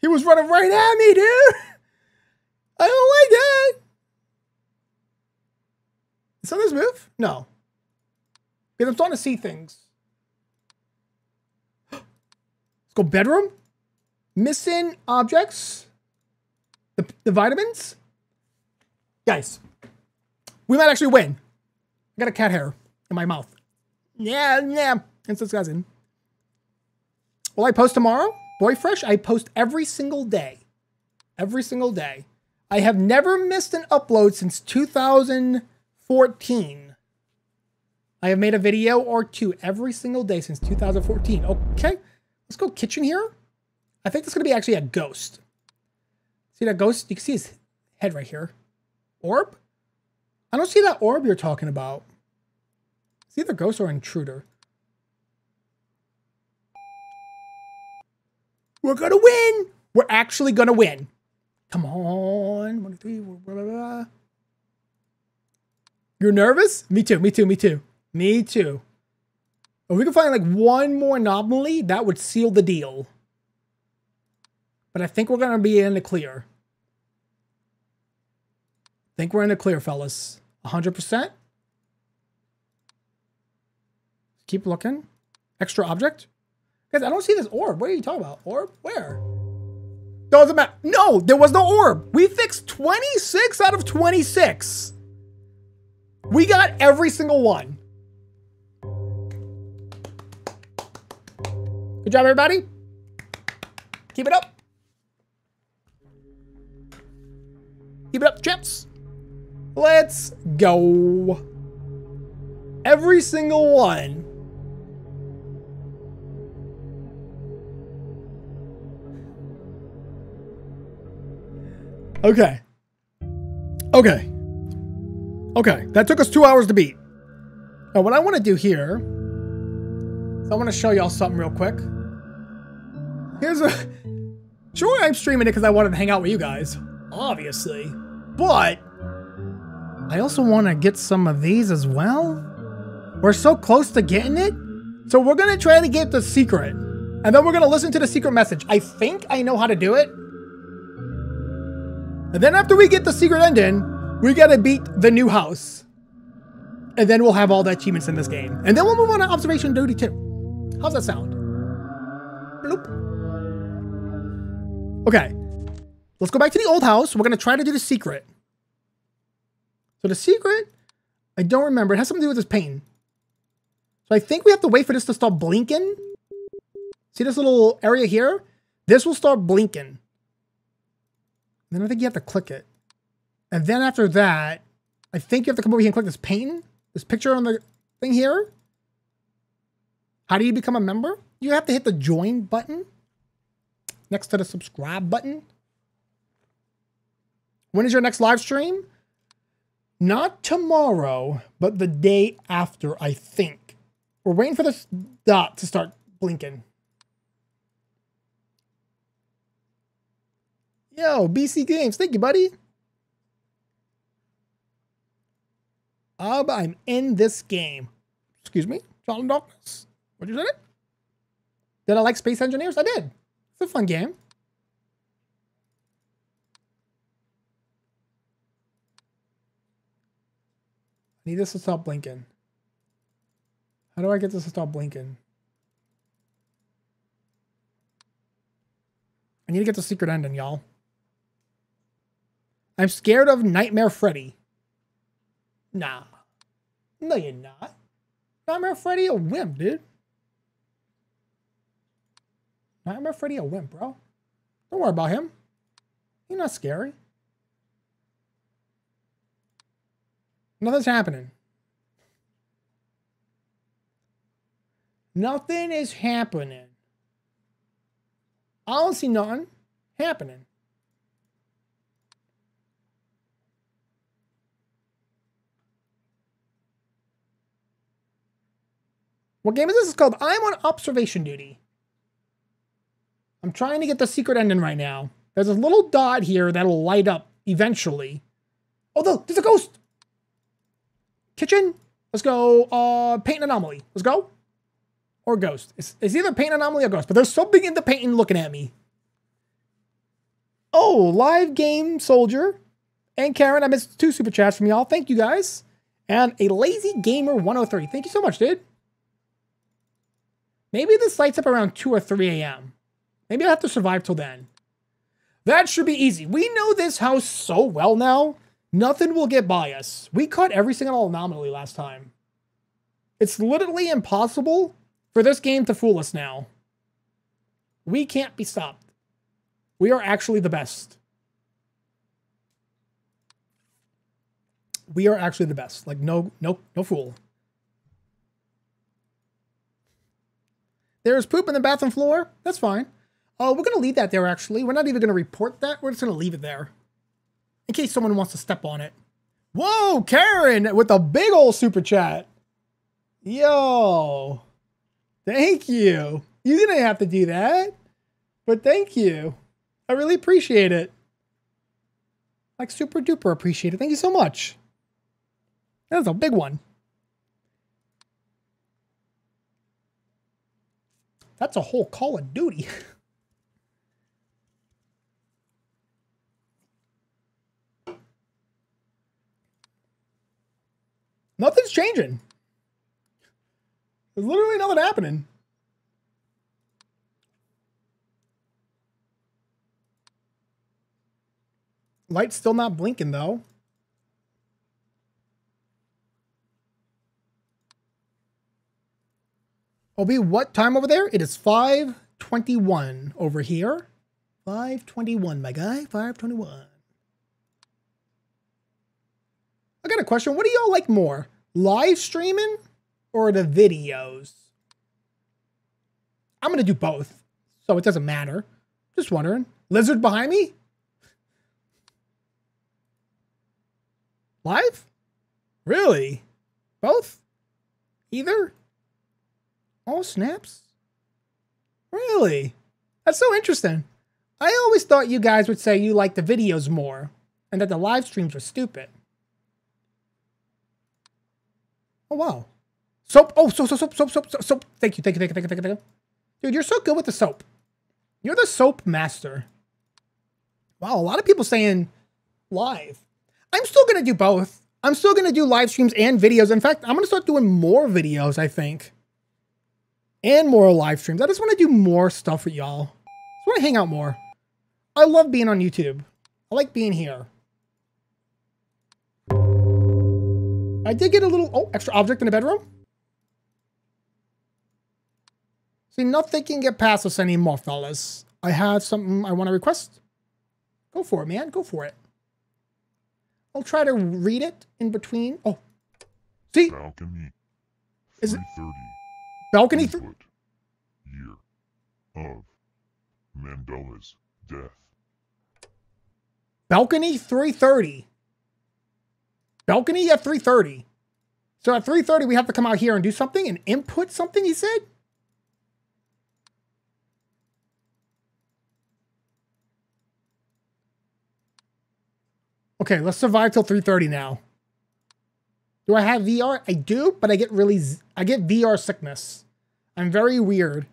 He was running right at me, dude. I don't like that. Is this move? No. Because I'm starting to see things. Let's go bedroom. Missing objects. The, the vitamins. Guys, we might actually win. I got a cat hair in my mouth. Yeah, yeah. It's disgusting. Will I post tomorrow? Boy Fresh, I post every single day. Every single day. I have never missed an upload since 2014. I have made a video or two every single day since 2014. Okay, let's go kitchen here. I think is going to be actually a ghost. See that ghost? You can see his head right here. Orb? I don't see that orb you're talking about. It's either ghost or intruder. We're gonna win. We're actually gonna win. Come on. One, two, three, blah, blah, blah. You're nervous? Me too, me too, me too. Me too. If we can find like one more anomaly, that would seal the deal. But I think we're gonna be in the clear. I think we're in the clear, fellas. 100%. Keep looking. Extra object. Guys, I don't see this orb. What are you talking about? Orb? Where? Doesn't matter. No, there was no orb. We fixed 26 out of 26. We got every single one. Good job, everybody. Keep it up. Keep it up, champs. Let's go. Every single one. Okay. Okay. Okay, that took us two hours to beat. Now, what I want to do here I want to show y'all something real quick. Here's a... Sure, I'm streaming it because I wanted to hang out with you guys, obviously. But I also want to get some of these as well. We're so close to getting it. So we're going to try to get the secret. And then we're going to listen to the secret message. I think I know how to do it. And then after we get the secret ending, we gotta beat the new house. And then we'll have all the achievements in this game. And then we'll move on to observation duty 2. How's that sound? Bloop. Okay. Let's go back to the old house. We're gonna try to do the secret. So the secret, I don't remember. It has something to do with this pain. So I think we have to wait for this to start blinking. See this little area here? This will start blinking. Then I think you have to click it. And then after that, I think you have to come over here and click this paint, this picture on the thing here. How do you become a member? You have to hit the join button next to the subscribe button. When is your next live stream? Not tomorrow, but the day after, I think. We're waiting for this dot to start blinking. Yo, BC Games, thank you, buddy. Um, I'm in this game. Excuse me, in Darkness. What you say? Did I like Space Engineers? I did. It's a fun game. Need this to stop blinking. How do I get this to stop blinking? I need to get the secret ending, y'all. I'm scared of Nightmare Freddy. Nah. No, you're not. Nightmare Freddy a wimp, dude. Nightmare Freddy a wimp, bro. Don't worry about him. He's not scary. Nothing's happening. Nothing is happening. I don't see nothing happening. What game is this? It's called I'm on observation duty. I'm trying to get the secret ending right now. There's a little dot here that'll light up eventually. Oh, there's a ghost. Kitchen. Let's go. Uh, paint anomaly. Let's go. Or ghost. It's, it's either paint anomaly or ghost, but there's something in the painting looking at me. Oh, live game soldier. And Karen, I missed two super chats from y'all. Thank you guys. And a lazy gamer 103. Thank you so much, dude. Maybe this lights up around 2 or 3 a.m. Maybe I'll have to survive till then. That should be easy. We know this house so well now. Nothing will get by us. We caught every single anomaly last time. It's literally impossible for this game to fool us now. We can't be stopped. We are actually the best. We are actually the best. Like no no no fool. There's poop in the bathroom floor. That's fine. Oh, we're going to leave that there, actually. We're not even going to report that. We're just going to leave it there. In case someone wants to step on it. Whoa, Karen with a big old super chat. Yo. Thank you. You didn't have to do that. But thank you. I really appreciate it. Like super duper appreciate it. Thank you so much. That was a big one. That's a whole Call of Duty. Nothing's changing. There's literally nothing happening. Light's still not blinking though. OB, what time over there? It is 521 over here. 521, my guy. 521. I got a question. What do y'all like more? Live streaming or the videos? I'm to do both, so it doesn't matter. Just wondering. Lizard behind me? Live? Really? Both? Either? All snaps? Really? That's so interesting. I always thought you guys would say you like the videos more and that the live streams were stupid. Oh, wow. Soap. Oh, soap, soap, soap, soap, soap, soap. Thank you, thank you, thank you, thank you, thank you. Dude, you're so good with the soap. You're the soap master. Wow, a lot of people saying live. I'm still to do both. I'm still to do live streams and videos. In fact, I'm to start doing more videos, I think. And more live streams. I just want to do more stuff with y'all. I to hang out more. I love being on YouTube. I like being here. I did get a little oh extra object in the bedroom. See, nothing can get past us anymore, fellas. I have something I want to request. Go for it, man. Go for it. I'll try to read it in between. Oh, see? Balcony. Is it balcony? Th. Year of Mandela's death. balcony 330. Balcony at 330. So at 330, we have to come out here and do something and input something, he said? Okay, let's survive till 3:30 now. Do I have VR? I do, but I get really I get VR sickness. I'm very weird.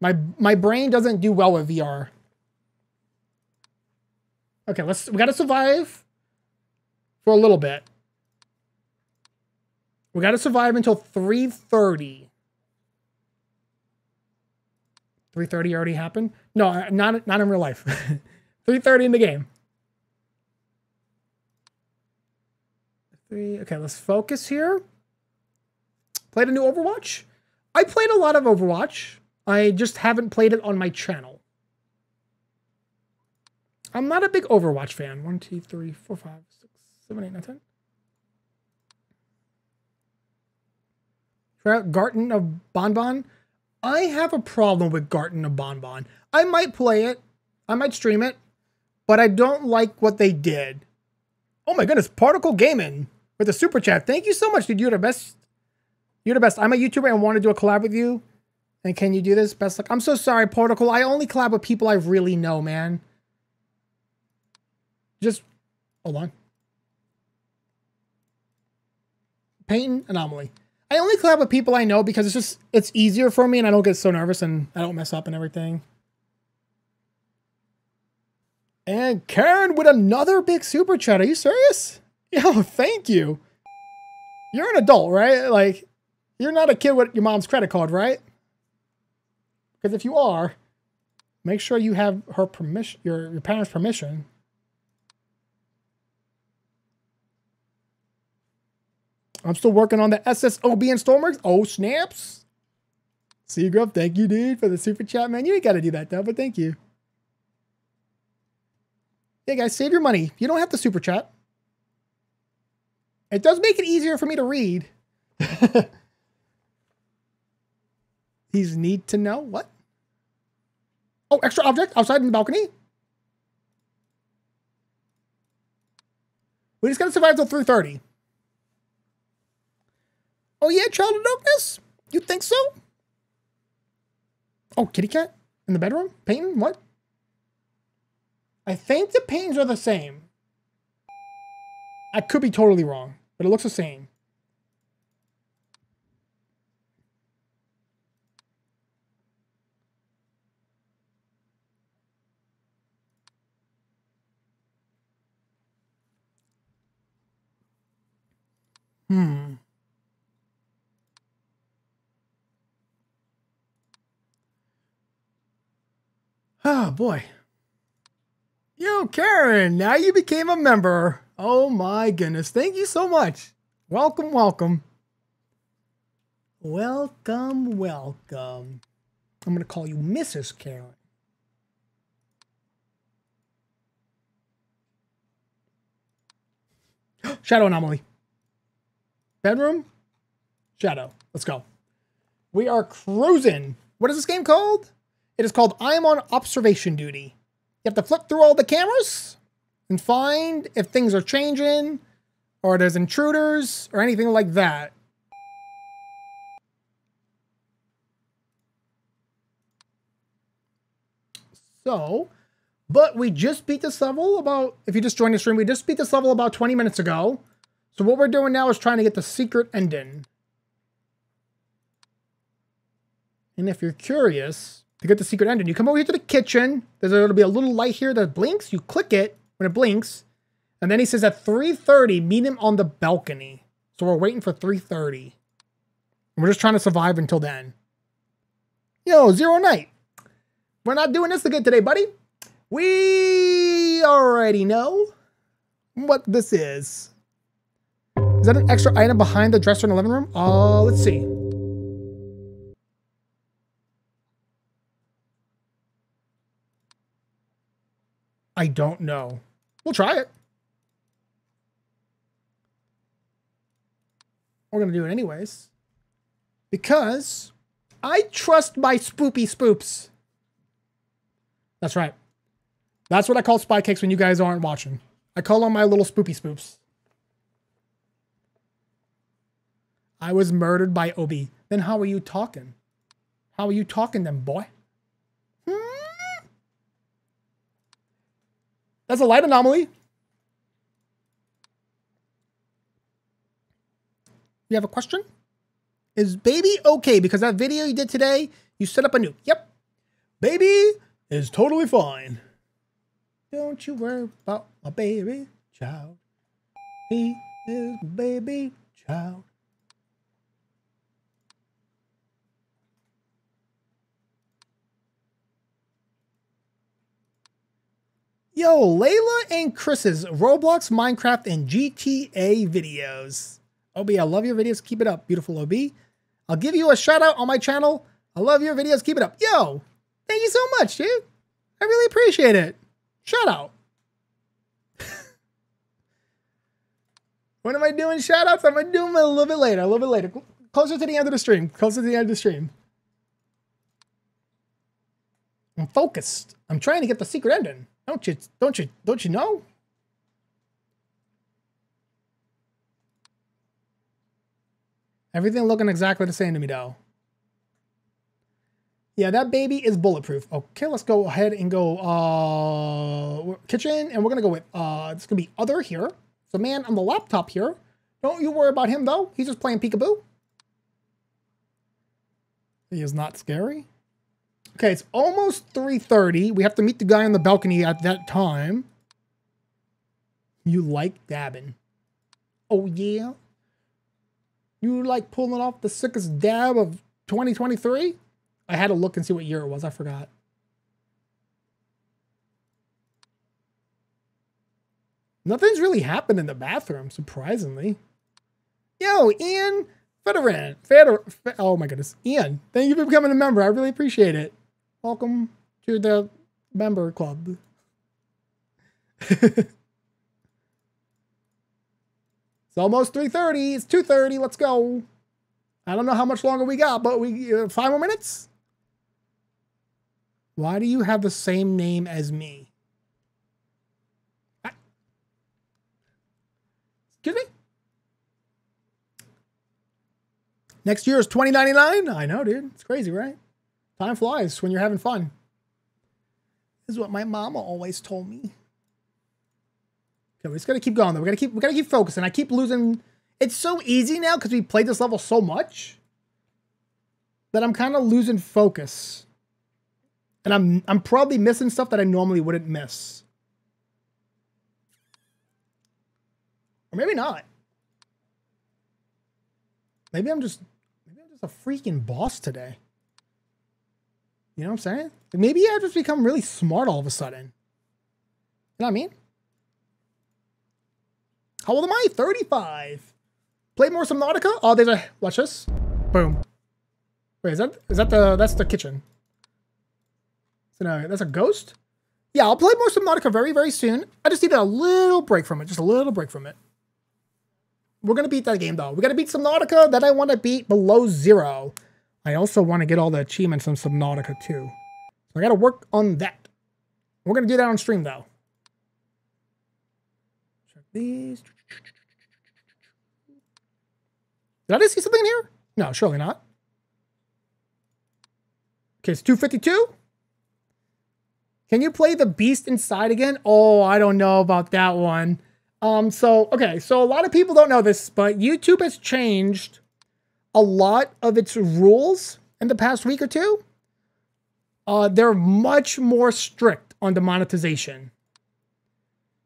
My my brain doesn't do well with VR. Okay, let's we got to survive for a little bit. We got to survive until 3.30. 3.30 already happened? No, uh, not, not in real life. 3.30 in the game. Three, okay, let's focus here. Played a new Overwatch. I played a lot of Overwatch. I just haven't played it on my channel. I'm not a big Overwatch fan. 1, 2, 3, 4, 5, 6, 7, 8, 9, 10. Garten of Banban. I have a problem with Garten of Banban. I might play it. I might stream it. But I don't like what they did. Oh my goodness, Particle Gaming with a super chat. Thank you so much, dude. You're the best. You're the best. I'm a YouTuber and want to do a collab with you. And can you do this? Best luck. I'm so sorry, Particle. I only collab with people I really know, man. Just hold on. Peyton Anomaly. I only collab with people I know because it's just it's easier for me and I don't get so nervous and I don't mess up and everything. And Karen with another big super chat. Are you serious? Yo, thank you. You're an adult, right? Like, you're not a kid with your mom's credit card, right? Because if you are, make sure you have her permission, your, your parents' permission. I'm still working on the SSOB and Stormworks. Oh, snaps. Seagrove, thank you, dude, for the super chat, man. You ain't got to do that, though, but thank you. Yeah, guys, save your money. You don't have to super chat. It does make it easier for me to read. He's need to know what? Oh, extra object outside in the balcony. We just gotta survive till 3:30. Oh yeah, Child of Darkness? You think so? Oh, kitty cat? In the bedroom? Painting? What? I think the paintings are the same. I could be totally wrong, but it looks the same. Hmm. Oh boy. Yo, Karen, now you became a member. Oh my goodness. Thank you so much. Welcome, welcome. Welcome, welcome. I'm going to call you Mrs. Karen. Shadow anomaly. Bedroom? Shadow. Let's go. We are cruising. What is this game called? It is called I am on observation duty. You have to flip through all the cameras and find if things are changing or there's intruders or anything like that. So, but we just beat this level about, if you just joined the stream, we just beat this level about 20 minutes ago. So what we're doing now is trying to get the secret ending. And if you're curious to get the secret ending, you come over here to the kitchen. There's going to be a little light here that blinks. You click it when it blinks. And then he says at 3.30, meet him on the balcony. So we're waiting for 3.30. We're just trying to survive until then. Yo, Zero Night. We're not doing this again today, buddy. We already know what this is. Is that an extra item behind the dresser in the living room? Uh, let's see. I don't know. We'll try it. We're going to do it anyways. Because I trust my spoopy spoops. That's right. That's what I call spy cakes when you guys aren't watching. I call them my little spoopy spoops. I was murdered by OB. Then how are you talking? How are you talking then, boy? That's a light anomaly. You have a question? Is baby okay? Because that video you did today, you set up a new. Yep. Baby is totally fine. Don't you worry about my baby child. He is baby child. Yo, Layla and Chris's Roblox, Minecraft, and GTA videos. OB, I love your videos. Keep it up, beautiful OB. I'll give you a shout out on my channel. I love your videos. Keep it up. Yo, thank you so much, dude. I really appreciate it. Shout out. when am I doing shout outs? I'm going to do them a little bit later, a little bit later. Closer to the end of the stream. Closer to the end of the stream. I'm focused. I'm trying to get the secret ending. Don't you, don't you, don't you know? Everything looking exactly the same to me though. Yeah, that baby is bulletproof. Okay, let's go ahead and go uh kitchen and we're gonna go with uh it's gonna be other here. So man on the laptop here. Don't you worry about him though. He's just playing peekaboo. He is not scary. Okay, it's almost 3.30. We have to meet the guy on the balcony at that time. You like dabbing. Oh, yeah? You like pulling off the sickest dab of 2023? I had to look and see what year it was. I forgot. Nothing's really happened in the bathroom, surprisingly. Yo, Ian Federer, Feder, oh my goodness. Ian, thank you for becoming a member. I really appreciate it. Welcome to the member club. it's almost 3.30. It's 2.30. Let's go. I don't know how much longer we got, but we uh, five more minutes. Why do you have the same name as me? Excuse me? Next year is 2099. I know, dude. It's crazy, right? Time flies when you're having fun. This is what my mama always told me. Okay, we just gotta keep going though. We gotta keep we gotta keep focusing. I keep losing. It's so easy now because we played this level so much that I'm kind of losing focus. And I'm I'm probably missing stuff that I normally wouldn't miss. Or maybe not. Maybe I'm just maybe I'm just a freaking boss today. You know what I'm saying? Maybe I've just become really smart all of a sudden. You know what I mean? How old am I? 35. Play more Subnautica? Oh, there's a watch this. Boom. Wait, is that is that the that's the kitchen? So no, that's a ghost? Yeah, I'll play more Subnautica very, very soon. I just need a little break from it. Just a little break from it. We're gonna beat that game though. We gotta beat Subnautica, then I want to beat below zero. I also want to get all the achievements in Subnautica too. So I gotta work on that. We're gonna do that on stream though. Check these. Did I just see something here? No, surely not. Okay, it's 252. Can you play the beast inside again? Oh, I don't know about that one. Um, so okay, so a lot of people don't know this, but YouTube has changed a lot of its rules in the past week or two. Uh, they're much more strict on the monetization.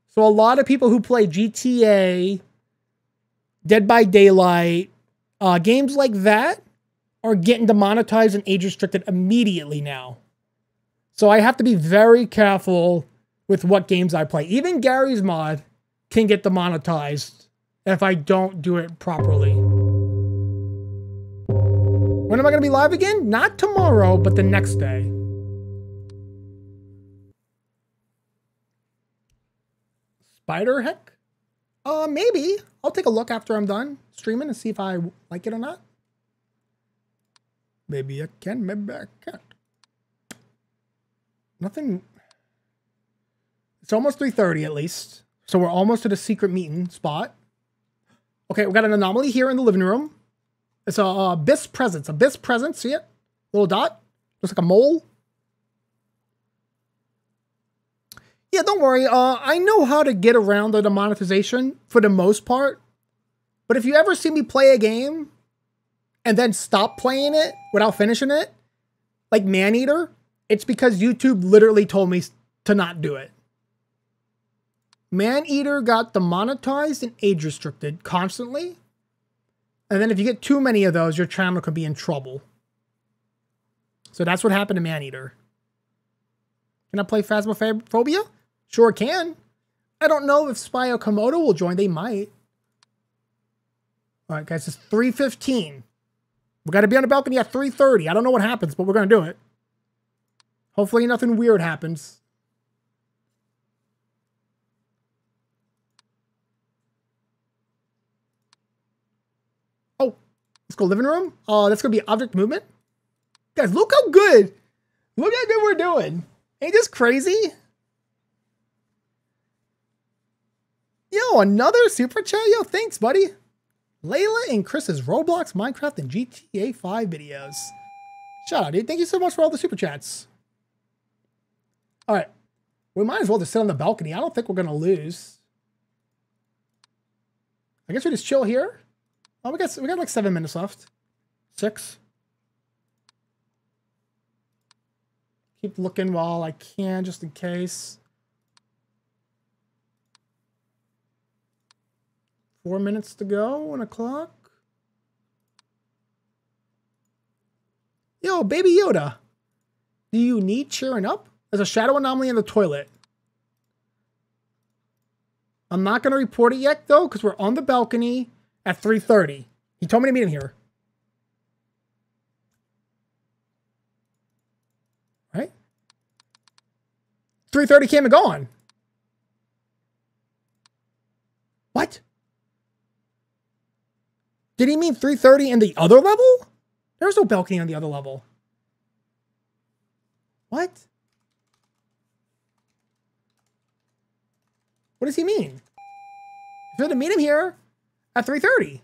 So a lot of people who play GTA, Dead by Daylight, uh, games like that are getting demonetized and age restricted immediately now. So I have to be very careful with what games I play. Even Garry's Mod can get demonetized if I don't do it properly. When am I going to be live again? Not tomorrow, but the next day. Spider heck? Uh, maybe. I'll take a look after I'm done streaming and see if I like it or not. Maybe I can, maybe I can't. Nothing. It's almost 3.30 at least. So we're almost at a secret meeting spot. Okay, we got an anomaly here in the living room. It's a, a Abyss Presence. Abyss Presence, see it? Little dot. Looks like a mole. Yeah, don't worry. Uh, I know how to get around the demonetization for the most part. But if you ever see me play a game and then stop playing it without finishing it, like Maneater, it's because YouTube literally told me to not do it. Maneater got demonetized and age restricted constantly. And then if you get too many of those, your channel could be in trouble. So that's what happened to Maneater. Can I play Phasmophobia? Sure can. I don't know if Spyo Komodo will join. They might. All right, guys, it's 3.15. We got to be on the balcony at 3.30. I don't know what happens, but we're going to do it. Hopefully nothing weird happens. Let's go living room. Oh, that's gonna be object movement. Guys, look how good. Look how good we're doing. Ain't this crazy? Yo, another super chat. Yo, thanks, buddy. Layla and Chris's Roblox, Minecraft, and GTA 5 videos. Shout out, dude. Thank you so much for all the super chats. All right. We might as well just sit on the balcony. I don't think we're going to lose. I guess we just chill here. Oh, we got we got like seven minutes left. Six. Keep looking while I can, just in case. Four minutes to go, one o'clock. Yo, Baby Yoda. Do you need cheering up? There's a shadow anomaly in the toilet. I'm not going to report it yet, though, because we're on the balcony at 3.30. He told me to meet him here. Right? 3.30 came and gone. What? Did he mean 3.30 in the other level? There's no balcony on the other level. What? What does he mean? If you're to meet him here, at 3.30.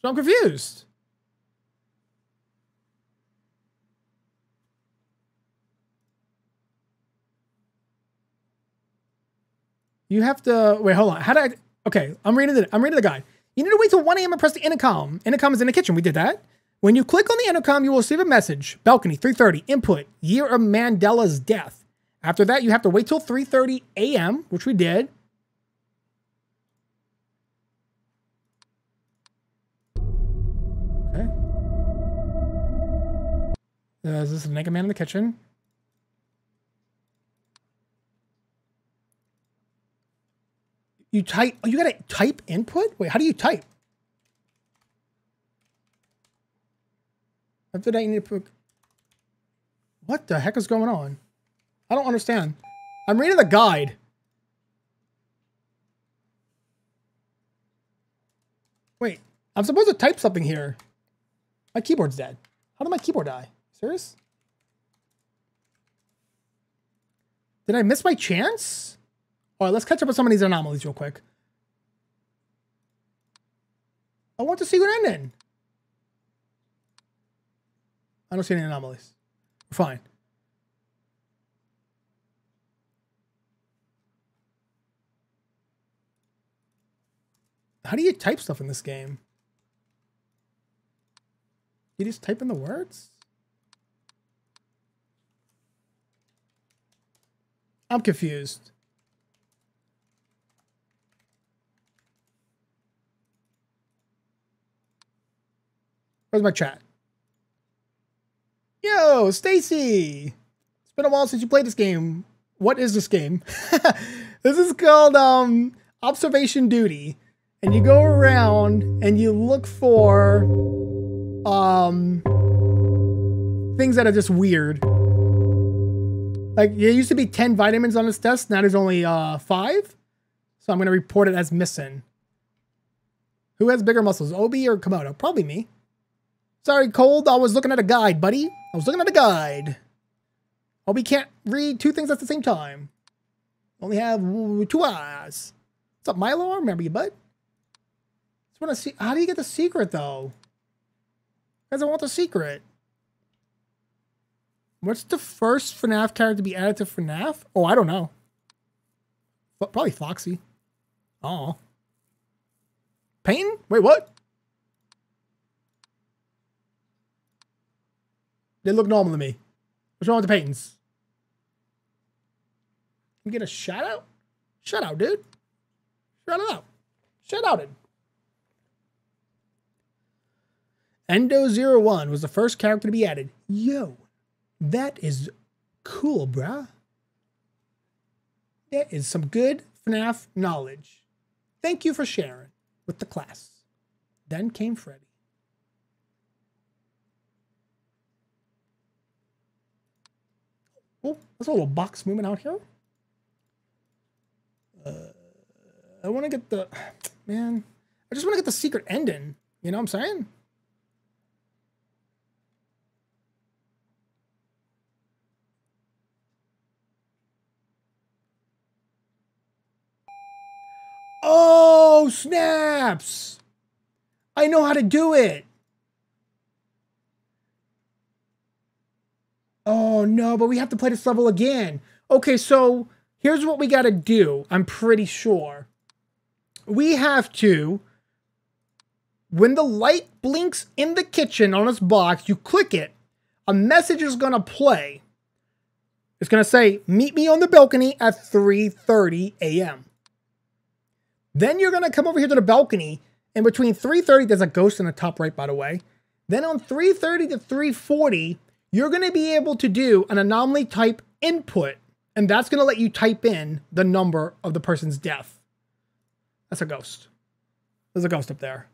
So I'm confused. You have to wait. Hold on. How do I? Okay, I'm reading the. I'm reading the guide. You need to wait till 1 a.m. and press the intercom. Intercom is in the kitchen. We did that. When you click on the intercom, you will receive a message. Balcony 3:30. Input. Year of Mandela's death. After that, you have to wait till 3:30 a.m., which we did. Uh, is this a naked man in the kitchen? You type. Oh, you gotta type input. Wait, how do you type? After that, you need to put. What the heck is going on? I don't understand. I'm reading the guide. Wait, I'm supposed to type something here. My keyboard's dead. How did my keyboard die? Serious? Did I miss my chance? All right, let's catch up with some of these anomalies real quick. I want to the secret ending. I don't see any anomalies. We're fine. How do you type stuff in this game? You just type in the words? I'm confused. Where's my chat? Yo, Stacy! It's been a while since you played this game. What is this game? this is called um, Observation Duty. And you go around and you look for um, things that are just weird. Like, there used to be 10 vitamins on this test. Now there's only uh, 5. So I'm going to report it as missing. Who has bigger muscles, Obi or Komodo? Probably me. Sorry, Cold. I was looking at a guide, buddy. I was looking at a guide. Obi can't read two things at the same time. Only have two eyes. What's up, Milo? I remember you, bud. Just want to see. How do you get the secret, though? Because I want the secret. What's the first FNAF character to be added to FNAF? Oh, I don't know. Probably Foxy. Oh. Payton? Wait, what? They look normal to me. What's wrong with the Paytons? Can we get a shout out? Shout out, dude. Shout it out. Shout out it. Endo01 was the first character to be added. Yo, that is cool, bruh. That is some good FNAF knowledge. Thank you for sharing with the class. Then came Freddy. Oh, there's a little box movement out here. Uh, I want to get the, man, I just want to get the secret ending. You know what I'm saying? Oh, snaps! I know how to do it. Oh no, but we have to play this level again. Okay, so here's what we got to do. I'm pretty sure. We have to, when the light blinks in the kitchen on this box, you click it, a message is going to play. It's going to say, meet me on the balcony at 3.30 a.m. Then you're going to come over here to the balcony. And between 3.30, there's a ghost in the top right, by the way. Then on 3.30 to 3.40, you're going to be able to do an anomaly type input, and that's going to let you type in the number of the person's death. That's a ghost. There's a ghost up there.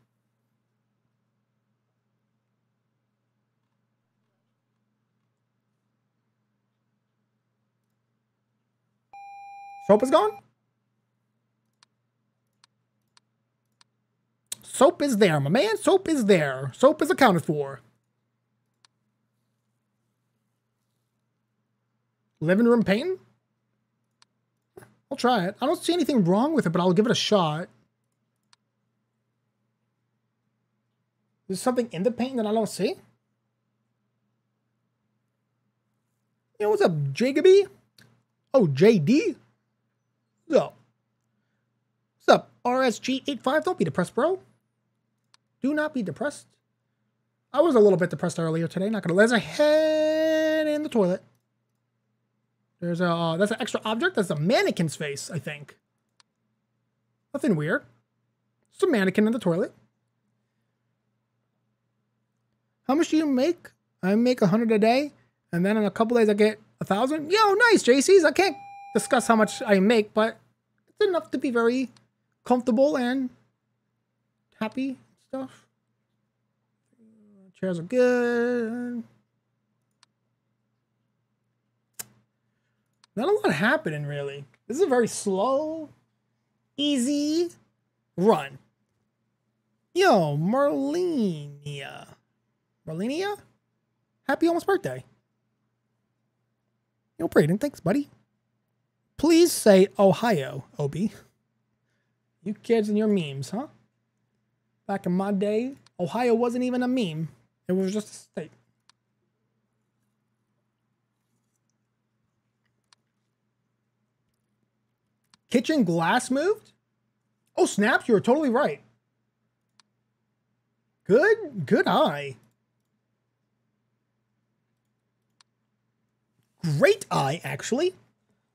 Soap is gone? Soap is there, my man. Soap is there. Soap is accounted for. Living room pain? I'll try it. I don't see anything wrong with it, but I'll give it a shot. There's something in the paint that I don't see. Yo, what's up, Jacoby? Oh, JD? Yo. What's up, RSG85? Don't be depressed, bro. Do not be depressed. I was a little bit depressed earlier today. Not gonna. There's a head in the toilet. There's a. Uh, that's an extra object. That's a mannequin's face, I think. Nothing weird. It's a mannequin in the toilet. How much do you make? I make a hundred a day, and then in a couple days I get a thousand. Yo, nice, JCs. I can't discuss how much I make, but it's enough to be very comfortable and happy stuff. Chairs are good. Not a lot happening really. This is a very slow, easy run. Yo, Marlenia. Marlenia? Happy almost birthday. Yo, Braden, thanks, buddy. Please say Ohio, Obi. You kids and your memes, huh? Back in my day, Ohio wasn't even a meme. It was just a state. Kitchen glass moved? Oh, snaps, you were totally right. Good, good eye. Great eye, actually.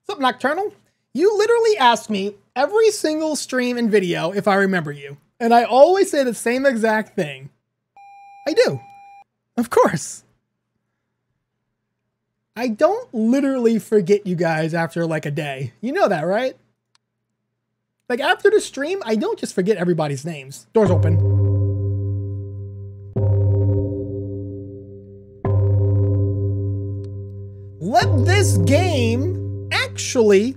What's up, Nocturnal? You literally ask me every single stream and video if I remember you. And I always say the same exact thing. I do. Of course. I don't literally forget you guys after like a day. You know that, right? Like after the stream, I don't just forget everybody's names. Doors open. Let this game actually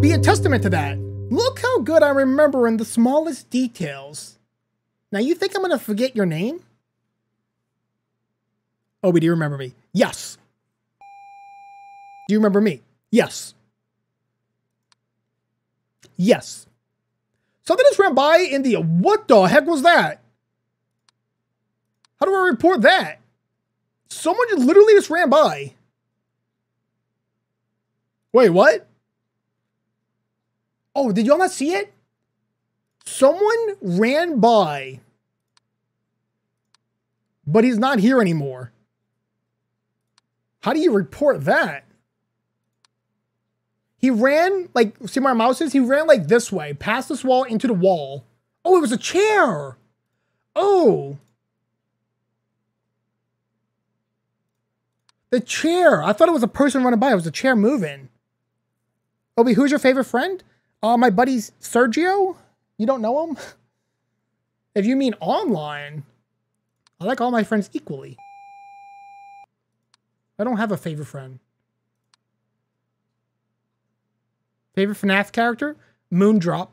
be a testament to that. How good I remember in the smallest details. Now you think I'm gonna forget your name? Obi, do you remember me? Yes. Do you remember me? Yes. Yes. Something just ran by in the what the heck was that? How do I report that? Someone just literally just ran by. Wait, what? Oh, did y'all not see it? Someone ran by, but he's not here anymore. How do you report that? He ran like see my mouse is? He ran like this way, past this wall into the wall. Oh, it was a chair. Oh. The chair. I thought it was a person running by. It was a chair moving. Obi, who's your favorite friend? Uh, my buddy Sergio. You don't know him? If you mean online, I like all my friends equally. I don't have a favorite friend. Favorite FNAF character? Moondrop.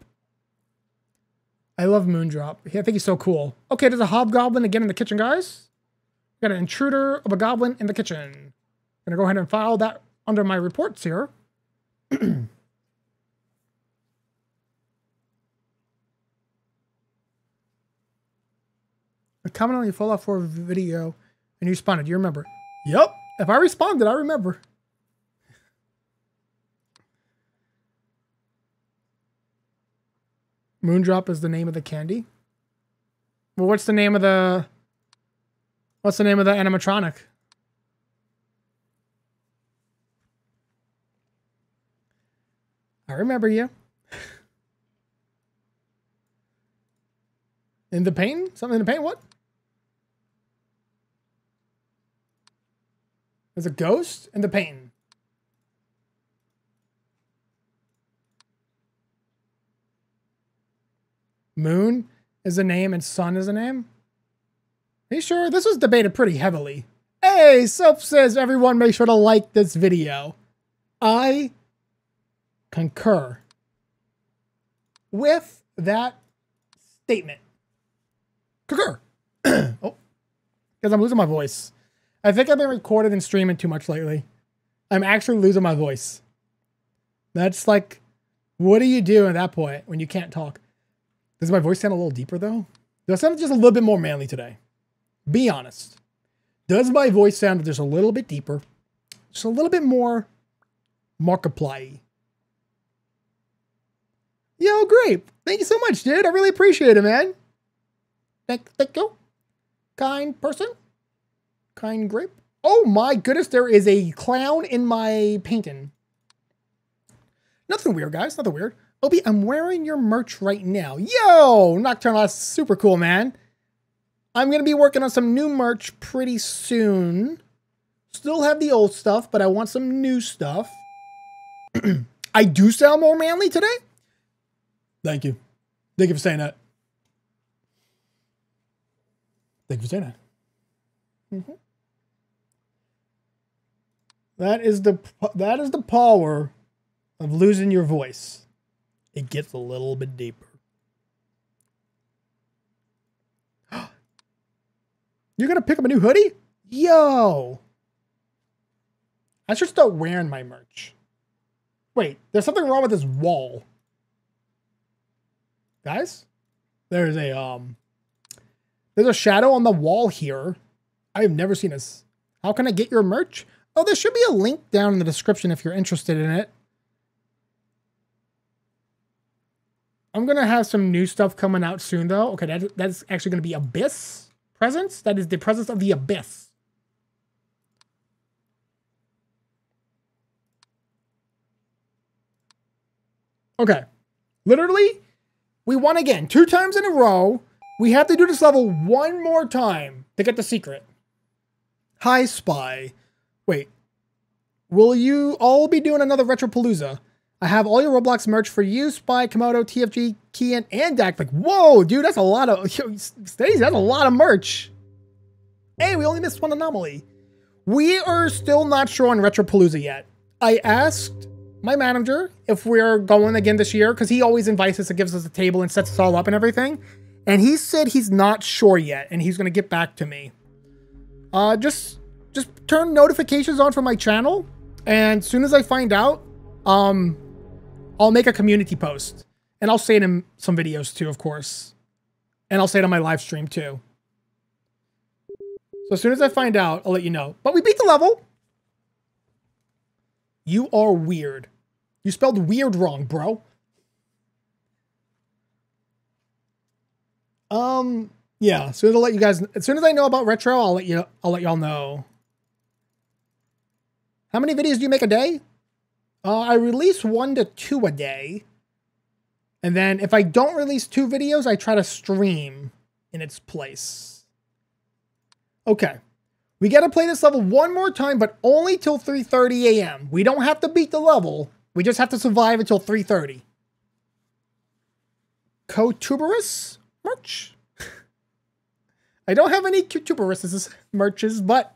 I love Moondrop. I think he's so cool. Okay, there's a hobgoblin again in the kitchen, guys. Got an intruder of a goblin in the kitchen. Gonna go ahead and file that under my reports here. A comment on your Fallout 4 video and you responded. You remember? Yep. If I responded, I remember. Moondrop is the name of the candy. Well, what's the name of the... What's the name of the animatronic? I remember you. in the paint? Something in the paint? What? There's a ghost and the painting. Moon is a name and sun is a name? Are you sure? This was debated pretty heavily. Hey, Soap says everyone make sure to like this video. I concur with that statement. Concur. oh, because I'm losing my voice. I think I've been recording and streaming too much lately. I'm actually losing my voice. That's like, what do you do at that point when you can't talk? Does my voice sound a little deeper though? Does it sound just a little bit more manly today? Be honest. Does my voice sound just a little bit deeper? Just a little bit more Markiplier? Yo, great. Thank you so much, dude. I really appreciate it, man. Thank, thank you. Kind person. Kind grape. Oh my goodness, there is a clown in my painting. Nothing weird, guys. Nothing weird. Obi, I'm wearing your merch right now. Yo, Nocturnal, that's super cool, man. I'm going to be working on some new merch pretty soon. Still have the old stuff, but I want some new stuff. I do sound more manly today. Thank you. Thank you for saying that. Thank you for saying that. Mm -hmm. That is the that is the power of losing your voice. It gets a little bit deeper. You're gonna pick up a new hoodie? Yo! I should start wearing my merch. Wait, there's something wrong with this wall. Guys? There's a um there's a shadow on the wall here. I have never seen this. How can I get your merch? Oh, there should be a link down in the description if you're interested in it. I'm going to have some new stuff coming out soon, though. Okay, that, that's actually going to be Abyss Presence. That is the presence of the Abyss. Okay. Literally, we won again. Two times in a row. We have to do this level one more time to get the secret. Hi, Spy. Wait. Will you all be doing another Retropalooza? I have all your Roblox merch for you, Spy, Komodo, TFG, Kian, and Dak. Like, whoa, dude, that's a lot of Stacey, that's a lot of merch. Hey, we only missed one anomaly. We are still not sure on Retropalooza yet. I asked my manager if we're going again this year, because he always invites us and gives us a table and sets us all up and everything. And he said he's not sure yet, and he's gonna get back to me. Uh, just turn notifications on for my channel. And as soon as I find out, um, I'll make a community post. And I'll say it in some videos too, of course. And I'll say it on my live stream too. So as soon as I find out, I'll let you know. But we beat the level. You are weird. You spelled weird wrong, bro. Um, yeah. So I'll let you guys. As soon as I know about retro, I'll let you. I'll let y'all know. How many videos do you make a day? Uh, I release one to two a day. And then if I don't release two videos, I try to stream in its place. Okay. We got to play this level one more time, but only till 3.30 a.m. We don't have to beat the level. We just have to survive until 3.30. Cotuberous merch? I don't have any Cotuberous merches, but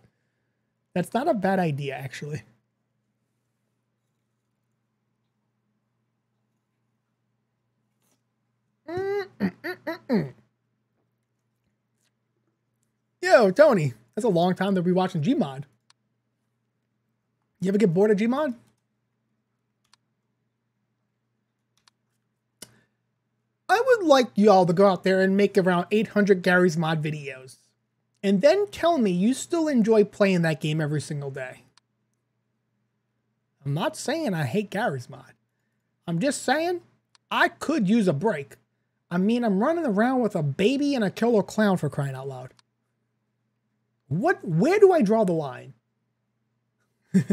that's not a bad idea, actually. Yo, Tony, that's a long time to be watching Gmod. You ever get bored of Gmod? I would like y'all to go out there and make around 800 Garry's Mod videos and then tell me you still enjoy playing that game every single day. I'm not saying I hate Garry's Mod. I'm just saying I could use a break. I mean, I'm running around with a baby and a killer clown for crying out loud. What? Where do I draw the line?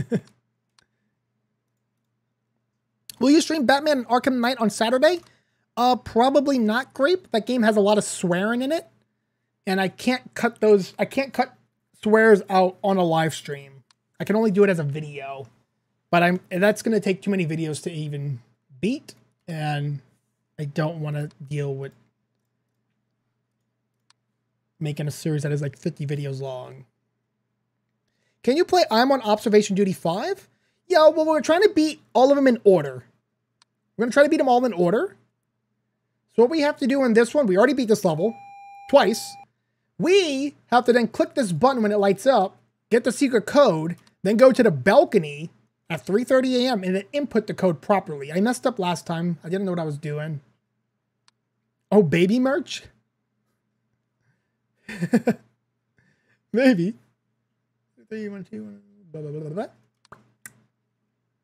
Will you stream Batman Arkham Knight on Saturday? Uh, probably not great. That game has a lot of swearing in it and I can't cut those. I can't cut swears out on a live stream. I can only do it as a video, but I'm that's going to take too many videos to even beat, and I don't want to deal with making a series that is like 50 videos long. Can you play I'm on Observation Duty 5? Yeah, well, we're trying to beat all of them in order. We're going to try to beat them all in order. So what we have to do in this one, we already beat this level twice. We have to then click this button when it lights up, get the secret code, then go to the balcony at 3.30 a.m. and then input the code properly. I messed up last time. I didn't know what I was doing. Oh, baby merch? Maybe.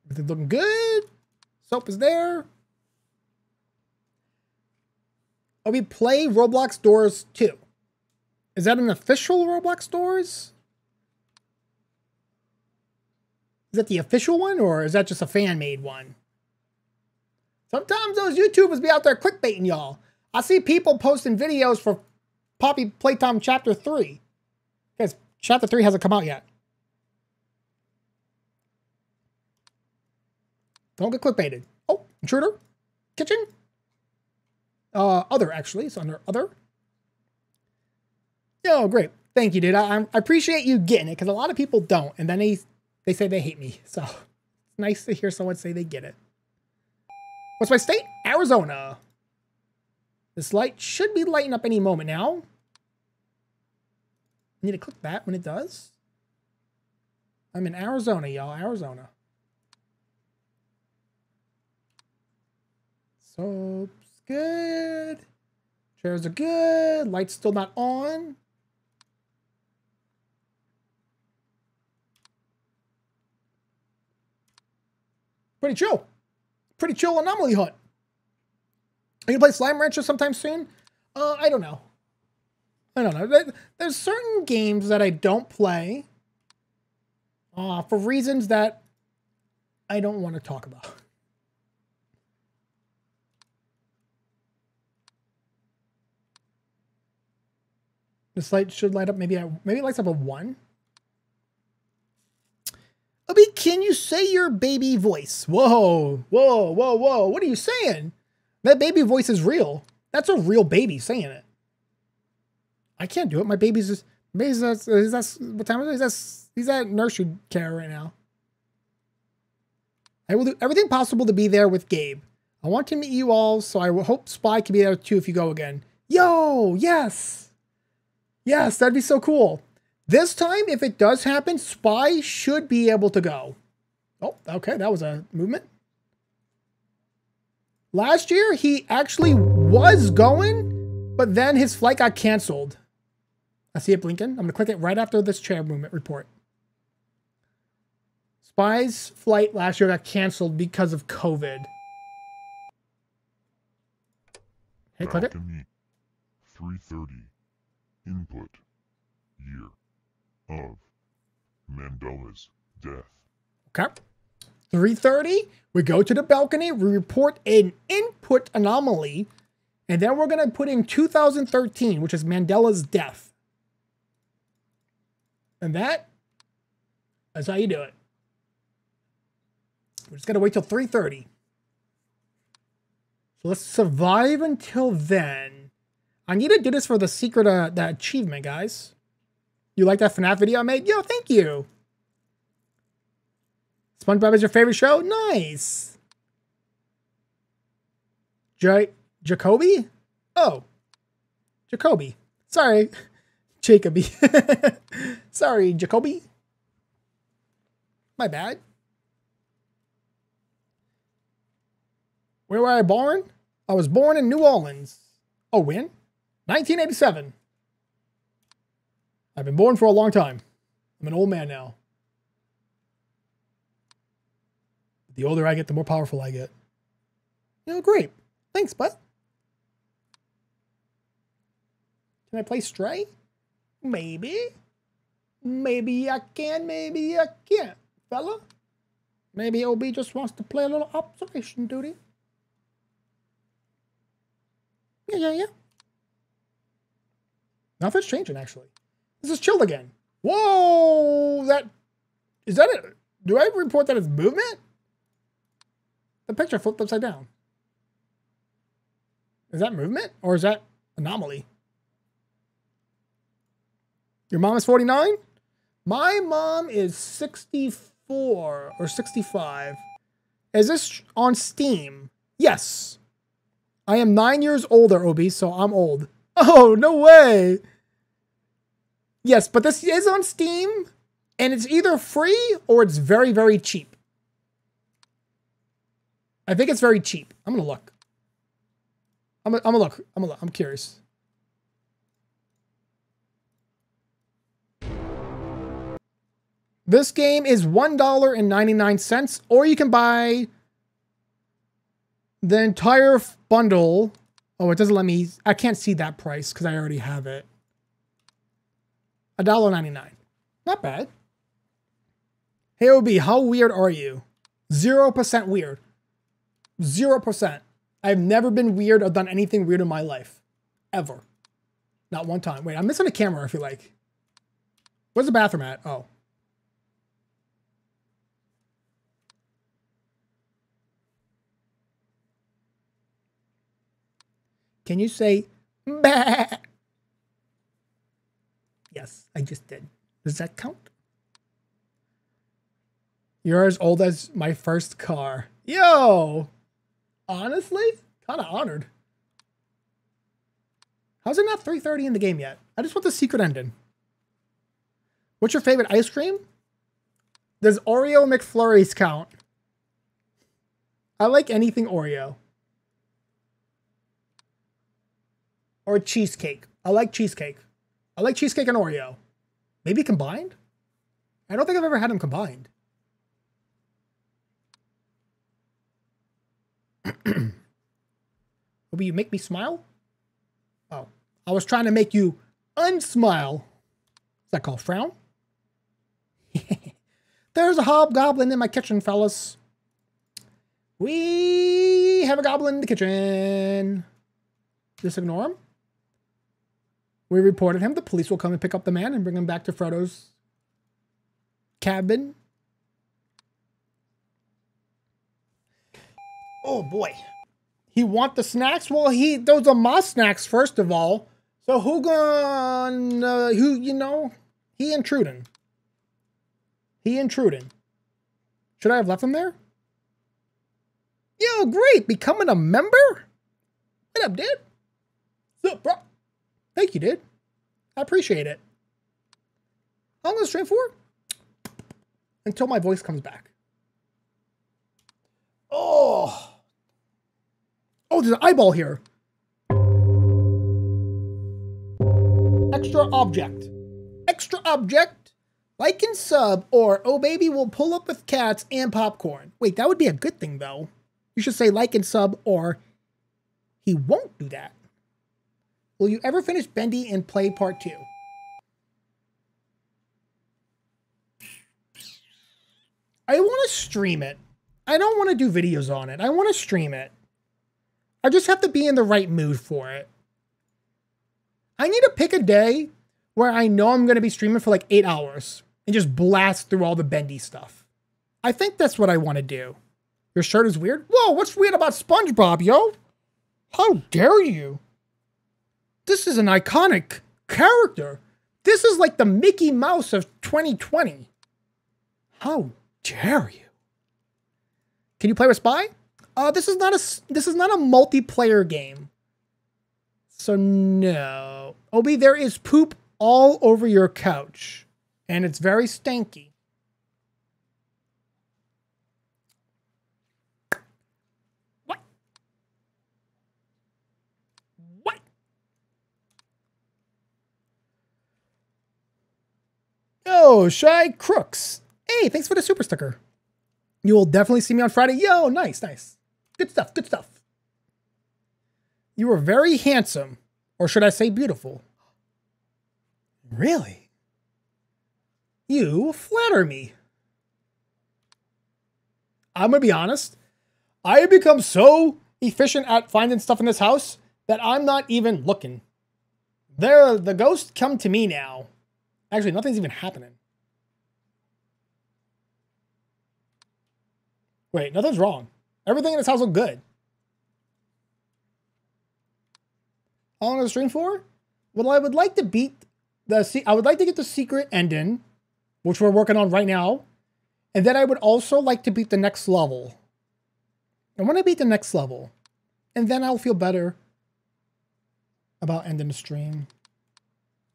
Everything's looking good. Soap is there. Oh, we play Roblox Doors 2. Is that an official Roblox Doors? Is that the official one or is that just a fan made one? Sometimes those YouTubers be out there clickbaiting y'all. I see people posting videos for Poppy Playtime Chapter 3. Guys, Chapter 3 hasn't come out yet. Don't get clickbaited. Oh, intruder. Kitchen. Uh, other, actually. It's under other. Oh, great. Thank you, dude. I, I appreciate you getting it because a lot of people don't. And then they, they say they hate me. So it's nice to hear someone say they get it. What's my state? Arizona. This light should be lighting up any moment now. I need to click that when it does. I'm in Arizona, y'all. Arizona. Soap's good. Chairs are good. Light's still not on. Pretty chill. Pretty chill anomaly hunt. Are you gonna play Slime Rancher sometime soon? Uh, I don't know. I don't know. There's certain games that I don't play uh, for reasons that I don't want to talk about. This light should light up maybe at, maybe it lights up a one. Obi, can you say your baby voice? Whoa, whoa, whoa, whoa. What are you saying? That baby voice is real. That's a real baby saying it. I can't do it. My baby's just baby's that's that's what time is? He's he's at nursery care right now. I will do everything possible to be there with Gabe. I want to meet you all, so I hope Spy can be there too if you go again. Yo, yes. Yes, that'd be so cool. This time, if it does happen, Spy should be able to go. Oh, okay, that was a movement. Last year, he actually was going, but then his flight got canceled. I see it blinking. I'm going to click it right after this chair movement report. Spy's flight last year got canceled because of COVID. Hey, click it. 330. Input. Year of Mandela's death. Okay. 3.30, we go to the balcony, we report an input anomaly, and then we're going to put in 2013, which is Mandela's death. And that, that's how you do it. We're just going to wait till 3.30. So let's survive until then. I need to do this for the secret, uh, achievement, guys. You like that FNAF video I made? Yo, thank you. SpongeBob is your favorite show? Nice. J Jacoby? Oh. Jacoby. Sorry. Jacoby. Sorry, Jacoby. My bad. Where were I born? I was born in New Orleans. Oh, when? 1987. I've been born for a long time. I'm an old man now. The older I get, the more powerful I get. You know, great. Thanks, bud. Can I play Stray? Maybe. Maybe I can, maybe I can't, fella. Maybe OB just wants to play a little observation duty. Yeah, yeah, yeah. Nothing's changing, actually. This is chilled again. Whoa! That is that it? Do I report that as movement? The picture flipped upside down. Is that movement or is that anomaly? Your mom is 49? My mom is 64 or 65. Is this on Steam? Yes. I am nine years older, Obi, so I'm old. Oh, no way. Yes, but this is on Steam, and it's either free or it's very, very cheap. I think it's very cheap. I'm gonna look. I'm gonna, I'm gonna look. I'm gonna look. I'm curious. This game is $1.99, or you can buy the entire bundle. Oh, it doesn't let me. I can't see that price because I already have it. $1.99. Not bad. Hey, OB, how weird are you? 0% weird. 0%. I've never been weird or done anything weird in my life. Ever. Not one time. Wait, I'm missing a camera, if you like. Where's the bathroom at? Oh. Can you say bah? Yes, I just did. Does that count? You're as old as my first car. Yo! Honestly? Kind of honored. How's it not 3.30 in the game yet? I just want the secret ending. What's your favorite ice cream? Does Oreo McFlurries count? I like anything Oreo. Or cheesecake. I like cheesecake. I like cheesecake and Oreo. Maybe combined? I don't think I've ever had them combined. Will you make me smile? Oh, I was trying to make you unsmile. Is that called frown? There's a hobgoblin in my kitchen, fellas. We have a goblin in the kitchen. Just ignore him. We reported him. The police will come and pick up the man and bring him back to Frodo's cabin. Oh boy. He want the snacks? Well, he those are my snacks first of all. So who gonna who you know? He intruding. He intruding. Should I have left him there? Yo, great, becoming a member? What up, dude? What's up, bro? Thank you, dude. I appreciate it. I'm going to stream for? Until my voice comes back. Oh. Oh, there's an eyeball here. Extra object. Extra object. Like and sub, or oh baby we'll pull up with cats and popcorn. Wait, that would be a good thing though. You should say like and sub, or he won't do that. Will you ever finish Bendy and play part two? I want to stream it. I don't want to do videos on it. I want to stream it. I just have to be in the right mood for it. I need to pick a day where I know I'm going to be streaming for like eight hours and just blast through all the bendy stuff. I think that's what I want to do. Your shirt is weird? Whoa, what's weird about SpongeBob, yo? How dare you? This is an iconic character. This is like the Mickey Mouse of 2020. How dare you? Can you play with Spy? Uh, this is not a this is not a multiplayer game. So no. Obi, there is poop all over your couch, and it's very stanky. Oh, Shy Crooks. Hey, thanks for the super sticker. You will definitely see me on Friday. Yo, nice, nice. Good stuff, good stuff. You are very handsome, or should I say beautiful? Really? You flatter me. I'm gonna be honest. I have become so efficient at finding stuff in this house that I'm not even looking. There, the ghosts come to me now. Actually, nothing's even happening. Wait, nothing's wrong. Everything in this house looks good. How long is the stream for? Well, I would like to beat the. I would like to get the secret ending, which we're working on right now, and then I would also like to beat the next level. And when I beat the next level, and then I'll feel better about ending the stream.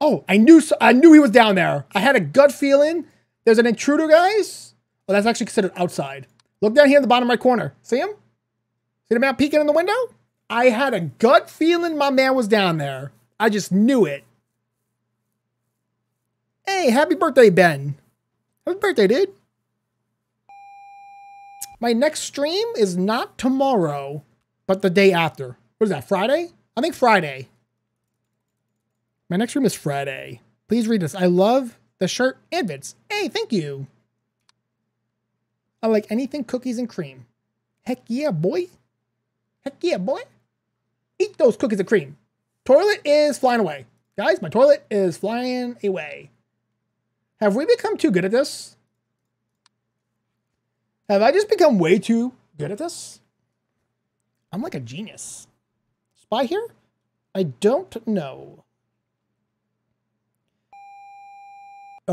Oh, I knew I knew he was down there. I had a gut feeling. There's an intruder, guys. Well, that's actually considered outside. Look down here in the bottom right corner. See him? See the man peeking in the window? I had a gut feeling my man was down there. I just knew it. Hey, happy birthday, Ben. Happy birthday, dude. My next stream is not tomorrow, but the day after. What is that, Friday? I think Friday. My next room is Friday. Please read this. I love the shirt and bits. Hey, thank you. I like anything cookies and cream. Heck yeah, boy. Heck yeah, boy. Eat those cookies and cream. Toilet is flying away. Guys, my toilet is flying away. Have we become too good at this? Have I just become way too good at this? I'm like a genius. Spy here? I don't know.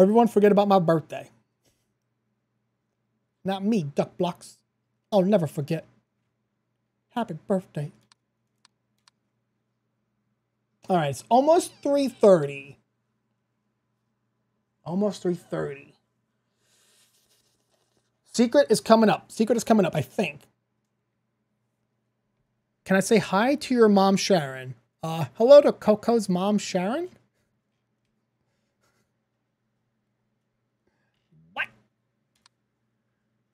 Everyone forget about my birthday. Not me, duck blocks. I'll never forget. Happy birthday. All right, it's almost 3.30. Almost 3.30. Secret is coming up. Secret is coming up, I think. Can I say hi to your mom, Sharon? Uh, hello to Coco's mom, Sharon?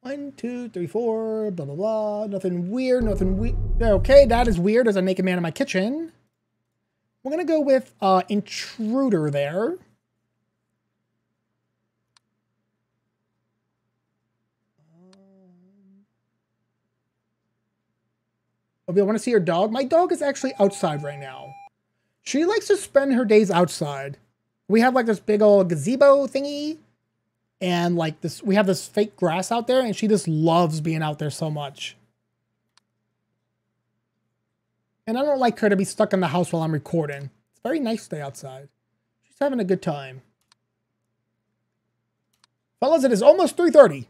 One, two, three, four, blah, blah, blah. Nothing weird, nothing weird. Okay, that is weird as a naked man in my kitchen. We're going to go with uh, Intruder there. Oh, I want to see your dog. My dog is actually outside right now. She likes to spend her days outside. We have like this big old gazebo thingy. And like this, we have this fake grass out there and she just loves being out there so much. And I don't like her to be stuck in the house while I'm recording. It's very nice to stay outside. She's having a good time. Fellas, it is almost 3.30.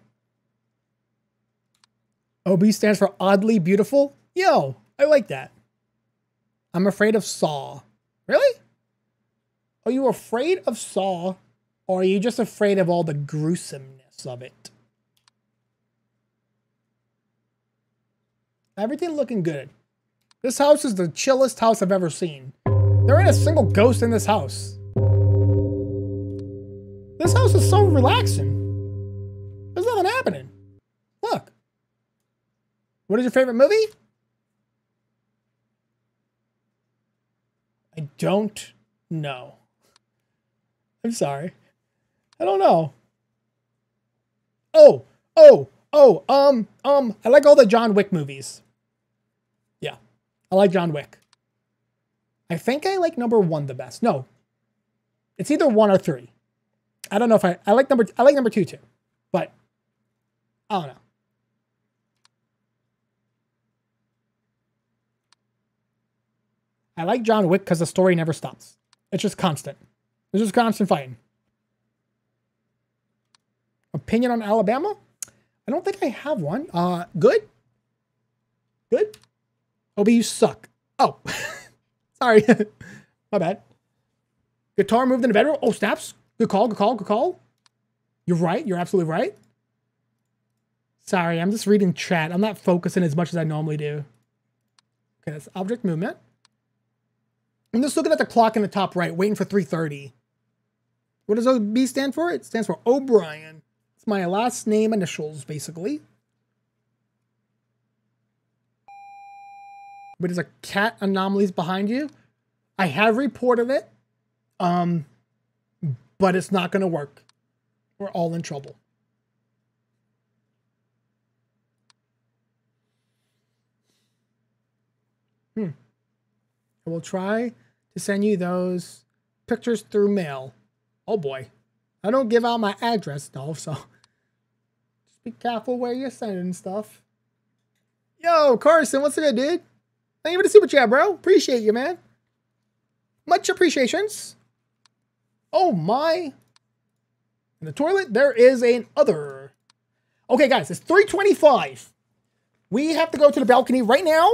OB stands for oddly beautiful. Yo, I like that. I'm afraid of Saw. Really? Are you afraid of Saw? Or are you just afraid of all the gruesomeness of it? Everything looking good. This house is the chillest house I've ever seen. There ain't a single ghost in this house. This house is so relaxing. There's nothing happening. Look. What is your favorite movie? I don't know. I'm sorry. I don't know. Oh, oh, oh, um, um, I like all the John Wick movies. Yeah, I like John Wick. I think I like number one the best. No, it's either one or three. I don't know if I, I like number, I like number two too, but I don't know. I like John Wick because the story never stops. It's just constant. It's just constant fighting. Opinion on Alabama? I don't think I have one. Uh, good? Good? OB, you suck. Oh, sorry. My bad. Guitar moved in the bedroom. Oh, snaps. Good call, good call, good call. You're right. You're absolutely right. Sorry, I'm just reading chat. I'm not focusing as much as I normally do. Okay, that's object movement. I'm just looking at the clock in the top right, waiting for 3.30. What does OB stand for? It stands for O'Brien. It's my last name initials, basically. But there's a cat anomalies behind you. I have reported it. Um, but it's not going to work. We're all in trouble. Hmm. I will try to send you those pictures through mail. Oh boy. I don't give out my address though, so be careful where you're sending stuff. Yo, Carson, what's good, dude? Thank you for the super chat, bro. Appreciate you, man. Much appreciations. Oh my. In the toilet, there is an other. Okay, guys, it's 325. We have to go to the balcony right now.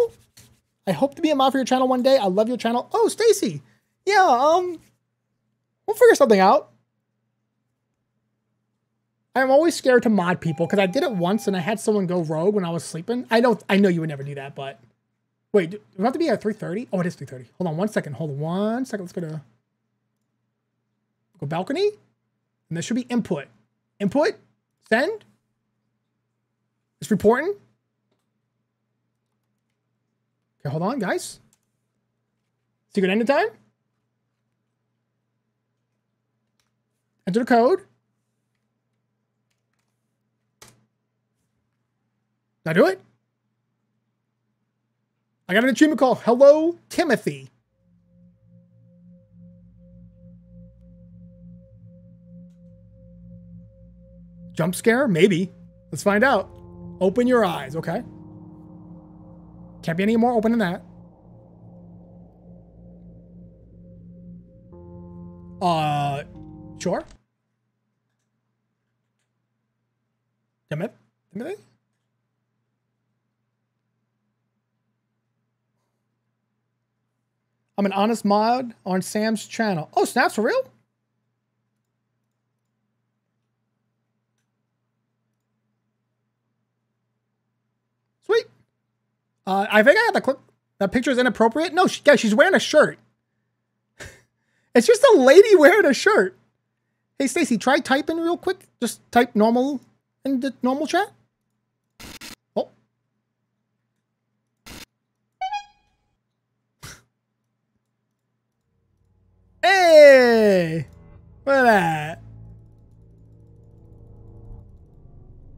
I hope to be a mod for your channel one day. I love your channel. Oh, Stacy. Yeah, um, we'll figure something out. I'm always scared to mod people because I did it once and I had someone go rogue when I was sleeping. I know, I know you would never do that, but wait, do we have to be at 3:30? Oh, it is 3:30. Hold on one second. Hold on one second. Let's go to go balcony, and there should be input. Input. Send. It's reporting. Okay, hold on, guys. Secret ending time. Enter the code. I do it? I got an achievement called Hello Timothy. Jump scare? Maybe. Let's find out. Open your eyes, okay? Can't be any more open than that. Uh, sure. Timothy? Timothy? I'm an honest mod on Sam's channel. Oh, snaps for real? Sweet. Uh, I think I got the clip. That picture is inappropriate. No, she, yeah, she's wearing a shirt. it's just a lady wearing a shirt. Hey, Stacy, try typing real quick. Just type normal in the normal chat. Oh. Hey! Look at that.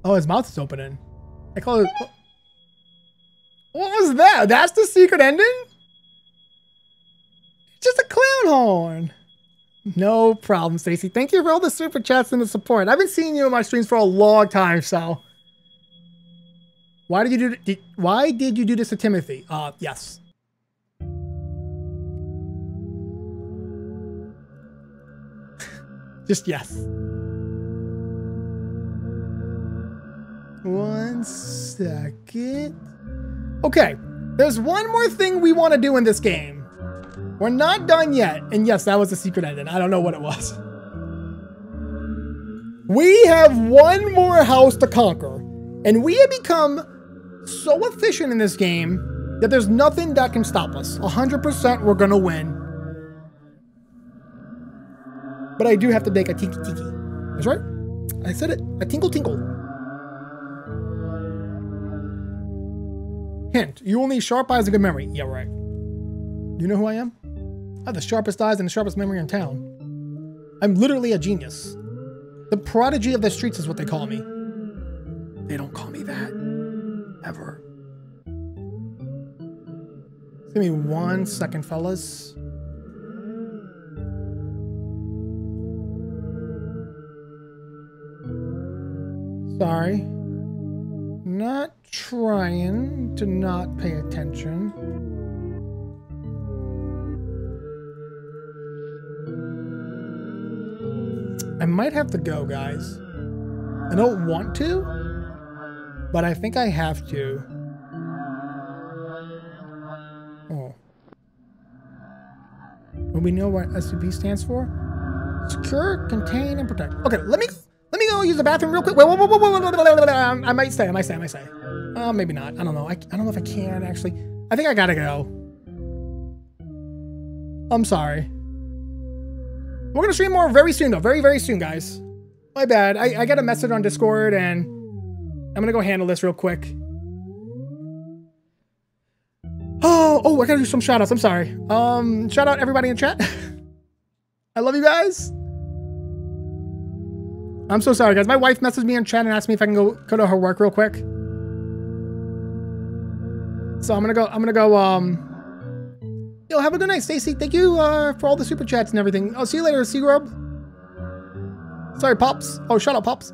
Oh, his mouth is opening. I it. What was that? That's the secret ending? Just a clown horn. No problem, Stacy. Thank you for all the super chats and the support. I've been seeing you in my streams for a long time, so. Why did you do did, why did you do this to Timothy? Uh yes. Just yes. One second. Okay, there's one more thing we want to do in this game. We're not done yet. And yes, that was a secret ending. I don't know what it was. We have one more house to conquer. And we have become so efficient in this game that there's nothing that can stop us. 100% we're going to win. But I do have to make a tiki tiki. That's right. I said it. A tinkle tinkle. Hint, you only sharp eyes and good memory. Yeah, right. You know who I am? I have the sharpest eyes and the sharpest memory in town. I'm literally a genius. The prodigy of the streets is what they call me. They don't call me that. Ever. Give me one second, fellas. Sorry. Not trying to not pay attention. I might have to go, guys. I don't want to, but I think I have to. Oh. But we know what SCP stands for? Secure, contain, and protect. Okay, let me let me go use the bathroom real quick. Wait, wait, wait, wait, wait, wait, wait, I might stay. I might stay. I might stay. Uh, maybe not. I don't know. I, I don't know if I can actually. I think I gotta go. I'm sorry. We're gonna stream more very soon though. Very, very soon, guys. My bad. I, I got a message on Discord and I'm gonna go handle this real quick. Oh, oh, I gotta do some shout outs. I'm sorry. Um, shout out everybody in chat. I love you guys. I'm so sorry, guys. My wife messaged me in chat and asked me if I can go go to her work real quick. So I'm gonna go. I'm gonna go. Um, Yo, have a good night, Stacy. Thank you uh, for all the super chats and everything. I'll see you later, Seagrub. Sorry, Pops. Oh, shut up, Pops.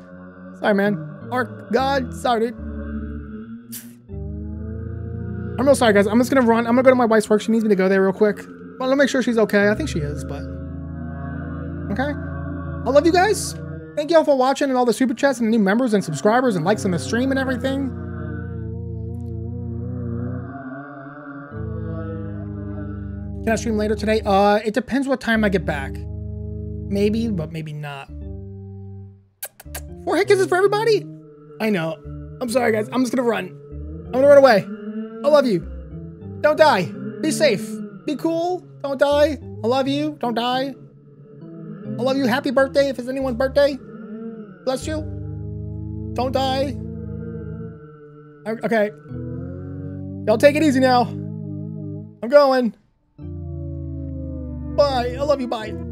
Sorry, man. Ark, God, sorry, dude. I'm real sorry, guys. I'm just gonna run. I'm gonna go to my wife's work. She needs me to go there real quick. Well, me make sure she's okay. I think she is, but... Okay. I love you guys. Thank you all for watching and all the super chats and new members and subscribers and likes on the stream and everything. Can I stream later today? Uh, it depends what time I get back. Maybe, but maybe not. Four hit kisses for everybody? I know. I'm sorry, guys. I'm just gonna run. I'm gonna run away. I love you. Don't die. Be safe. Be cool. Don't die. I love you. Don't die. I love you. Happy birthday if it's anyone's birthday. Bless you. Don't die. Okay. Y'all take it easy now. I'm going. Bye. I love you. Bye.